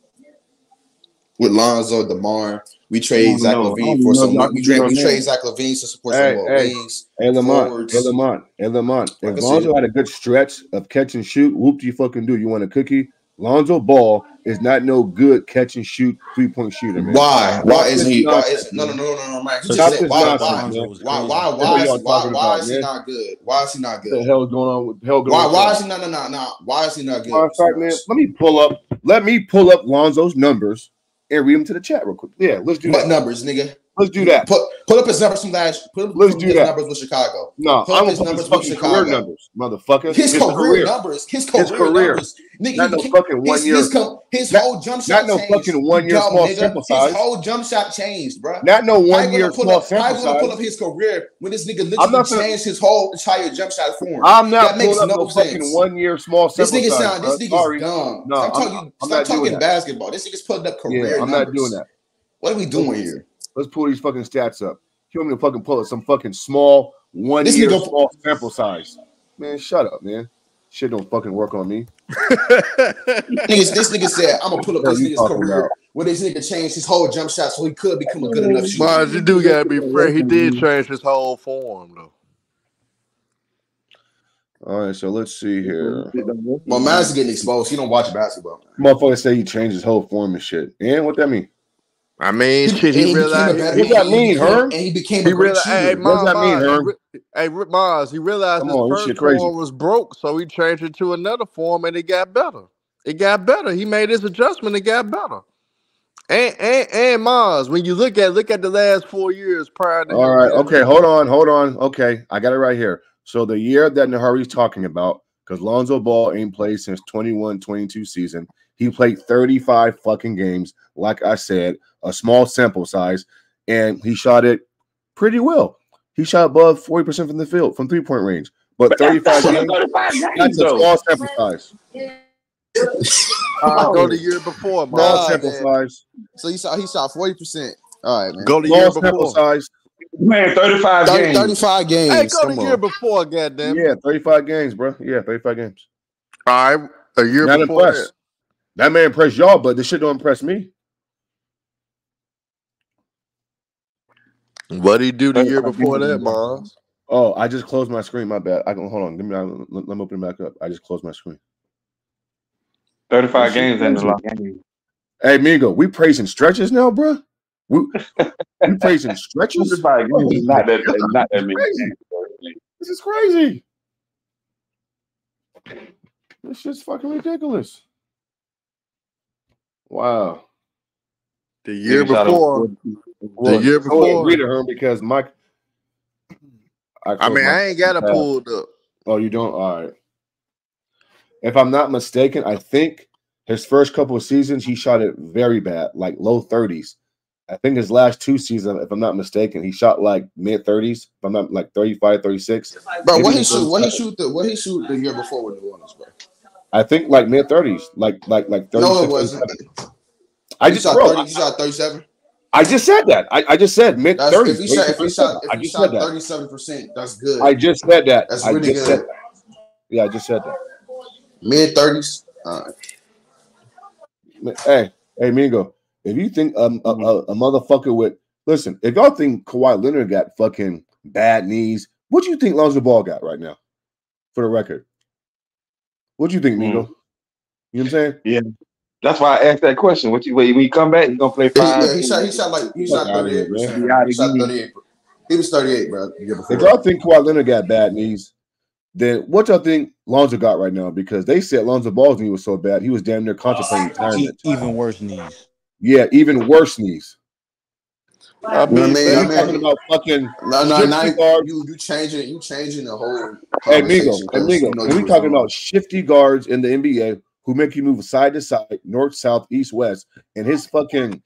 with Lonzo, Demar, we trade Zach know. LaVine for some. We, trade, we trade Zach LaVine to support hey, some hey, wings. Hey, Lamont, hey, Lamont, hey, Lamont. If Lonzo had a good stretch of catch and shoot, whoop do you fucking do? You want a cookie? Lonzo Ball is not no good catch and shoot three point shooter. Man. Why? Why is he? Why is no no no no no Mike? Just why, why, why, why, why, is, why, why is he not good? Why is he not good? What the hell is going on with hell going why, on? Why is he not no no no? Why is he not good? Fact, man, let me pull up. Let me pull up Lonzo's numbers and read them to the chat real quick. Yeah, let's do what that. numbers, nigga? Let's do that. Put put up his numbers from last. Put up, Let's put do his that. numbers with Chicago. No, put up his numbers with Chicago. Career numbers, motherfucker. His, his career, career, numbers. His career, his career. numbers. Nigga, not no can, fucking one his, year. His, his not, whole jump shot. Not no fucking one year small nigga. sample size. His whole jump shot changed, bro. Not no one year small up, sample size. I'm gonna pull up his career when this nigga literally not changed his whole entire jump shot form. I'm not that makes no, no fucking one year small sample size. This nigga sound. This nigga is dumb. No, I'm talking. Stop talking basketball. This nigga's putting up career. I'm not doing that. What are we doing here? Let's pull these fucking stats up. You want me to fucking pull up some fucking small one this year go- small sample size? Man, shut up, man. Shit don't fucking work on me. This nigga said, "I'm gonna pull up this nigga's career." About? Where this nigga changed his whole jump shot so he could become a good enough shooter. Mars, you do gotta be fair. He did change his whole form though. All right, so let's see here. My man's getting exposed. He don't watch basketball. Motherfucker say he changed his whole form and shit. And what that mean? I mean, He, shit. He he realized. He, What does that he mean, became, Herm? and he became he a great realized. Hey, hey, shooter. What does that mean, He Herm? hey, Rick Mars. He realized Come his on, first crazy. form was broke, so he changed it to another form, and it got better. It got better. He made his adjustment. It got better. And and and Mars, when you look at look at the last four years prior to All him right. being Okay. Hold on. Hold on. Okay. I got it right here. So the year that Nahari's talking about, because Lonzo Ball ain't played since 21 22 season, he played 35 fucking games. Like I said, a small sample size, and he shot it pretty well. He shot above 40% from the field from three point range. But But 35 not games, 35 games that's a small sample size. uh, go Oh, the year before, Small Mars. Sample size. So he saw he shot forty percent. All right, man. Go the Small year sample before. size. man, 35 30, games. 35 Hey, games. go Come the year on. before, goddamn. it. Yeah, 35 games, bro. Yeah, 35 games. All right, a year Not before that. Impressed. That man impressed y'all, but this shit don't impress me. What did he do the year 35 before that, games. Mars? Oh, I just closed my screen. My bad. I can hold on. Give me. Let, let me open it back up. I just closed my screen. 35 games in a crazy. lot of games. Hey, Mingo, we praising stretches now, bro. We we praising stretches. 35 Oh games is not that, god, not this that is many crazy. This is crazy. This shit's fucking ridiculous. Wow. The year Nigga shot over before. 40, The 40. year I before. agree to her because Mike. I I mean, my I ain't got it pulled up. Oh, you don't? All right. If I'm not mistaken, I think his first couple of seasons he shot it very bad, like low 30s. I think his last two seasons, if I'm not mistaken, he shot like mid 30s. If I'm not like 35, 36. Bro, what he shoot? What he 37. shoot? The what he shoot the year before with New Orleans, bro? I think like mid 30s, like like like thirty. No, 36, it wasn't. I just shot bro, thirty. I, He shot thirty-seven. I just said that. I, I just said mid That's if 30s. he shot. If he 36, shot. If I he shot said thirty-seven percent, that's good. I just said that. That's I really just said good. that. Yeah, I just said that. Mid thirties. Uh, Hey, hey, Mingo, if you think um, a, a, a motherfucker with listen, if y'all think Kawhi Leonard got fucking bad knees, what do you think Lonzo Ball got right now? For the record, what do you think, Mingo? Mm. You know what I'm saying? Yeah. That's why I asked that question. What you when you come back, you gonna play he, five? yeah, he shot. He shot like he Fuck shot out thirty-eight man. percent. Be He shot thirty-eight. He was thirty-eight, bro. The If y'all think Kawhi Leonard got bad knees, then what y'all think Lonzo got right now? Because they said Lonzo Ball's knee was so bad, he was damn near contemplating retirement. even worse knees. Yeah, even worse knees. I You know what I mean, mean? I we man, talking about fucking no, no, now guards. you you changing you changing the whole Hey, Migo, hey, Migo, you know we talking about shifty guards in the NBA who make you move side to side, north, south, east, west, and his fucking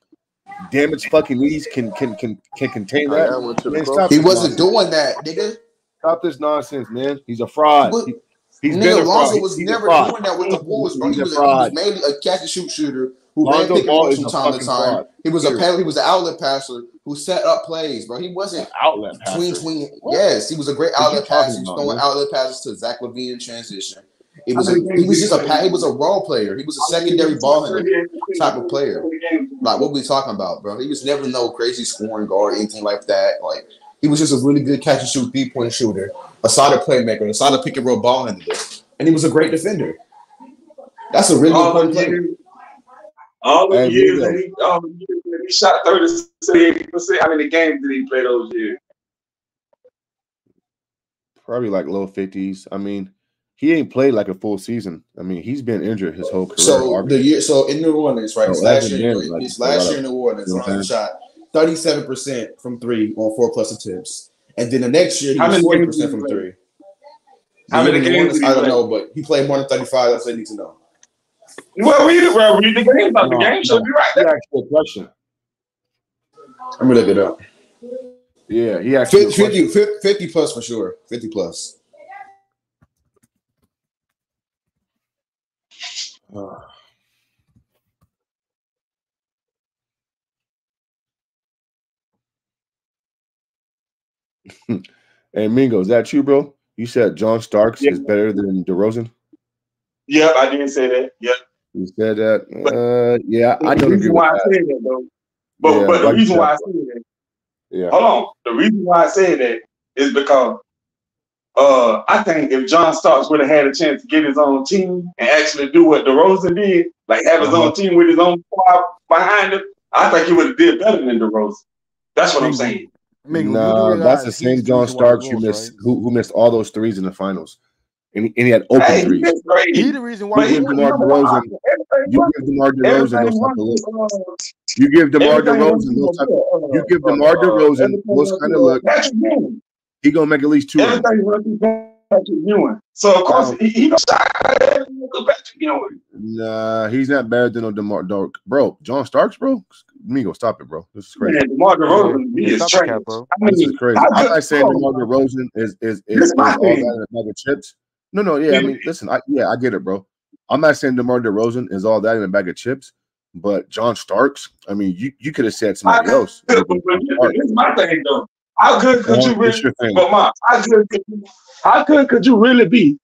damaged fucking knees can can can can contain that. got went to the Man, He wasn't nonsense. doing that, nigga. Stop this nonsense, man. He's a fraud. He, he's been nigga, a fraud. Lonzo was he's never doing that with the Bulls, bro. He's He was a, he was fraud. mainly a catch and shoot shooter who ran Lonzo pick and Ball is from a time to time. fraud. He was a he was an outlet passer who set up plays, bro. He wasn't Outlet tween passer. tween. Yes, he was a great outlet passer. He was about, throwing man? outlet passes to Zach LaVine in transition. He was a he was just a pa- he was a role player. He was a secondary games? ball handler type of player. How many games? Like what we talking about, bro? He was never no crazy scoring guard, anything like that. Like he was just a really good catch and shoot three point shooter, a solid playmaker, a solid pick and roll ball handler, and he was a great defender. That's a really All important the player. Years, all the years that he, all the years that he shot thirty seven percent. How many games did he play those years? Probably like low fifties. I mean, he ain't played like a full season. I mean, he's been injured his whole career. So the year, so in New Orleans, right? So last year, been like his last year in New Orleans, You know what I'm Lonzo saying? shot thirty-seven percent from three on four plus attempts, and then the next year he How was many forty percent from three. How many games I don't know, but he played more than thirty-five. That's what I need to know. Well, read it. Well, read the game. About the game should no. be right He there. asked a question. I'm gonna look it up. Yeah, he asked you 50, 50, 50 plus for sure. Fifty plus. Uh, hey, Mingo, is that you, bro? You said John Starks Yeah. is better than DeRozan. Yep, I didn't say that. Yep. You said that. But Uh, yeah, I the don't agree reason with why I that. said that though, but Yeah, but why the you reason why I that? said that, Yeah, hold on. The reason why I said that is because uh I think if John Starks would have had a chance to get his own team and actually do what DeRozan did, like have his uh-huh. own team with his own squad behind him, I think he would have did better than DeRozan. That's what I'm saying. Mingo, you do No, that's the same John reason Starks who missed right? who, who missed all those threes in the finals, and he, and he had open Hey, threes. He the reason why But he he give DeMar. DeRozan, you give DeMar DeRozan those type of looks. uh, You give DeMar DeRozan those type. uh, You give DeMar uh, DeRozan those kind of look. Patrick He gonna make at least two of them. Everything run to Patrick Ewing. So of course Um, he, he gonna shot everything to Patrick Ewing. Nah, he's not better than no DeMar Dark, bro. John Starks, bro. Migo, stop it, bro. This is crazy. Man, DeMar DeRozan, Yeah, is stop the cap, bro. I This is crazy. how I'm good? not saying Oh, DeMar DeRozan is is is, is is my all that thing. in a bag of chips. No, no, yeah. I mean, listen, I yeah, I get it, bro. I'm not saying DeMar DeRozan is all that in a bag of chips, but John Starks. I mean, you you could have said How somebody good? else. But other than John Starks. This is my thing though. How good could you Well, it's really? your thing. But ma, how good? Could you, how good could you really be?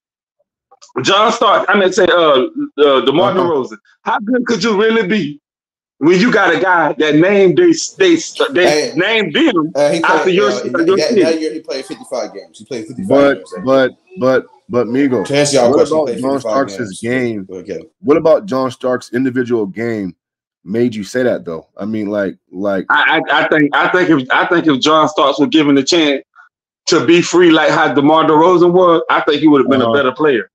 John Stark. I mean, say uh, uh DeMar Uh-huh. DeRozan. How good could you really be when you got a guy that named they they they Hey. named them Uh, he after played, your uh, your that, city? that year he played 55 games. He played 55 But games. that year. but but but Migo, To answer y'all what question, about John Starks' games. game? Okay. What about John Starks' individual game made you say that though? I mean, like like I, I I think I think if I think if John Starks was given the chance to be free like how DeMar DeRozan was, I think he would have been Uh-huh. a better player.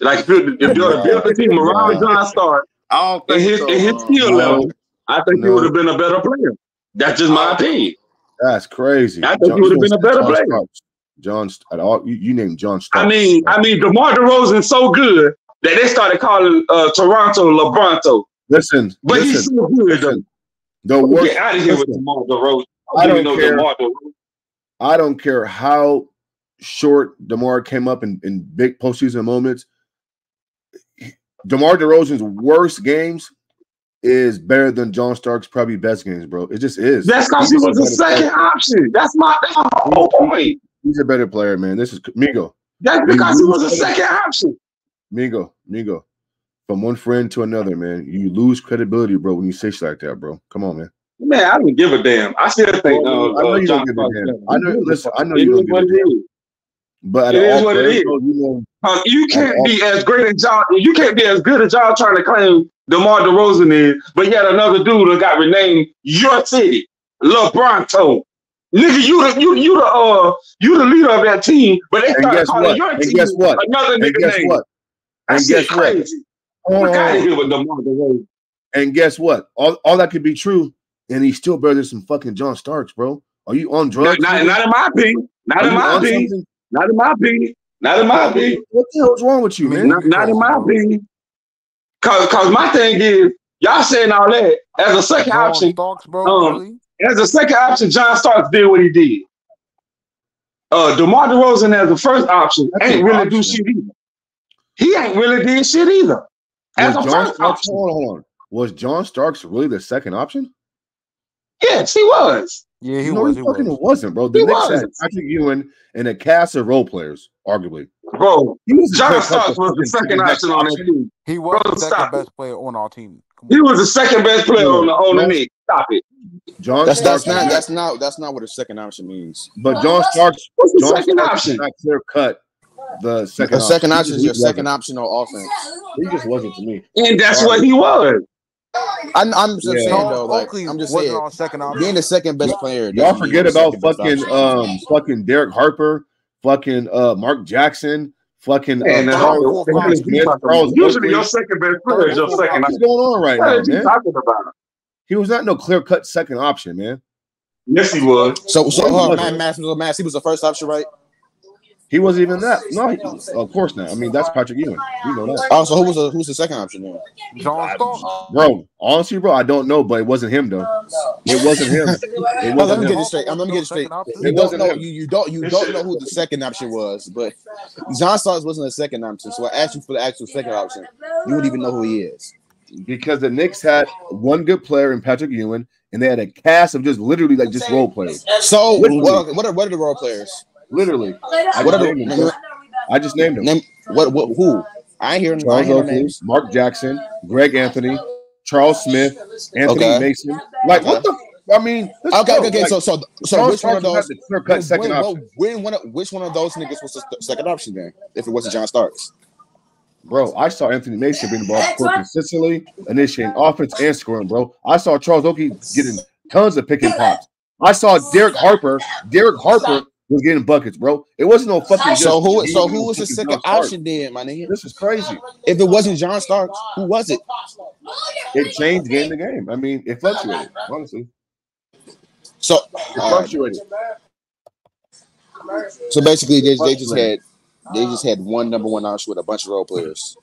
Like if you if you Nah, built the team around nah. John Starks I don't and think his so. and his um, skill No, level, I think he would have been a better player. That's just my opinion. That's crazy. I think John, he would have been a better John player. Starks. John at all you, you named John Starks. I mean. I mean, DeMar DeRozan so good that they started calling uh, Toronto LeBronto. listen, But he's listen, so good listen. The worst. Get out of here with DeMar DeRozan. I Don't care. DeMar DeRozan. I don't care how short Demar came up in, in big postseason moments. Demar DeRozan's worst games is better than John Stark's probably best games, bro. It just is. That's because he was better second option. That's my, that's my whole point. He's a better player, man. This is Migo. That's because he was a second option. Migo, Migo. From one friend to another, man. You lose credibility, bro, when you say shit like that, bro. Come on, man. Man, I don't give a damn. I still think uh, I know uh, you John don't give a damn. I know. Listen, I know It you don't give a damn. is. But It is what it players, is. bro, you know, Uh, you can't be as great as y'all. You can't be as good as y'all trying to claim DeMar DeRozan is, but yet another dude that got renamed your city, LeBronto. Nigga, you the you you the uh you the leader of that team, but they and started guess calling what? your And team guess what? another And nigga guess name. what? That And shit guess what? crazy. Hold Fuck out of here with DeMar DeRozan. And guess what? All, all that could be true, and he's still better than some fucking John Starks, bro. Are you on drugs? not, nigga? not in my opinion. Not Are in my on opinion. something? Not in my opinion. Not in my opinion. What the hell's wrong with you, man? Not, not in my opinion. Cause, cause my thing is, y'all saying all that as a second John option. Starks, bro. Um, really? As a second option, John Starks did what he did. Uh, DeMar DeRozan as the first option That's ain't an really do shit either. He ain't really did shit either. As Was a John first Starks? option, Hold on, hold on. Was John Starks really the second option? yes, he was. Yeah, he no, was. he He fucking was. wasn't, bro. The He Knicks was. had Patrick Ewing and a cast of role players, arguably. Bro, He was John Starks was the second option on that team. He was Bro, the second stop best player on our team. He was the second best player on the on the Knicks. Stop it. John That's Starks, that's not that's not that's not what a second option means. but John Starks, What's the John second Starks option? did not clear cut the second. A second option. option is your just second wasn't. option on offense. He just wasn't to me. And that's All what he was. I'm, I'm just Yeah. saying though, like Oakley I'm just saying, our second option. being the second best player. Y'all forget about fucking um fucking Derek Harper, fucking uh Mark Jackson, fucking uh, Man, the Charles, hell the hell Charles is he Smith, talking about? Charles Usually your second best player is your second What's option. going on right now, man? talking about? He was not no clear cut second option, man. Yes, he was. So so No, he uh, wasn't. Matt Mass was Mass. He was the first option, right? He wasn't even that. No, he, of course not. I mean, that's Patrick Ewing. You know that, Oh, so who was the who's the second option then? John Starks. bro. Honestly, bro, I don't know, but it wasn't him though. It wasn't him. It Oh, let wasn't me get it straight. Um, let me get it straight. You It don't wasn't know you, you don't you don't know who the second option was, but John Starks wasn't the second option. So I asked you for the actual second option. You wouldn't even know who he is. Because the Knicks had one good player in Patrick Ewing, and they had a cast of just literally like just role players. So Literally. what, what are what are the role players? Literally, I What just are the named them. I just named them. name? What what who? I. I Charles Oakley. Mark Jackson, Greg Anthony, Charles Smith, Anthony Okay. Mason. Like what the? I mean, Okay, okay, okay. Like, So so so which one of those? cut second when, option. when one of, which one of those niggas was the second option then? If it wasn't John Starks, Bro, I saw Anthony Mason bring the ball court consistently, initiating offense and scoring, bro. I saw Charles Oakley getting tons of pick and pops. I saw Derek Harper. Derek Harper was getting buckets, bro. It wasn't no fucking. So who? So was who was the second option then, my nigga? This is crazy. If it wasn't John Starks, who was it? It changed game to game. I mean, it fluctuated, honestly. So, It all right. fluctuated. so basically, they, they just had they just had one number one option with a bunch of role players.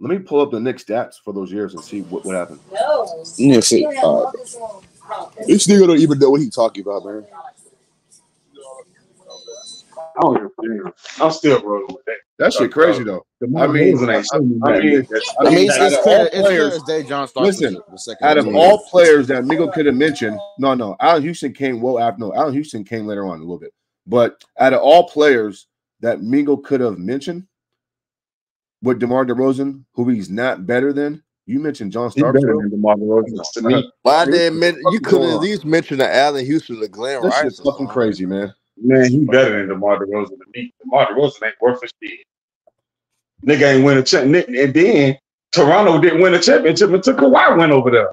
Let me pull up the Knicks stats for those years and see what, what happened. Yeah, see, uh, this nigga don't even know what he talking about, man. I don't give a damn. I'm still rolling with that. That shit crazy though. DeMar I mean, DeRozan ain't showing I mean, I I mean, mean, it's, out it's clear, all it's clear players, as day John Starks listen, the- the second. out of team. all players that Mingo could have mentioned, no, no, Allan Houston came well after. No, Allan Houston came later on a little bit. But out of all players that Mingo could have mentioned, with DeMar DeRozan, who he's not better than, you mentioned John He's Starks. better bro. than DeMar DeRozan to me. Why What didn't the men- you could going at least mention the Allan Houston the Glenn This Rice shit's or fucking crazy, man. Man, he better than DeMar DeRozan to me. DeMar DeRozan ain't worth a shit. Nigga ain't win a championship. And then Toronto didn't win a championship until Kawhi went over there.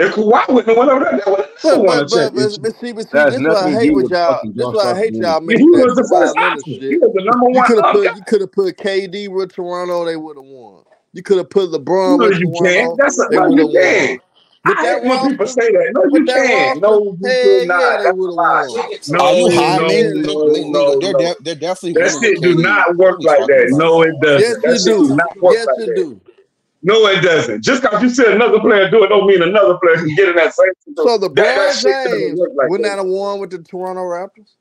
If Kawhi wouldn't have went over there, they would have never But, won a but, but, but, championship. but see, but see, That has this is why I hate with with y'all. This is why I hate y'all Yeah, mention he was the first option. He was the number You one could have put guy. you could have put KD with Toronto, they would have won. You could have put No, LeBron with you can't. That's a, they no, you have won. can't. With I that hate when people say that. No, you can't. No, you hell could yeah, not. they That's a would have lie. won. No, Are you Hell high, no, no, no, they're no. they're definitely That shit do not work like that. No, it doesn't. Yes, it shit do do. not work Yes, it do. No, it doesn't. Just because you see another player do it, don't mean another player can get in that same situation. So the that LeBron shit doesn't James like would that. have won with the Toronto Raptors.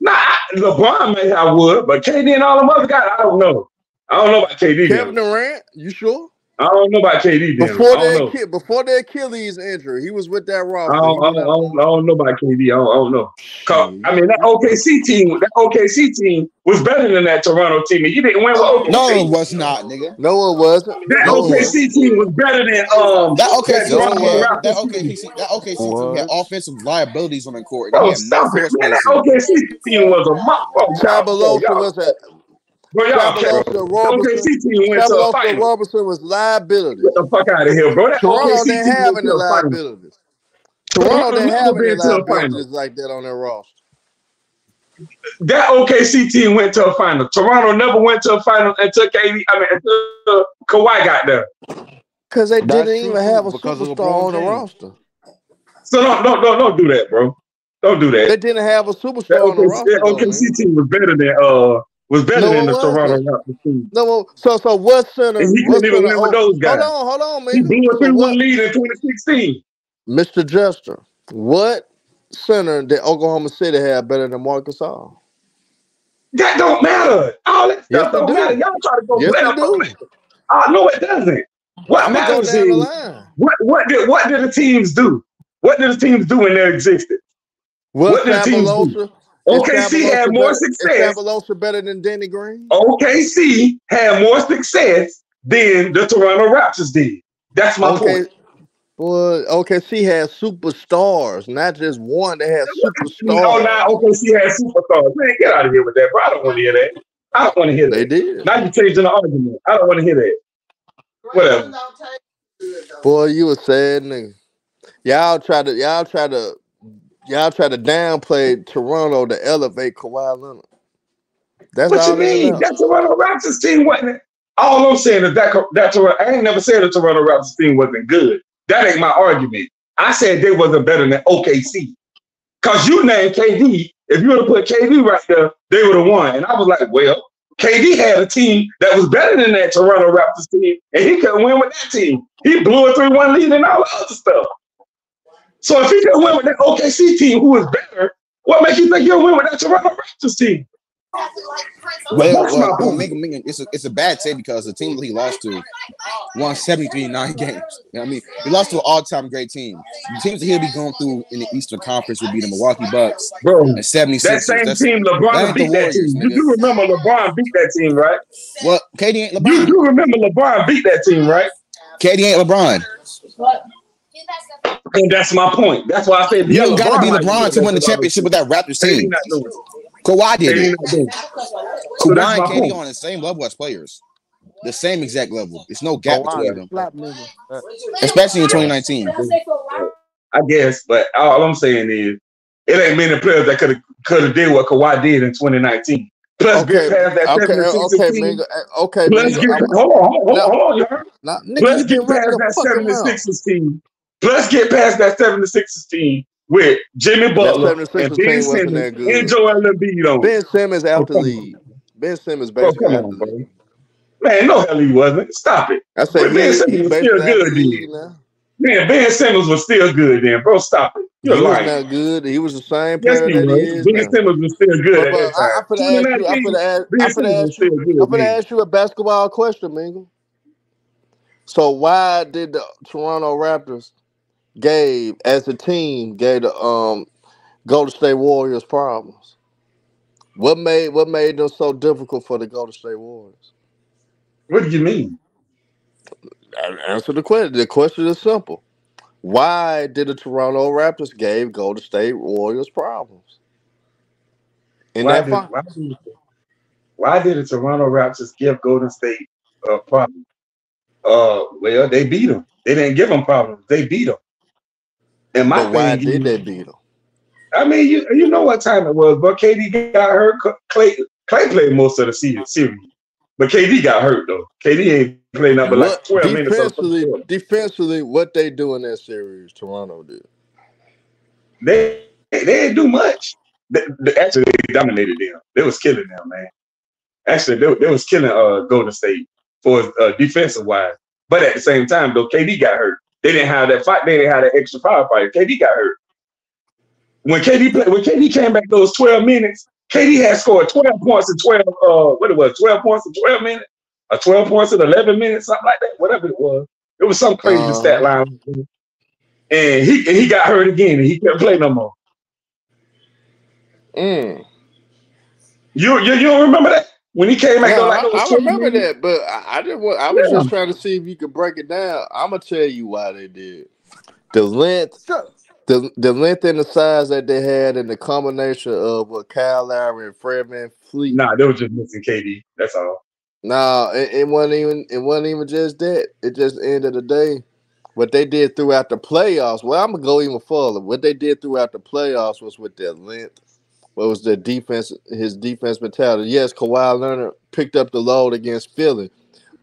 Nah, I- LeBron may I would, but KD and all them other guys, I don't know. I don't know about KD Kevin. Durant, you sure? I don't know about KD then. Before I don't their know. Achilles, before their Achilles injury, he was with that roster. He don't, I don't, I don't. I don't know about KD. I don't, I don't know. 'Cause, Shit. I mean, that OKC team, that OKC team was better than that Toronto team. and He didn't win with OKC. No, it was not, nigga. No, it wasn't. That No, it wasn't. OKC team was better than um That that OKC No, team Toronto had wasn't. that OKC that OKC team had offensive liabilities on the court. They Bro, had no stop floor it, man. That. OKC team was a mo- bro, y'all, bro, Sefolosha y'all, was a bro, y'all kept Sefolosha the Roberson. OKC team went to a Sefolosha final. Roberson was liabilities. Get the fuck out of here, bro. That Toronto OKC didn't team have went any to a final. liabilities. Toronto Toronto didn't have any been to a final. liabilities like that on their roster. That OKC team went to a final. Toronto never went to a final until KD. I mean, until Kawhi got there. Because they That's didn't true even have a because of superstar LeBron on the roster. So don't don't don't, don't do that, bro. Don't do that. They didn't have a That superstar on the OKC, roster that OKC man. team was better than uh was better No, than the Toronto. Raptors No, so so what center? and he What couldn't even win with those guys. hold on, hold on, man. He blew a So three one lead in 2016. Mr. Jester? What center did Oklahoma City have better than Marcus All? That don't matter. All that stuff it don't matter. Y'all try to go Yes, play it up do. Oh no, it doesn't. What I'm matters is what what did what did the teams do? What did the teams do in their existence? Was What did the teams do? Sefolosha? Is OKC had Sefolosha more better? Is success. Sefolosha better than Danny Green? OKC had more success than the Toronto Raptors did. That's my Okay, point. well, OKC had superstars, not just one. They had Oh, superstars. now OKC had superstars. Man, get out of here with that, bro. I don't want to hear that. I don't want to hear They that. They did. Now you're changing the argument. I don't want to hear that. Whatever. Boy, you a sad nigga. Y'all try to y'all try to y'all try to downplay Toronto to elevate Kawhi Leonard. That's What you mean? That Toronto Raptors team wasn't. All I'm saying is that that Toronto. I ain't never said the Toronto Raptors team wasn't good. That ain't my argument. I said they wasn't better than OKC. Cause you named KD. If you would have put KD right there, they would have won. And I was like, well, KD had a team that was better than that Toronto Raptors team, and he couldn't win with that team. He blew a 3-1 lead and all the other stuff. So if he could win with that OKC team, who was better, what makes you think he'll win with that Toronto Raptors team? Well, That's well, well point. make, make, it's a it's a bad take because the team that he lost to won 73 nine games. You know what I mean, he lost to an all-time great team. The teams that he'll be going through in the Eastern Conference would be the Milwaukee Bucks Bro, and 76ers. that same That's, team, LeBron ain't the beat that Warriors, team. You do remember LeBron beat that team, right? Well, KD ain't LeBron. You do remember LeBron beat that team, right? KD ain't LeBron. And that's my point. That's why I said You yeah, don't gotta be LeBron to win the against championship with that Raptors team. not doing it. Kawhi did it. not doing it. So Kawhi that's and my KD point. on the same level as players. The same exact level. There's no gap Kawhi between them, slap nigga. Uh, especially in 2019. I guess, but all I'm saying is it ain't many players that could have could have did what Kawhi did in 2019. Plus Okay, get past that okay, 76 okay, team. Mingo. uh, Okay, Plus Mingo. get hold on, hold on, hold on, you heard? now, nigga, Plus get past that fucking mouth. 76ers team. Plus get past that 76ers team with Jimmy Butler and Ben Simmons and. Joel Embiid on. Oh, ben Simmons Oh, out the come league. Ben Simmons Bro, basically come on. Man, no hell he wasn't. Stop it. I said, Ben Simmons was still the good then. Man, Ben Simmons was still good then, bro. Stop it. You're was lying. not good. He was the same Yes, player he that he was. is Ben now. Simmons was still good But at but that I, finna ask you. 2019, finna ask. Ben Simmons was ask you. still good I'm finna then. ask you a basketball question, Mingo. So why did the Toronto Raptors gave as a team gave the um Golden State Warriors problems? What made what made them so difficult for the Golden State Warriors? What do you mean? Answer the question. The question is simple. Why did the Toronto Raptors gave Golden State Warriors problems in Why that did why did why did the Toronto Raptors give Golden State a problem? Uh, well, they beat them. They didn't give them problems. They beat them. And my But why thing did is, they beat them? I mean, you you know what time it was, but KD got hurt. Klay Klay played most of the se- series, but KD got hurt though. KD ain't playing nothing but like What twelve minutes of the first defensively? quarter. Defensively, what they do in that series? Toronto did. They they didn't do much. They, they- actually, they dominated them. They was killing them, man. Actually, they, they was killing uh Golden State for uh, defensive wise. But at the same time, though, KD got hurt. They didn't have that fight. They didn't have that extra firefighter. KD got hurt. When KD play, when KD came back those twelve minutes, KD had scored twelve points in twelve. Uh, what it was, twelve points in twelve minutes, or twelve points in eleven minutes, something like that. Whatever it was, it was some crazy Uh stat line. And he and he got hurt again, and he couldn't play no more. Mm. You you, you don't remember that when he came back No, like I, I remember minutes? that, but I, I didn't. Want, I was Yeah. just trying to see if you could break it down. I'm gonna tell you why they did. The length, the the length and the size that they had, and the combination of what Kyle Lowry and Fred Van Fleet. Nah, they were just missing KD. That's all. No, it, it wasn't even. It wasn't even just that. It just end of the day. What they did throughout the playoffs. Well, I'm gonna go even further. What they did throughout the playoffs was with their length. What was the defense? His defense mentality. Yes, Kawhi Leonard picked up the load against Philly,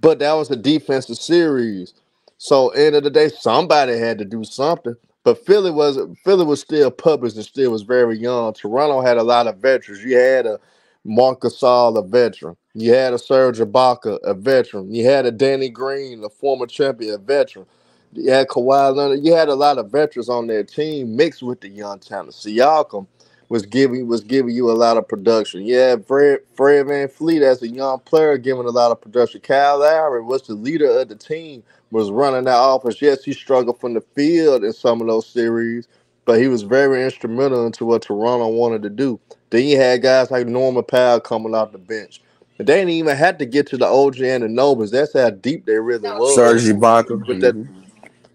but that was a defensive series. So end of the day, somebody had to do something. But Philly was Philly was still published and still was very young. Toronto had a lot of veterans. You had a Marc Gasol, a veteran. You had a Serge Ibaka, a veteran. You had a Danny Green, a former champion, a veteran. You had Kawhi Leonard. You had a lot of veterans on their team mixed with the young talent. Siakam was giving was giving you a lot of production. Yeah, Fred, Fred VanVleet as a young player giving a lot of production. Kyle Lowry was the leader of the team, was running that offense. Yes, he struggled from the field in some of those series, but he was very instrumental into what Toronto wanted to do. Then you had guys like Norman Powell coming off the bench. But they didn't even have to get to the OG Anunoby. That's how deep they really was Serge Ibaka. with that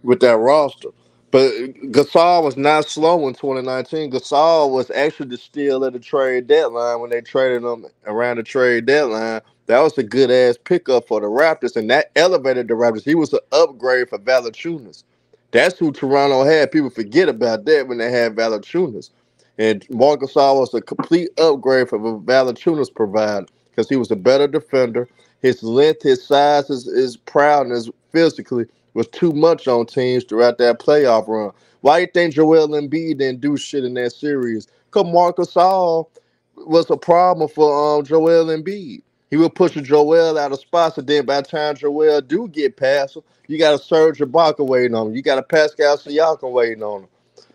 with that roster. But Gasol was not slow in 2019. Gasol was actually the steal at the trade deadline when they traded him around the trade deadline. That was a good ass pickup for the Raptors, and that elevated the Raptors. He was an upgrade for Valanciunas. That's who Toronto had. People forget about that when they had Valanciunas. And Marc Gasol was a complete upgrade for what Valanciunas provided because he was a better defender. His length, his size, his, his proudness physically was too much on teams throughout that playoff run. Why you think Joel Embiid didn't do shit in that series? Because Marcus Gasol was a problem for um, Joel Embiid. He was pushing Joel out of spots, and then by the time Joel do get past him, you got a Serge Ibaka waiting on him. You got a Pascal Siakam waiting on him.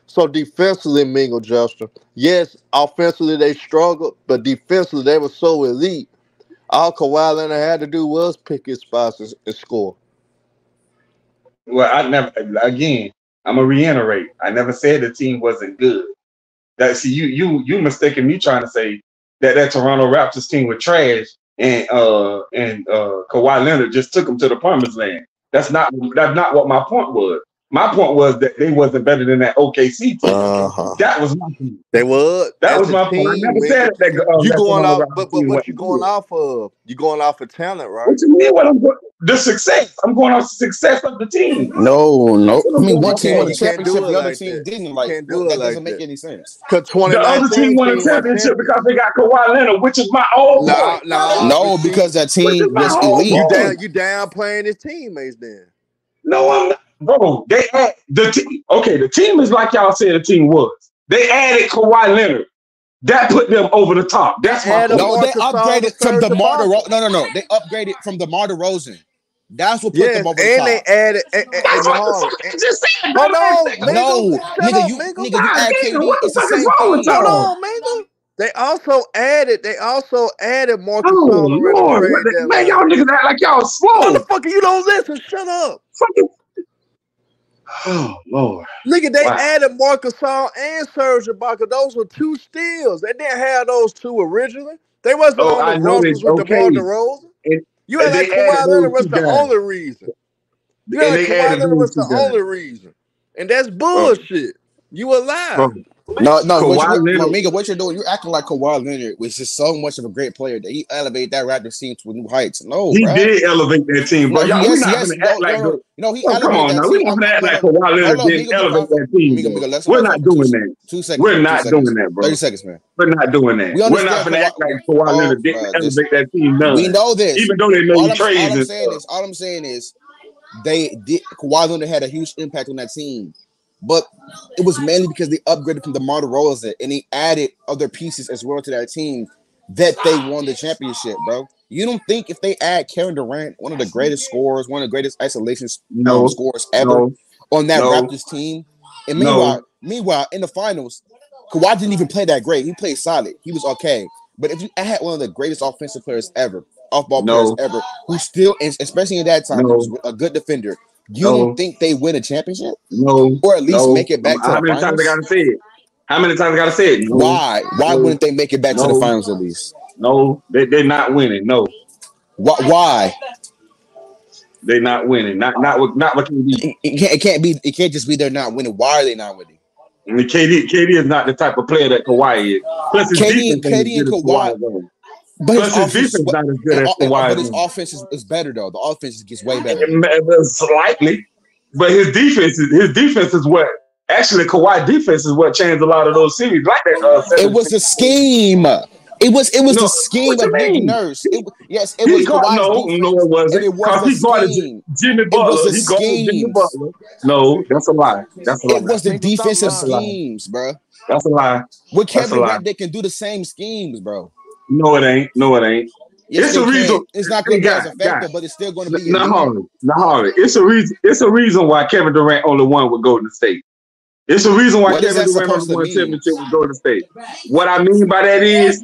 So defensively, Mingle Justin, yes, offensively they struggled, but defensively they were so elite. All Kawhi Leonard had to do was pick his spots and score. Well, I never again. I'm gonna reiterate. I never said the team wasn't good. That see you you you mistaken me trying to say that that Toronto Raptors team was trash and uh and uh Kawhi Leonard just took them to the promised land. That's not that's not what my point was. My point was that they wasn't better than that OKC team. Uh-huh. That was my point. They would. That As was a my point. I never man. said that. Uh, You going off, but, but what you going off of? You going off of talent, right? What you mean? What I'm go- the success? I'm going off the success of the team. No, no. I mean, one team won can't, the you can't do championship, the other like team that. didn't. Like, can't do that like doesn't make that. any sense. Cause The other 2019 team won a championship because they got Kawhi Leonard, which is my old Nah, nah. No, because that team my was elite. you down, you down playing his teammates then. No, I'm not. Bro, they add the team. Okay, the team is like y'all said the team was. They added Kawhi Leonard. That put them over the top. That's my point. No, they upgraded and from Serge DeMar DeRozan. No, no, no. They upgraded from DeMar DeRozan. That's what put Yes, them over the top. and they added and, and, That's and what the Nahara. fuck I And, just said, hold on, dumbass nigga. Mingo. No, nigga, you nigga, you add KD, what the it's the fuck is same wrong with Hold y'all? on, Mingo. They also added. They also added Marcus Oh All around the Lord, trade what the, man, y'all niggas act like y'all slow. Motherfucker, you don't listen. Shut up. Fucking, oh Lord, Nigga, they wow. added Marcus and Serge Ibaka. Those were two steals. They didn't have those two originally. They wasn't Oh, on the this. with Okay, DeRozan. and, You and like Kawhi Leonard was the only reason. You like Kawhi Leonard was the only reason. And that's Bro, bullshit. You a lie. bro, No, no, what you, Kawhi what, Leonard. Mamiga, what you're doing, you're acting like Kawhi Leonard was just so much of a great player that he elevated that Raptors team to new heights. No, He bruh. did elevate that team, No, bro. Y'all, we yes, not yes, gonna no, act like no, no, the. no, he Oh, come on now. We team. gonna I'm, act no, like no, Kawhi Leonard on, didn't Miga, elevate quiet. that team, Miga, bro. Miga, We're not for two, doing that. two seconds, We're not seconds. doing that, bro. 30 seconds, man. We're not doing that. We We're not gonna act like Kawhi Leonard didn't elevate that team No, we know this. Even though they I'm, trades all I'm saying is, all I'm saying is, they did. Kawhi Leonard had a huge impact on that team, but it was mainly because they upgraded from DeMar DeRozan and he added other pieces as well to that team that they won the championship, bro. You don't think if they add Kevin Durant, one of the greatest scorers, one of the greatest isolation um, No, scorers ever no, on that no, Raptors team, and meanwhile, meanwhile in the finals, Kawhi didn't even play that great. He played solid. He was okay. But if you add one of the greatest offensive players ever, off-ball players ever, who still, especially in that time, was a good defender. You don't think they win a championship no, or at least no. make it back to How the many times I finals? gotta say it? How many times I gotta say it? No, Why? Why no, wouldn't they make it back to the finals at least? no. They they're not winning. No, Why? Why? they're not winning. Not not with not with KD. It, it can't, it can't be. It can't just be they're not winning. Why are they not winning? I mean, KD KD is not the type of player that Kawhi is. Plus KD, defense ain't as KD, and good Kawhi, Kawhi but his Plus his offense, is defense what, not as good as Kawhi but his offense is, is better though. The offense gets way better. Slightly, but his defense is his defense is what actually Kawhi defense is what changed a lot of those series, like that. Uh, It was a scheme. It was it was no, the scheme what you of Nick? Nurse. It, yes, it He was guard no, Kawhi's no, it wasn't it was because he guarded J- scheme. Jimmy It was Butler. the He guarded Jimmy. Butler. No, that's a lie. That's a lie. It was the defensive That's a lying. lie. schemes, bro. That's a lie. With Kevin lie. Durant, they can do the same schemes, bro. No, it ain't. No, it ain't. Yes, It's a can. reason. It's not going to be as effective, but it's still going to be Not. Harley. Not Harley. It's a reason. It's a reason why Kevin Durant only won with Golden State. It's a reason why What Kevin Durant only won championship with Golden State. What I mean by that is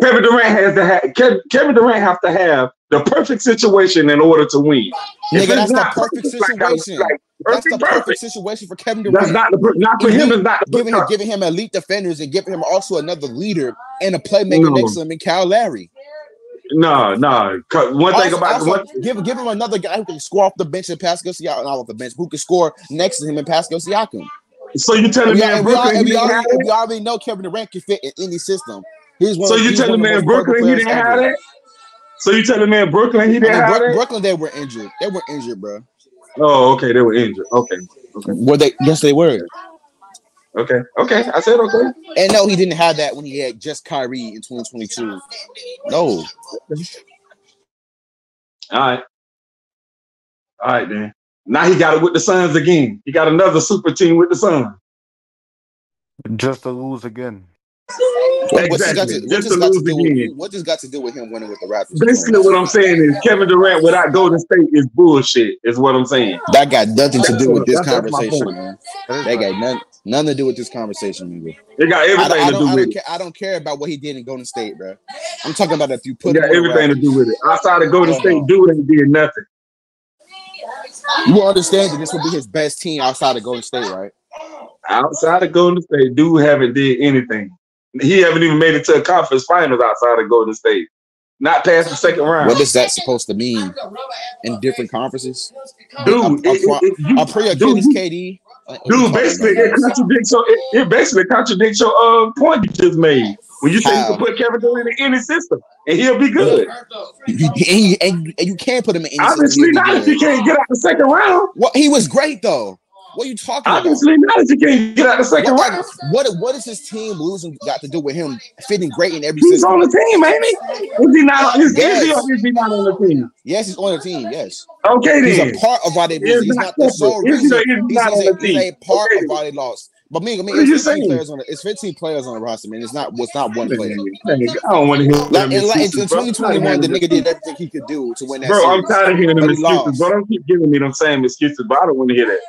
Kevin Durant has to have Kevin, Kevin Durant have to have the perfect situation in order to win. Nigga, that's the not perfect perfect, situation. like That's the perfect, perfect perfect. situation for Kevin That's Durant. not the per- not for him. Is not the giving him giving him elite defenders and giving him also another leader and a playmaker next mm. to him in Kyle Lowry. no, no. 'Cause One thing Also, about the also one. give give him another guy who can score off the bench and Pascal Siakam, not off the bench, who can score next to him and Pascal Siakam. So you And telling me in and we, al- Brooklyn and he we didn't already have we already know Kevin Durant can fit in any system. He's one So of you he's one telling of the me in Brooklyn he didn't have ever. that? So you telling me in Brooklyn he didn't have Brook, that? Brooklyn, they were injured. They were injured, bro. Oh, okay, they were injured. Okay, okay, Were they? Yes, they were. okay, okay. I said okay. And no, he didn't have that when he had just Kyrie in 2022. No, All right, all right, then. Now he got it with the Suns again. He got another super team with the Suns. Just to lose again. What, what's got to Exactly, just to this got to lose do again. with what this got to do with him winning with the Raptors Basically, what I'm saying is Kevin Durant without Golden State is bullshit. Is what I'm saying. That got nothing to do with this that's, that's conversation, point. man. That got nothing nothing to do with this conversation, man. It got I don't, everything I to don't, I with don't it. care. I don't care about what he did in Golden State, bro. I'm talking about if you put him got on the everything to do with it. Outside of Golden State, no, dude ain't did nothing. you understand that this will be his best team outside of Golden State, right? Outside of Golden State, dude haven't did anything. He haven't even made it to a conference finals outside of Golden State. not past the second round. What is that supposed to mean in different conferences? Dude, a, a, it- it- it- you- a pre Achilles KD. Like, Dude, basically, it contradicts your. It, it basically contradicts your uh point you just made when you say you can put Kevin Durant in any system and he'll be good. You- and, you, and, you, and you can't put him in any system, Obviously not if you can't get out the second round. What he was great though. What are you talking about? Obviously not if you can't get out the second What, round. what what is his team losing got to do with him fitting great in every He's system? on the team, ain't he? Is he not? Is, is he Yes. or is he not on the team? Yes, he's on the team. Yes, Okay, he's then. a part of why they lose. He's not not the sole separate. Is he or reason. is he He's, not he's, on a, he's a part Okay. of why they lost. But me, I mean, What are you it's 15 saying? players on the it's 15 players on the roster, man. It's not it's not one player. I don't want to hear Like, in, like, in excuses, bro. I'm tired of 2021, the nigga did everything he could do to win that Bro, I'm tired of hearing them excuses. Bro, don't keep giving me them same excuses. But I don't want to hear that.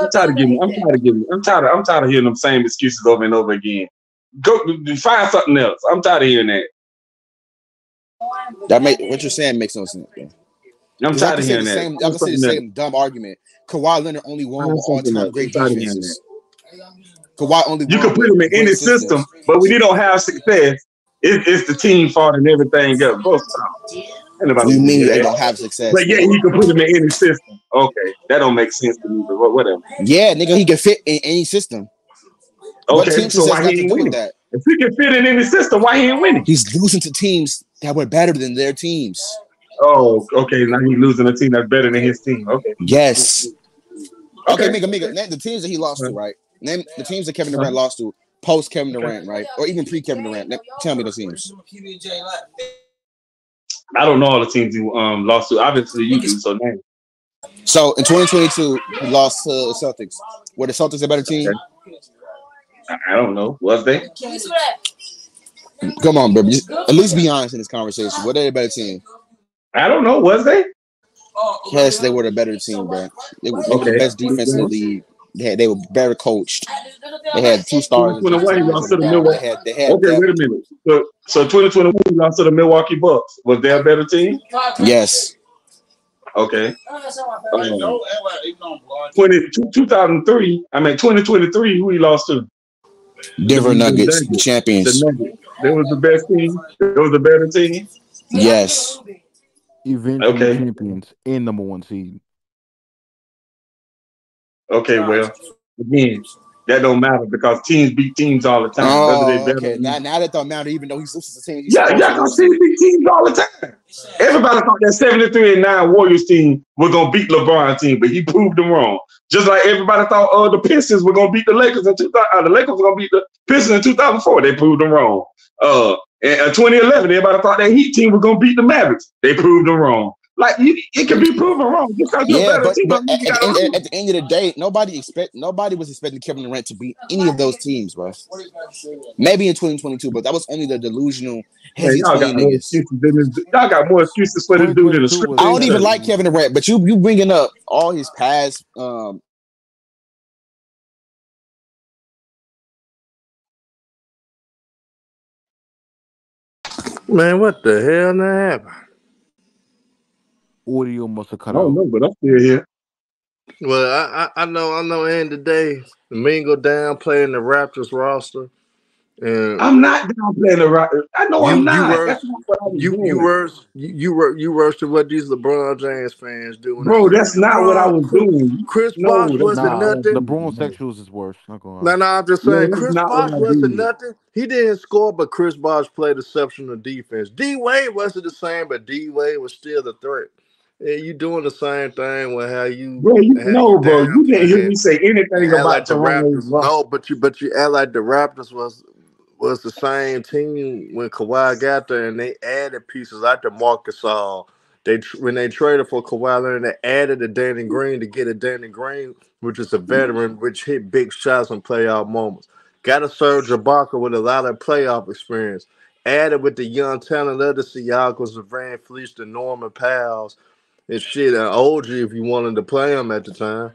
I'm tired of giving. I'm tired of giving. I'm tired. Of, I'm tired of hearing them same excuses over and over again. Go find something else. I'm tired of hearing that. That make what you're saying makes no sense. Man. I'm tired of hearing that. same. I Find can say the same dumb argument. Kawhi Leonard only won Find all-time great I'm tired of hearing that. defenses. Kawhi only You can put him in any great systems. system, but when you don't have success, it, it's the team fault and everything else. Ain't do you mean they don't have success? But yeah, you can put him in any system. Okay, that don't make sense to me. But whatever. Yeah, nigga, he can fit in any system. Okay, so why he ain't winning? that? If he can fit in any system, why he ain't winning? He's losing to teams that were better than their teams. Oh, okay. Now he's losing a team that's better than his team. Okay. Yes. Okay, Okay. Mika, Mika, the teams that he lost to, right? Name the teams that Kevin Durant lost to post Kevin Durant, right? Or even pre Kevin Durant. Name- Tell me the teams. I don't know all the teams you um lost to. Obviously, you do. So name. So in 2022, he lost to the Celtics. Were the Celtics a better team? I, I don't know. Was they? Come on, bro. At least be honest in this conversation. Were they a better team? I don't know. Was they? Yes, they were the better team, bro. They were, they were the best defense in the league. They, had, they were better coached. They had two stars. 2021, he lost to the They had, they had Okay, depth. wait a minute. So, so 2021, he lost to the Milwaukee Bucks. Was they a better team? Yes. Okay. Um, 20, 2003, I mean 2023, who he lost to? Denver The Nuggets, Nuggets. champions. The Nuggets. They was the best team. They was the better team. Yes. Eventually Okay. champions and number one seed. Okay, well, again, that don't matter because teams beat teams all the time. Oh, whether they better okay. Now, now that don't matter, even though he's losing to teams. he's Yeah, yeah, because teams beat teams all the time. Everybody thought that 73 and 9 Warriors team was gonna beat LeBron team, but he proved them wrong. Just like everybody thought uh, the Pistons were gonna beat the Lakers in 2000, uh, the Lakers were gonna beat the Pistons in 2004. They proved them wrong. Uh, in uh, 2011, everybody thought that Heat team was gonna beat the Mavericks. They proved them wrong. Like you, it can be proven wrong just because you're Yeah, better but, team. but at, you at, at- at the end of the day, nobody expect nobody was expecting Kevin Durant to beat any of those teams, bro. Maybe in 2022, but that was only the delusional, Man, y'all got more excuses than this. Y'all got more excuses for this dude than the script. I don't even like Kevin Durant, but you you bringing up all his past um Man, what the hell now happened? Audio must have I don't out. know, but I'm still here. Well, I, I, I know I know end of the Mingo down playing the Raptors roster. And I'm not downplaying the right. I know you I'm you not. were That's what I was you you doing. were you you were you roasted what these LeBron James fans doing. Bro, that's not what I was doing. Chris No, Bosh that's wasn't Nah, not. nothing. LeBron sexuals is worse. Not gonna No, lie. no, I'm just saying that's Chris Bosh wasn't nothing. He didn't score, but Chris Bosh played exceptional defense. D Wade wasn't the same, but D Wade was still the threat. And you doing the same thing with how you Bro, you know, bro. You didn't hear me say anything about like the Raptors. No, but you but you act like the Raptors was was the same team when Kawhi got there, and they added pieces like the Marc Gasol. They when they traded for Kawhi Leonard, they added a Danny Green to get a Danny Green, which is a veteran, which hit big shots in playoff moments. Got a Serge Ibaka with a lot of playoff experience. Added with the young talent of the Siakams, the VanVleets, the Norman Powell's, and shit, and OG if you wanted to play them at the time.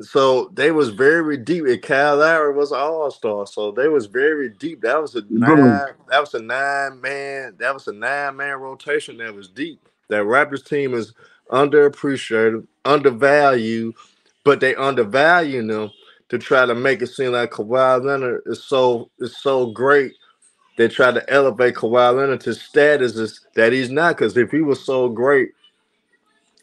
So they was very deep. And Kyle Lowry was an all star. So they was very deep. That was a nine. That was a nine man. That was a nine man rotation. That was deep. That Raptors team is underappreciated, undervalued, but they undervalue them to try to make it seem like Kawhi Leonard is so is so great they try to elevate Kawhi Leonard to status that he's not. Because if he was so great,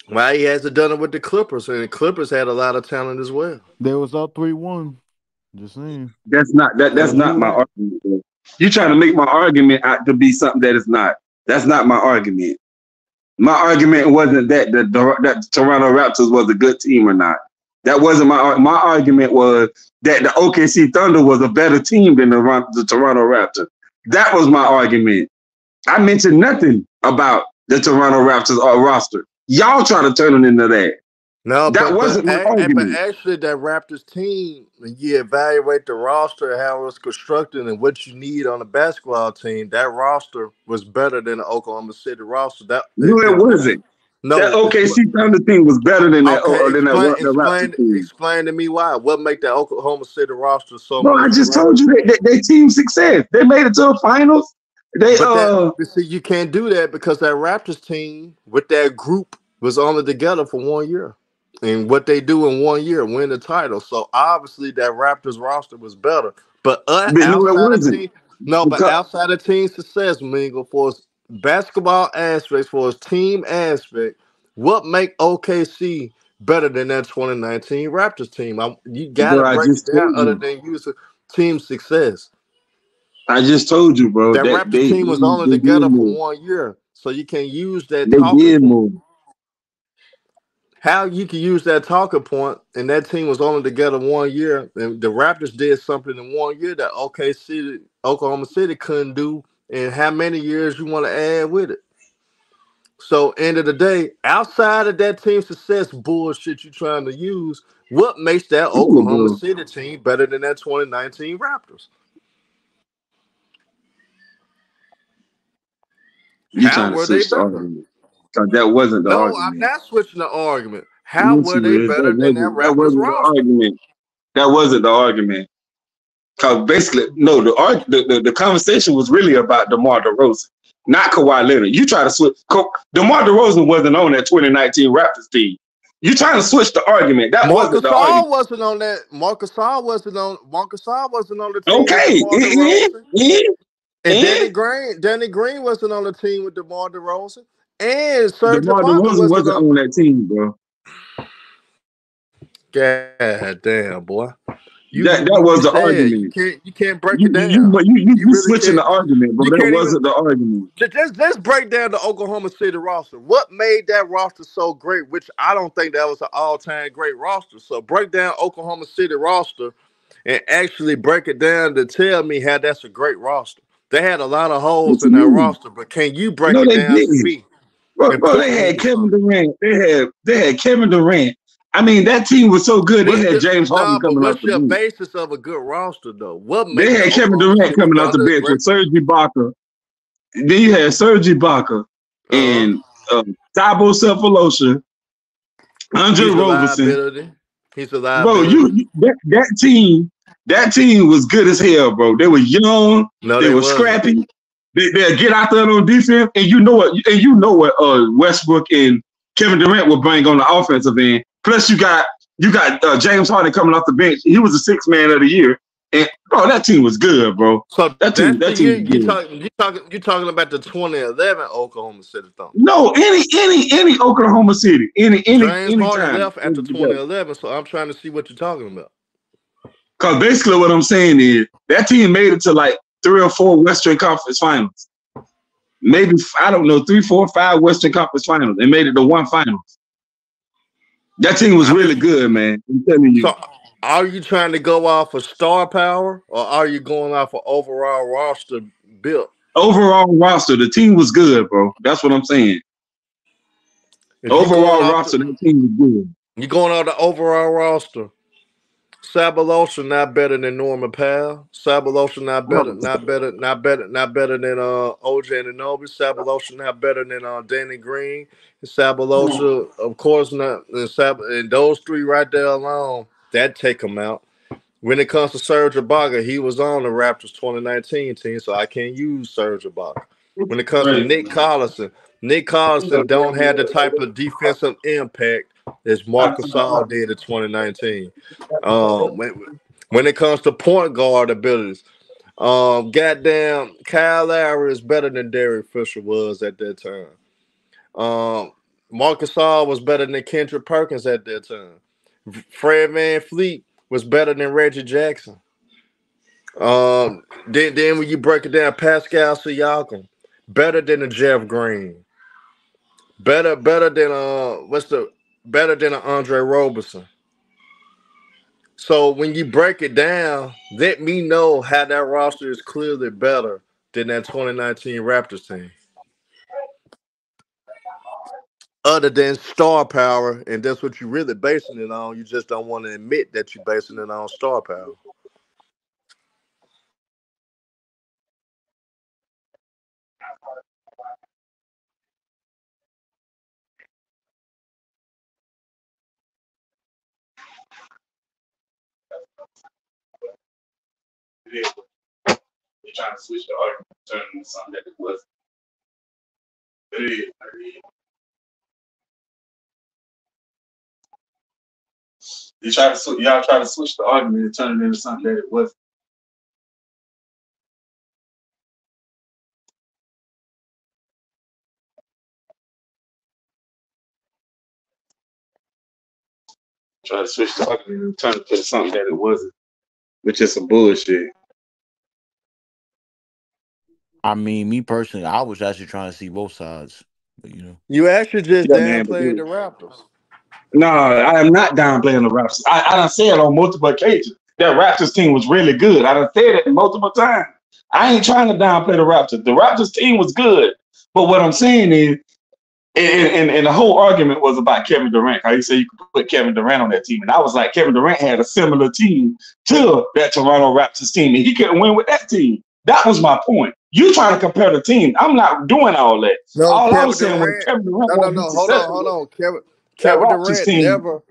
why he hasn't done it with the Clippers? And the Clippers had a lot of talent as well. They was up three one. Just saying. That's not that. That's not my argument. Bro. You trying to make my argument out to be something that is not. That's not my argument. My argument wasn't that the, the that Toronto Raptors was a good team or not. That wasn't my my argument was that the OKC Thunder was a better team than the, the Toronto Raptors. That was my argument. I mentioned nothing about the Toronto Raptors or roster. Y'all try to turn it into that. No, That but, wasn't but, my a- a- but actually, that Raptors team, when you evaluate the roster, how it's constructed, and what you need on a basketball team, that roster was better than the Oklahoma City roster. That No, it wasn't. No, that OKC Thunder team was better than that. Okay, uh, than explain, the explain, team. explain to me why. What make that Oklahoma City roster so? Bro, I just told you that they, they team success. They made it to the finals. They But that- uh see, you can't do that because that Raptors team with that group was only together for one year. And what they do in one year, win the title. So obviously that Raptors roster was better. But uh, But outside of team, no, but Because- outside of team success, Mingle, for its basketball aspects, for its team aspect, what make OKC better than that 2019 Raptors team? I, you gotta break it down other than use team success. I just told you, bro. That that Raptors they, team was they- only they together for move. one year, so you can use that. They talking did point. move. How you can use that talking point, and that team was only together one year, and the Raptors did something in one year that OKC, Oklahoma City couldn't do, and how many years you want to add with it? So, end of the day, outside of that team success bullshit you trying to use, what makes that Oklahoma. City team better than that 2019 Raptors? You How trying to were they switch the better? argument? Because that wasn't the No, argument. I'm not switching the argument. How Yes, were they better than that wasn't, that wasn't the argument. That wasn't the argument. Because basically, no, the, arg- the the the conversation was really about DeMar DeRozan, not Kawhi Leonard. You try to switch. Ka- DeMar DeRozan wasn't on that 2019 Raptors team. You trying to switch the argument? That Marcus wasn't the Gasol argument. wasn't on that. Marcus Gasol wasn't on. Marcus Gasol wasn't on the team Okay, with DeMar and, DeRozan. And, Danny Green, Danny Green wasn't on the team with DeMar DeRozan. And Serge DeMar DeRozan wasn't wasn't on. that team, bro. God damn, boy. You, That that was the said you argument. can't you can't break You it down. you you you, you, really switching the can't. argument, bro. You That can't even. wasn't the argument. Just, just let's break down the Oklahoma City roster. What made that roster so great? Which I don't think that was an all-time great roster. So break down Oklahoma City roster and actually break it down to tell me how that's a great roster. They had a lot of holes in their roster, but can you break No, it they down to didn't. me Bro, bro, they had Kevin? Durant. They had they had Kevin Durant. I mean, that team was so good. They What's had James Harden coming off what's the your bench. basis of a good roster though? What They had Kevin Durant coming off the bench with Serge Ibaka. Then you had Serge Ibaka Uh-huh. and um, Thabo Sefolosha, Andre He's Roberson. He's a Bro, you you- that, that team, that team was good as hell, bro. They were young, No, they they were wasn't. scrappy. They they get out there on defense, and you know what, and you know what uh Westbrook and Kevin Durant will bring on the offensive end. Plus, you got you got uh, James Harden coming off the bench. He was the sixth man of the year, and bro, that team was good, bro. So That team, that's that team was you talking. You talking. You talking about the 2011 Oklahoma City Thunder. No, any any any Oklahoma City, any any James any Harden time. left after 2011, so I'm trying to see what you're talking about. Because basically, what I'm saying is that team made it to like three or four Western Conference Finals. Maybe I don't know, three, four, five Western Conference Finals. They made it to one finals. That team was really good, man. I'm telling you. So, are you trying to go off of star power, or are you going off of overall roster built? Overall roster, the team was good, bro. That's what I'm saying. If Overall roster, the, that team was good. you going off the overall roster. Sabalosha not better than Norman Powell. Sabalosha not better, not better, not better, not better than uh OG Anunoby. Sabalosha not better than uh Danny Green. Sabalosha, of course, not. And, Sab- and those three right there alone, that take them out. When it comes to Serge Ibaka, he was on the Raptors 2019 team, so I can't use Serge Ibaka. When it comes to Nick Collison, Nick Collison don't have the type of defensive impact as Marcus Gasol did in 2019. Um, when, when it comes to point guard abilities, Um, goddamn, Kyle Lowry is better than Derek Fisher was at that time. Um, Marc Gasol was better than Kendrick Perkins at that time. Fred VanVleet was better than Reggie Jackson. Um, then, then when you break it down, Pascal Siakam, better than a Jeff Green. Better, better than uh what's the better than an Andre Roberson. So when you break it down, let me know how that roster is clearly better than that 2019 Raptors team. Other than star power, and that's what you're really basing it on. You just don't want to admit that you're basing it on star power. It is. They're trying to switch the argument, turn it into something that it wasn't. It is. what it is. You try to y'all try to switch the argument and turn it into something that it wasn't. Try to switch the argument and turn it into something that it wasn't, which is some bullshit. I mean, me personally, I was actually trying to see both sides, but you know, You actually just Yeah, downplayed the Raptors. No, I am not downplaying the Raptors. I, I done said on multiple occasions that Raptors team was really good. I done said it multiple times. I ain't trying to downplay the Raptors. The Raptors team was good. But what I'm saying is, and, and, and the whole argument was about Kevin Durant. How you say you could put Kevin Durant on that team. And I was like, Kevin Durant had a similar team to that Toronto Raptors team, and he couldn't win with that team. That was my point. You trying to compare the team. I'm not doing all that. No, all I Kevin was saying was Durant. Kevin Durant No, no, no. Hold on, hold on. Kevin Kevin Durant team never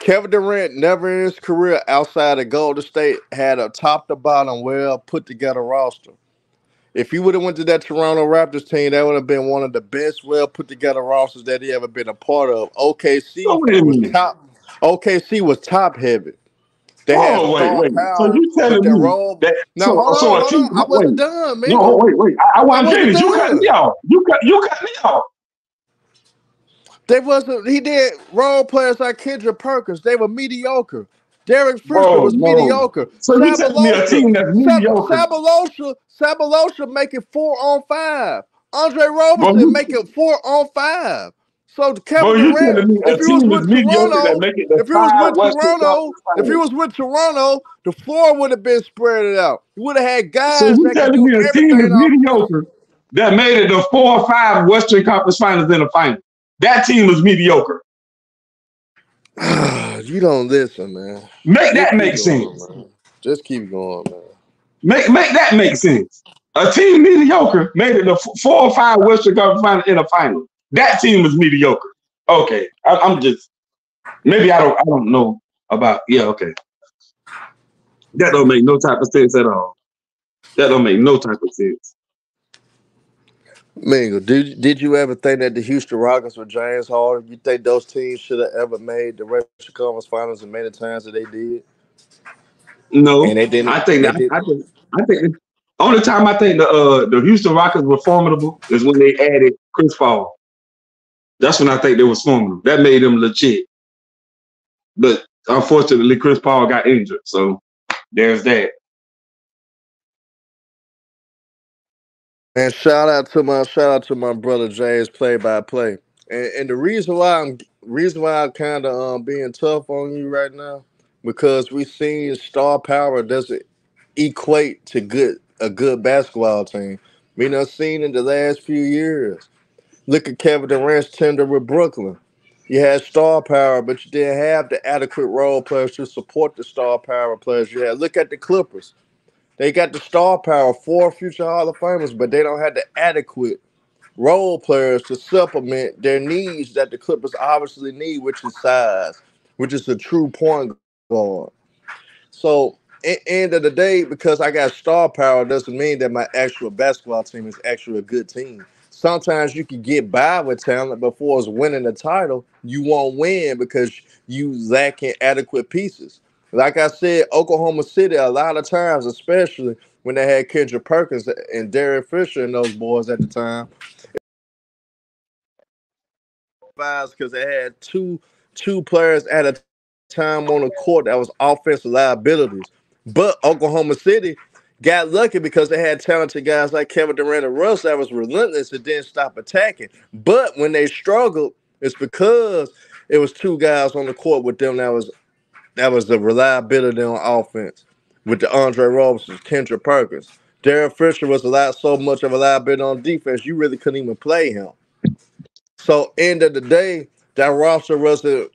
Kevin Durant never in his career outside of Golden State had a top to bottom well put together roster. If he would have went to that Toronto Raptors team, that would have been one of the best well put together rosters that he ever been a part of. OKC was top. OKC was top heavy. They had Oh wait, wait. So you telling me role. that No, so hold so on, hold on. I wasn't done, man. no wait wait I, I I wasn't finished. You cut me off. You cut you cut me off. They wasn't. He did role players like Kendrick Perkins. They were mediocre. Derek Fisher was mediocre. So you telling me a team that's mediocre. Sabalosha, Sabalosha making four on five. Andre Bro, Roberson you, making four on five. So bro, Kevin you Durant, if he was with Toronto, if he was with Toronto, if he was with Toronto, the floor would have been spread out. You would have had So guys you that could telling me a team is everything mediocre that made it the four or five Western Conference Finals in the final. That team was mediocre. you don't listen, man. Make that make sense. man. Just keep going, man. Make make that make sense. A team mediocre made it the f- four or five Western Conference Finals in a final. That team was mediocre. Okay, I, I'm just maybe I don't I don't know about yeah okay. That don't make no type of sense at all. That don't make no type of sense. Mingo, did did you ever think that the Houston Rockets with James Harden, you think those teams should have ever made the Western Conference Finals as many times that they did? No, And they didn't. I think that did. I think I think only time I think the uh the Houston Rockets were formidable is when they added Chris Paul. That's when I think they was formidable. That made them legit. But unfortunately, Chris Paul got injured, so there's that. And shout out to my shout out to my brother James play by play. And and the reason why I'm reason why I'm kind of um being tough on you right now because we seen star power doesn't equate to good a good basketball team. We done seen in the last few years. Look at Kevin Durant's tender with Brooklyn. You had star power, but you didn't have the adequate role players to support the star power players you had. Look at the Clippers. They got the star power, four future Hall of Famers, but they don't have the adequate role players to supplement their needs that the Clippers obviously need, which is size, which is the true point guard. So, at end of the day, because I got star power, doesn't mean that my actual basketball team is actually a good team. Sometimes you can get by with talent before it's winning the title. You won't win because you lacking adequate pieces. Like I said, Oklahoma City, a lot of times, especially, when they had Kendrick Perkins and Derek Fisher and those boys at the time. Because they had two two players at a time on the court that was offensive liabilities. But Oklahoma City got lucky because they had talented guys like Kevin Durant and Russ that was relentless and didn't stop attacking. But when they struggled, it's because it was two guys on the court with them that was that was the reliability on offense with the Andre Roberson, Kendrick Perkins. Darren Fisher was a lot so much of a liability on defense, you really couldn't even play him. So end of the day, that roster wasn't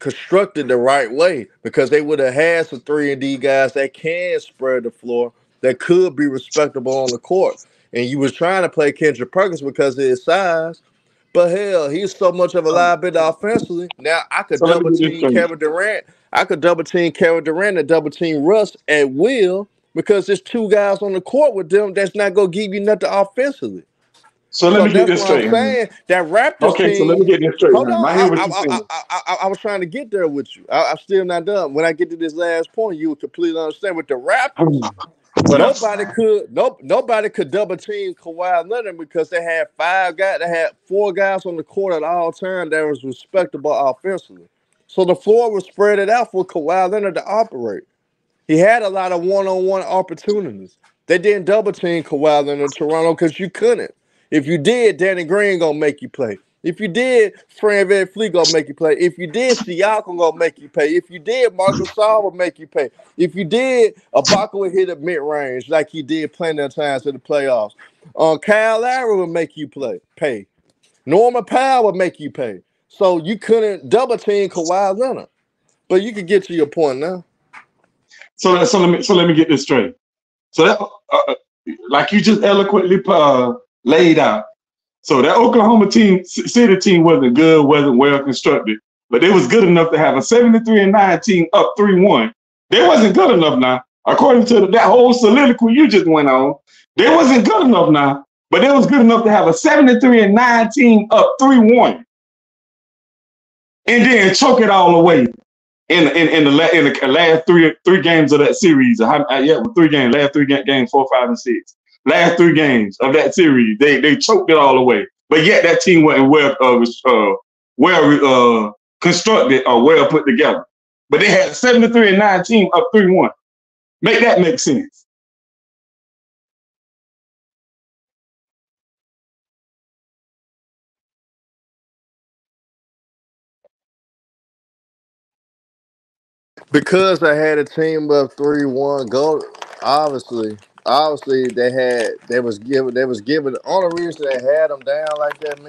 constructed the right way because they would have had some three and D guys that can spread the floor that could be respectable on the court. And you was trying to play Kendrick Perkins because of his size, but hell, he's so much of a liability offensively. Now I could double team. Kevin Durant. I could double team Kevin Durant and double team Russ at will because there's two guys on the court with them that's not gonna give you nothing offensively. So let me get this I'm straight. saying. That Raptors Okay, so let me get this straight. Hold on, I was trying to get there with you. I, I'm still not done. When I get to this last point, you will completely understand. With the Raptors, hmm. But I'm, nobody could no nobody could double team Kawhi Leonard because they had five guys. They had four guys on the court at all times that was respectable offensively. So the floor was spread it out for Kawhi Leonard to operate. He had a lot of one-on-one opportunities. They didn't double team Kawhi Leonard in Toronto because you couldn't. If you did, Danny Green gonna make you play. If you did, Fran VanVleet gonna make you play. If you did, Siakam gonna make you pay. If you did, Marcus Gasol will make you pay. If you did, Ibaka would hit a mid range like he did plenty of times in the playoffs. Uh, Kyle Lowry would make you play pay. Norman Powell would make you pay. So you couldn't double team Kawhi Leonard. But you could get to your point now. so so let me so let me get this straight. So that uh, uh, like you just eloquently uh, laid out. So that Oklahoma team, City team, wasn't good, wasn't well constructed, but they was good enough to have a 73 and 19 up 3-1. They wasn't good enough now, according to that whole soliloquy you just went on. They wasn't good enough now, but they was good enough to have a 73 and 19 up 3-1, and then choke it all away in in in the la- in the last three three games of that series. uh, yeah, three games, last three ga- games, four, five, and six. Last three games of that series, they they choked it all away. But yet that team wasn't well uh, was, uh well uh constructed or well put together. But they had a 73 and 9 team up 3-1. Make that make sense. Because I had a team of three one go. Obviously, obviously they had they was given they was given the only reason they had them down like that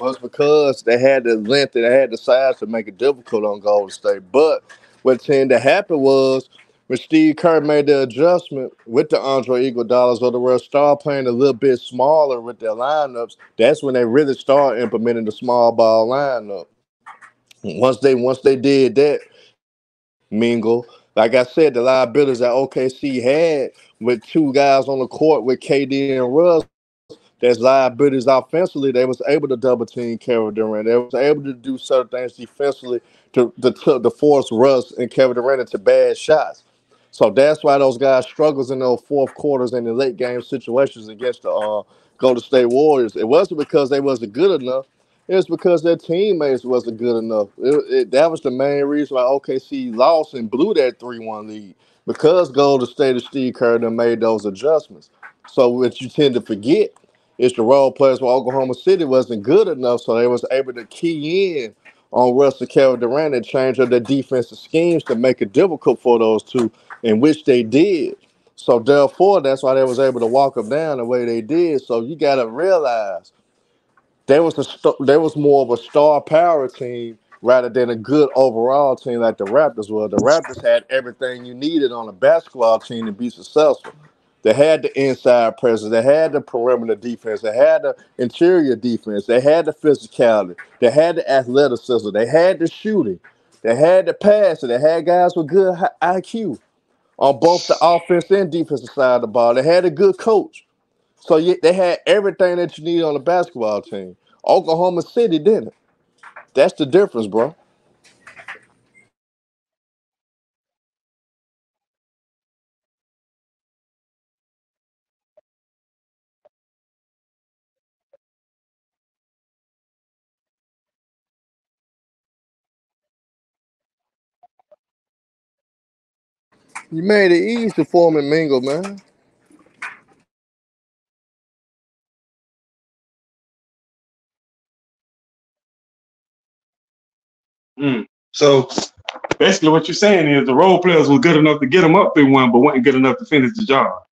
was because they had the length and they had the size to make it difficult on Golden State. But what tended to happen was when Steve Kerr made the adjustment with the Andre Iguodala's or the world, start playing a little bit smaller with their lineups, that's when they really start implementing the small ball lineup. Once they once they did that, mingle. Like I said, the liabilities that OKC had with two guys on the court with KD and Russ, there's liabilities offensively. They was able to double team Kevin Durant. They was able to do certain things defensively to to, to, to force Russ and Kevin Durant into bad shots. So that's why those guys struggles in those fourth quarters and the late game situations against the uh, Golden State Warriors. It wasn't because they wasn't good enough. It was because their teammates wasn't good enough. It, it, that was the main reason why OKC lost and blew that three-one lead because Golden State and Steve Kerr done made those adjustments. So what you tend to forget is the role players for Oklahoma City wasn't good enough, so they was able to key in on Russell Kevin Durant and change up their defensive schemes to make it difficult for those two, in which they did. So therefore, that's why they was able to walk them down the way they did. So you got to realize there was a st- was more of a star power team rather than a good overall team like the Raptors were. The Raptors had everything you needed on a basketball team to be successful. They had the inside presence, they had the perimeter defense, they had the interior defense, they had the physicality, they had the athleticism, they had the shooting, they had the passing, they had guys with good IQ on both the offense and defensive side of the ball. They had a good coach. So yeah, they had everything that you need on a basketball team. Oklahoma City didn't. That's the difference, bro. You made it easy for him and Mingle, man. So basically, what you're saying is the role players were good enough to get them up three one, but weren't good enough to finish the job.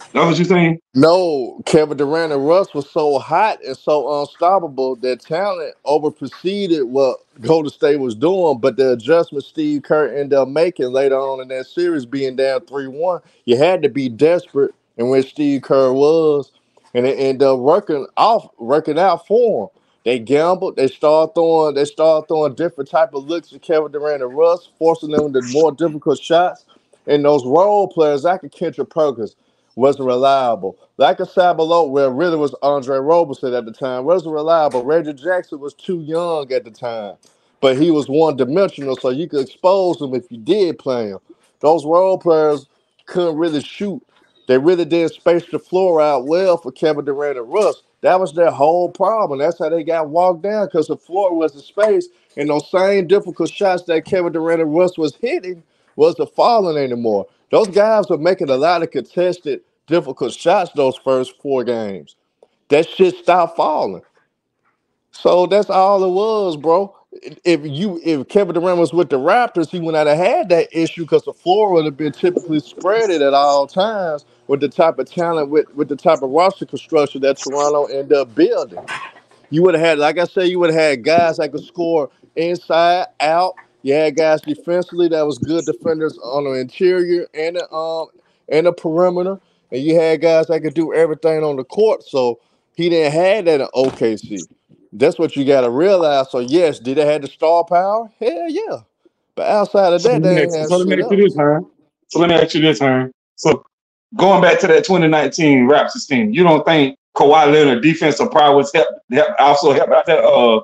That's what you're saying. No, Kevin Durant and Russ was so hot and so unstoppable that talent over preceded what Golden State was doing. But the adjustment Steve Kerr ended up making later on in that series, being down 3 1, you had to be desperate. And where Steve Kerr was, and it ended up working off, working out for him. They gambled. They started throwing. They started throwing different type of looks at Kevin Durant and Russ, forcing them to more difficult shots. And those role players, like a Kendrick Perkins, wasn't reliable. Like a Sabalo, where really was Andre Roberson at the time, wasn't reliable. Reggie Jackson was too young at the time, but he was one dimensional, so you could expose him if you did play him. Those role players couldn't really shoot. They really did space the floor out well for Kevin Durant and Russ. That was their whole problem. That's how they got walked down because the floor was the space, and those same difficult shots that Kevin Durant and Russ was hitting wasn't falling anymore. Those guys were making a lot of contested, difficult shots those first four games. That shit stopped falling. So that's all it was, bro. If you if Kevin Durant was with the Raptors, he would not have had that issue because the floor would have been typically spreaded at all times with the type of talent with, with the type of roster construction that Toronto ended up building. You would have had, like I said, you would have had guys that could score inside, out. You had guys defensively that was good defenders on the interior and the um and the perimeter, and you had guys that could do everything on the court. So he didn't have that in OKC. That's what you got to realize. So yes, did they have the star power? Hell yeah. But outside of So that, they ask, so let me ask you this, Herm. So let me ask you this. So going back to that 2019 Raptors team, you don't think Kawhi Leonard defensive prowess help, help also help out that uh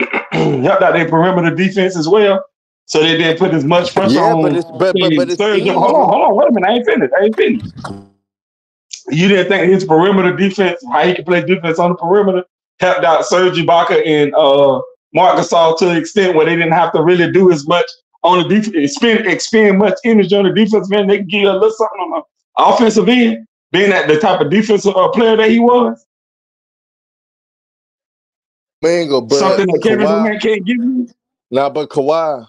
helped out their perimeter defense as well? So they didn't put as much pressure Yeah, but on it's but but but it's. Hold on, hold on, wait a minute. I ain't finished. I ain't finished. You didn't think his perimeter defense, how he could play defense on the perimeter, helped out Serge Ibaka and uh Marc Gasol to the extent where they didn't have to really do as much on the defense, expend, expend much energy on the defense end. They could give you a little something on the offensive end, being that the type of defensive uh, player that he was. Mingle, but Something that Kevin. Durant can't give you. Nah, but Kawhi,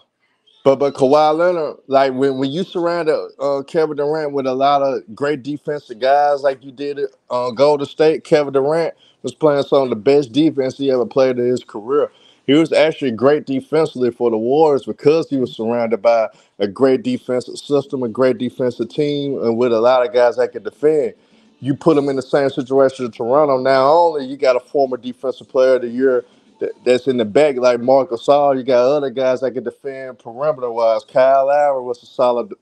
but but Kawhi Leonard, like when, when you surrounded uh, Kevin Durant with a lot of great defensive guys, like you did at uh, Golden State, Kevin Durant was playing some of the best defense he ever played in his career. He was actually great defensively for the Warriors because he was surrounded by a great defensive system, a great defensive team, and with a lot of guys that could defend. You put him in the same situation as Toronto. Now only you got a former defensive player of the year that, that's in the back like Marc Gasol. You got other guys that can defend perimeter wise. Kyle Lowry was a solid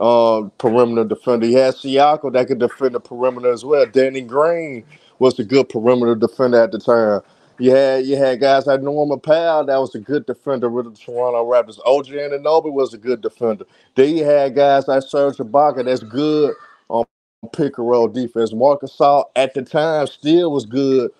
um, perimeter defender. He had Siakam that could defend the perimeter as well. Danny Green was a good perimeter defender at the time. You had you had guys like Norman Powell that was a good defender with the Toronto Raptors. OG Anunoby was a good defender. Then you had guys like Serge Ibaka that's good on pick and roll defense. Marcus Gasol at the time still was good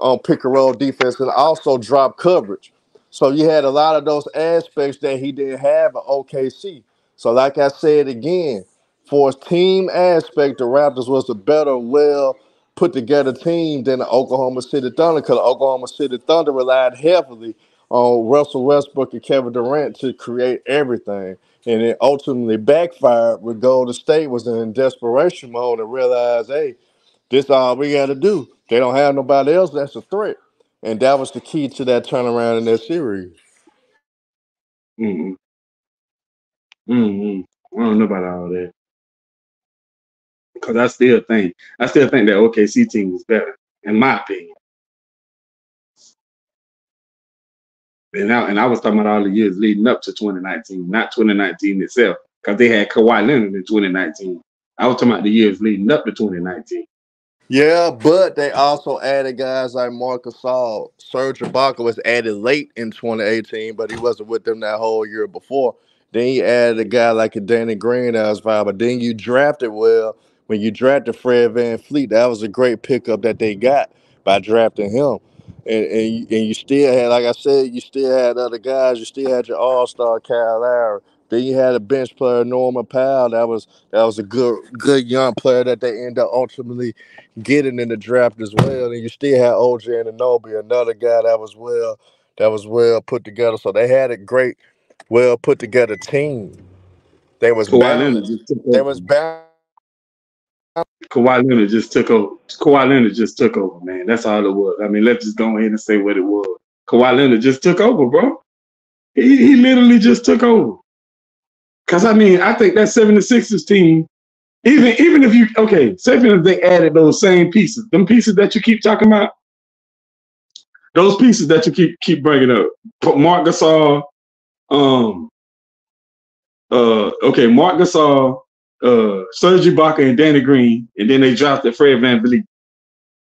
on pick and roll defense and also drop coverage. So you had a lot of those aspects that he didn't have at OKC. So like I said again, for his team aspect, the Raptors was a better, well put together team than the Oklahoma City Thunder because Oklahoma City Thunder relied heavily on Russell Westbrook and Kevin Durant to create everything. And it ultimately backfired with Golden State was in desperation mode and realized, hey, this all we got to do. They don't have nobody else that's a threat. And that was the key to that turnaround in that series. Mm-hmm. Mm-hmm. I don't know about all that because I still think I still think that OKC team was better, in my opinion. And I, and I was talking about all the years leading up to 2019, not 2019 itself, because they had Kawhi Leonard in 2019. I was talking about the years leading up to 2019. Yeah, but they also added guys like Marcus Gasol. Serge Ibaka was added late in 2018, but he wasn't with them that whole year before. Then you added a guy like a Danny Green was fine, but then you drafted well. When you drafted Fred VanVleet, that was a great pickup that they got by drafting him. And, and, you, and you still had, like I said, you still had other guys. You still had your All Star Kyle Lowry. Then you had a bench player, Norman Powell. That was that was a good good young player that they end up ultimately getting in the draft as well. And you still had OG Anunoby, another guy that was well that was well put together. So they had a great, well put together team. They was Kawhi balanced. They was balanced. Kawhi Leonard just took over. Kawhi Leonard just took over, man. That's all it was. I mean, let's just go ahead and say what it was. Kawhi Leonard just took over, bro. He, he literally just took over. Cause I mean, I think that 76ers team, even even if you okay, even if they added those same pieces, them pieces that you keep talking about, those pieces that you keep keep bringing up, Marc Gasol, um, uh, okay, Marc Gasol, uh, Serge Ibaka, and Danny Green, and then they dropped drafted Fred VanVleet.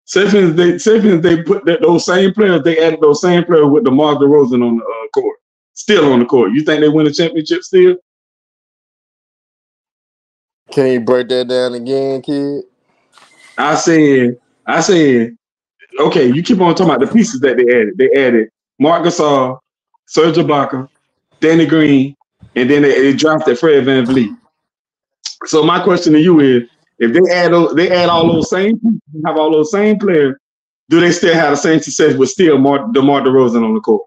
Say they if they put that, those same players, they added those same players with DeMar DeRozan on the uh, court, still on the court. You think they win a championship still? Can you break that down again, kid? I said, I said, okay, you keep on talking about the pieces that they added. They added Marc Gasol, Serge Ibaka, Danny Green, and then they, they drafted Fred VanVleet. So my question to you is, if they add they add all those same have all those same players, do they still have the same success with still Mar- DeMar DeRozan on the court?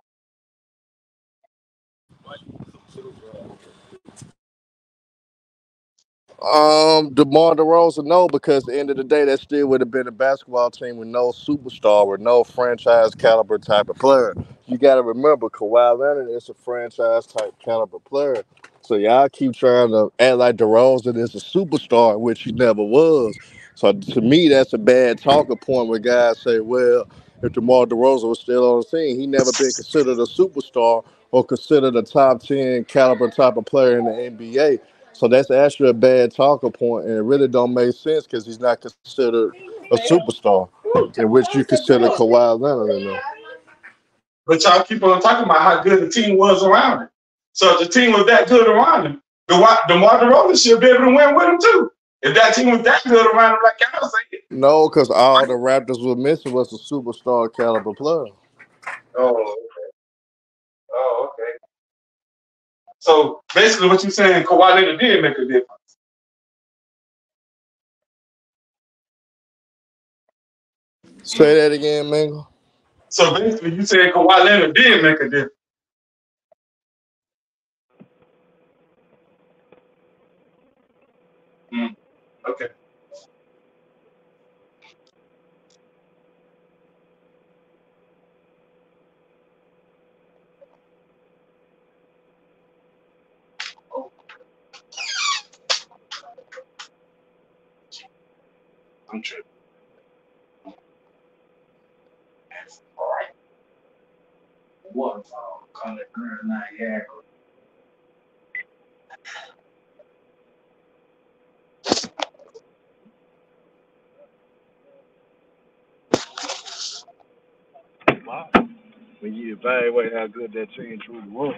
Um, DeMar DeRozan, no, because at the end of the day, that still would have been a basketball team with no superstar, with no franchise caliber type of player. You got to remember, Kawhi Leonard is a franchise type caliber player. So y'all keep trying to act like DeRozan is a superstar, which he never was. So to me, that's a bad talking point where guys say, well, if DeMar DeRozan was still on the team, he never been considered a superstar or considered a top 10 caliber type of player in the NBA. So that's actually a bad talking point, and it really don't make sense because he's not considered a superstar, in which you consider Kawhi Leonard. But y'all keep on talking about how good the team was around him. So if the team was that good around him, DeMar DeMar DeRozan should be able to win with him too. If that team was that good around him, like y'all saying. No, because all the Raptors were missing was a superstar caliber player. Oh, okay. Oh, okay. So basically, what you're saying, Kawhi Leonard did make a difference. Say that again, Mingle. So basically, you saying Kawhi Leonard did make a difference. Okay. I'm tripping. What? Oh, call it Niagara. Wow. When you evaluate how good that team truly was.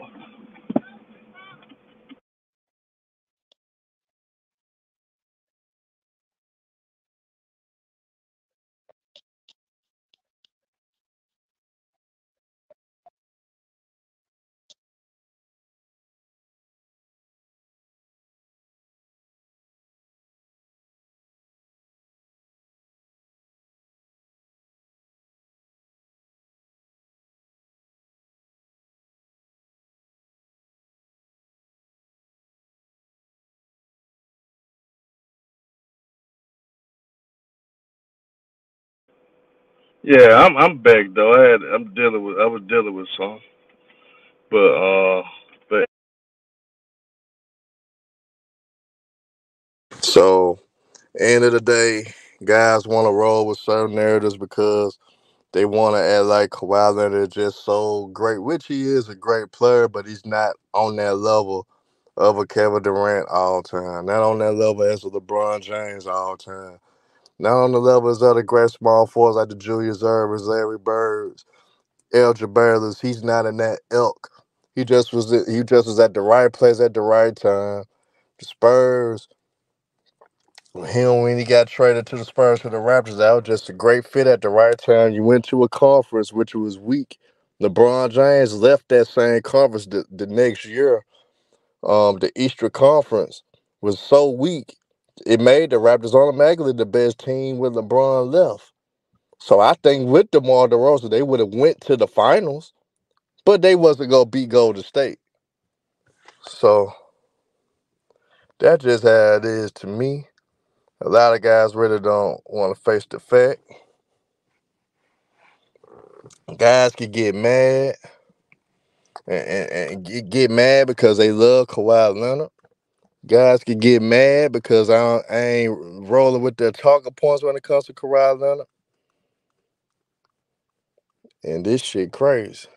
Yeah, I'm I'm back though. I had I'm dealing with I was dealing with some, but uh, but So, end of the day, guys want to roll with certain narratives because they want to act like Kawhi Leonard is just so great, which he is a great player, but he's not on that level of a Kevin Durant all time, not on that level as a LeBron James all time, not on the level as other great small forwards like the Julius Ervings, Larry Birds, El Jabbar's. He's not in that ilk. He just was he just was at the right place at the right time. The Spurs. Him when he got traded to the Spurs to the Raptors, that was just a great fit at the right time. You went to a conference which was weak. LeBron James left that same conference the, the next year. um, the Eastern Conference was so weak, it made the Raptors automatically the best team when LeBron left. So I think with DeMar DeRozan, they would have went to the finals, but they wasn't gonna beat Golden State. So that's just how it is to me. A lot of guys really don't want to face the fact. Guys can get mad and, and, and get- mad because they love Kawhi Leonard. Guys can get mad because I, I ain't rolling with their talking points when it comes to Kawhi Leonard. And this shit crazy.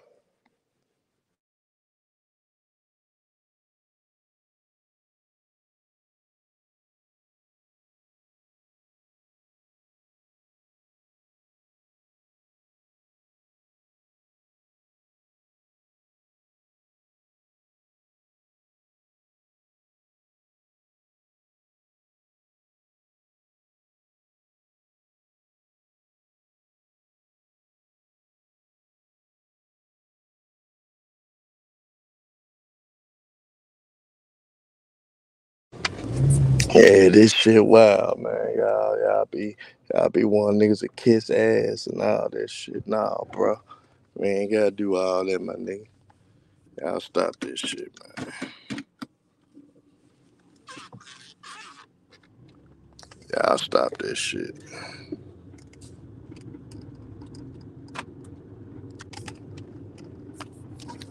Yeah, this shit wild, man. Y'all, y'all be y'all be wanting niggas to kiss ass and all that shit. Nah, bro. We ain't gotta do all that, my nigga. Y'all stop this shit, man. Y'all stop this shit.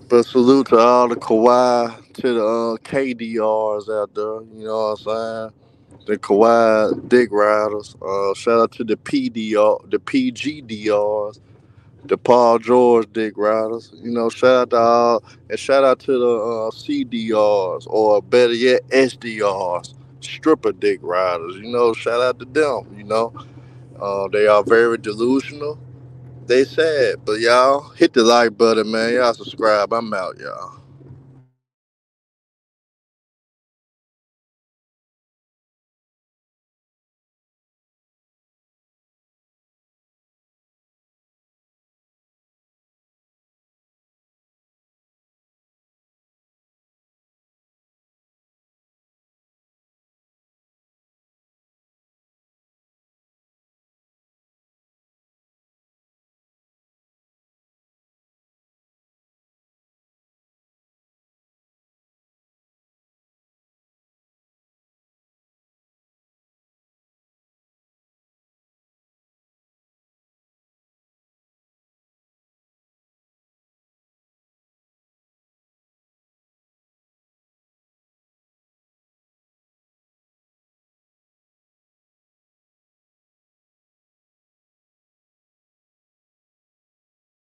But salute to all the Kawhi, to the uh, KDRs out there. You know what I'm saying? The Kawhi dick riders. Uh, shout out to the PDR, the PGDRs, the Paul George dick riders. You know, shout out to all, and shout out to the uh, CDRs, or better yet, SDRs, stripper dick riders. You know, shout out to them. You know, uh, they are very delusional. They sad, but y'all hit the like button, man. Y'all subscribe. I'm out, y'all.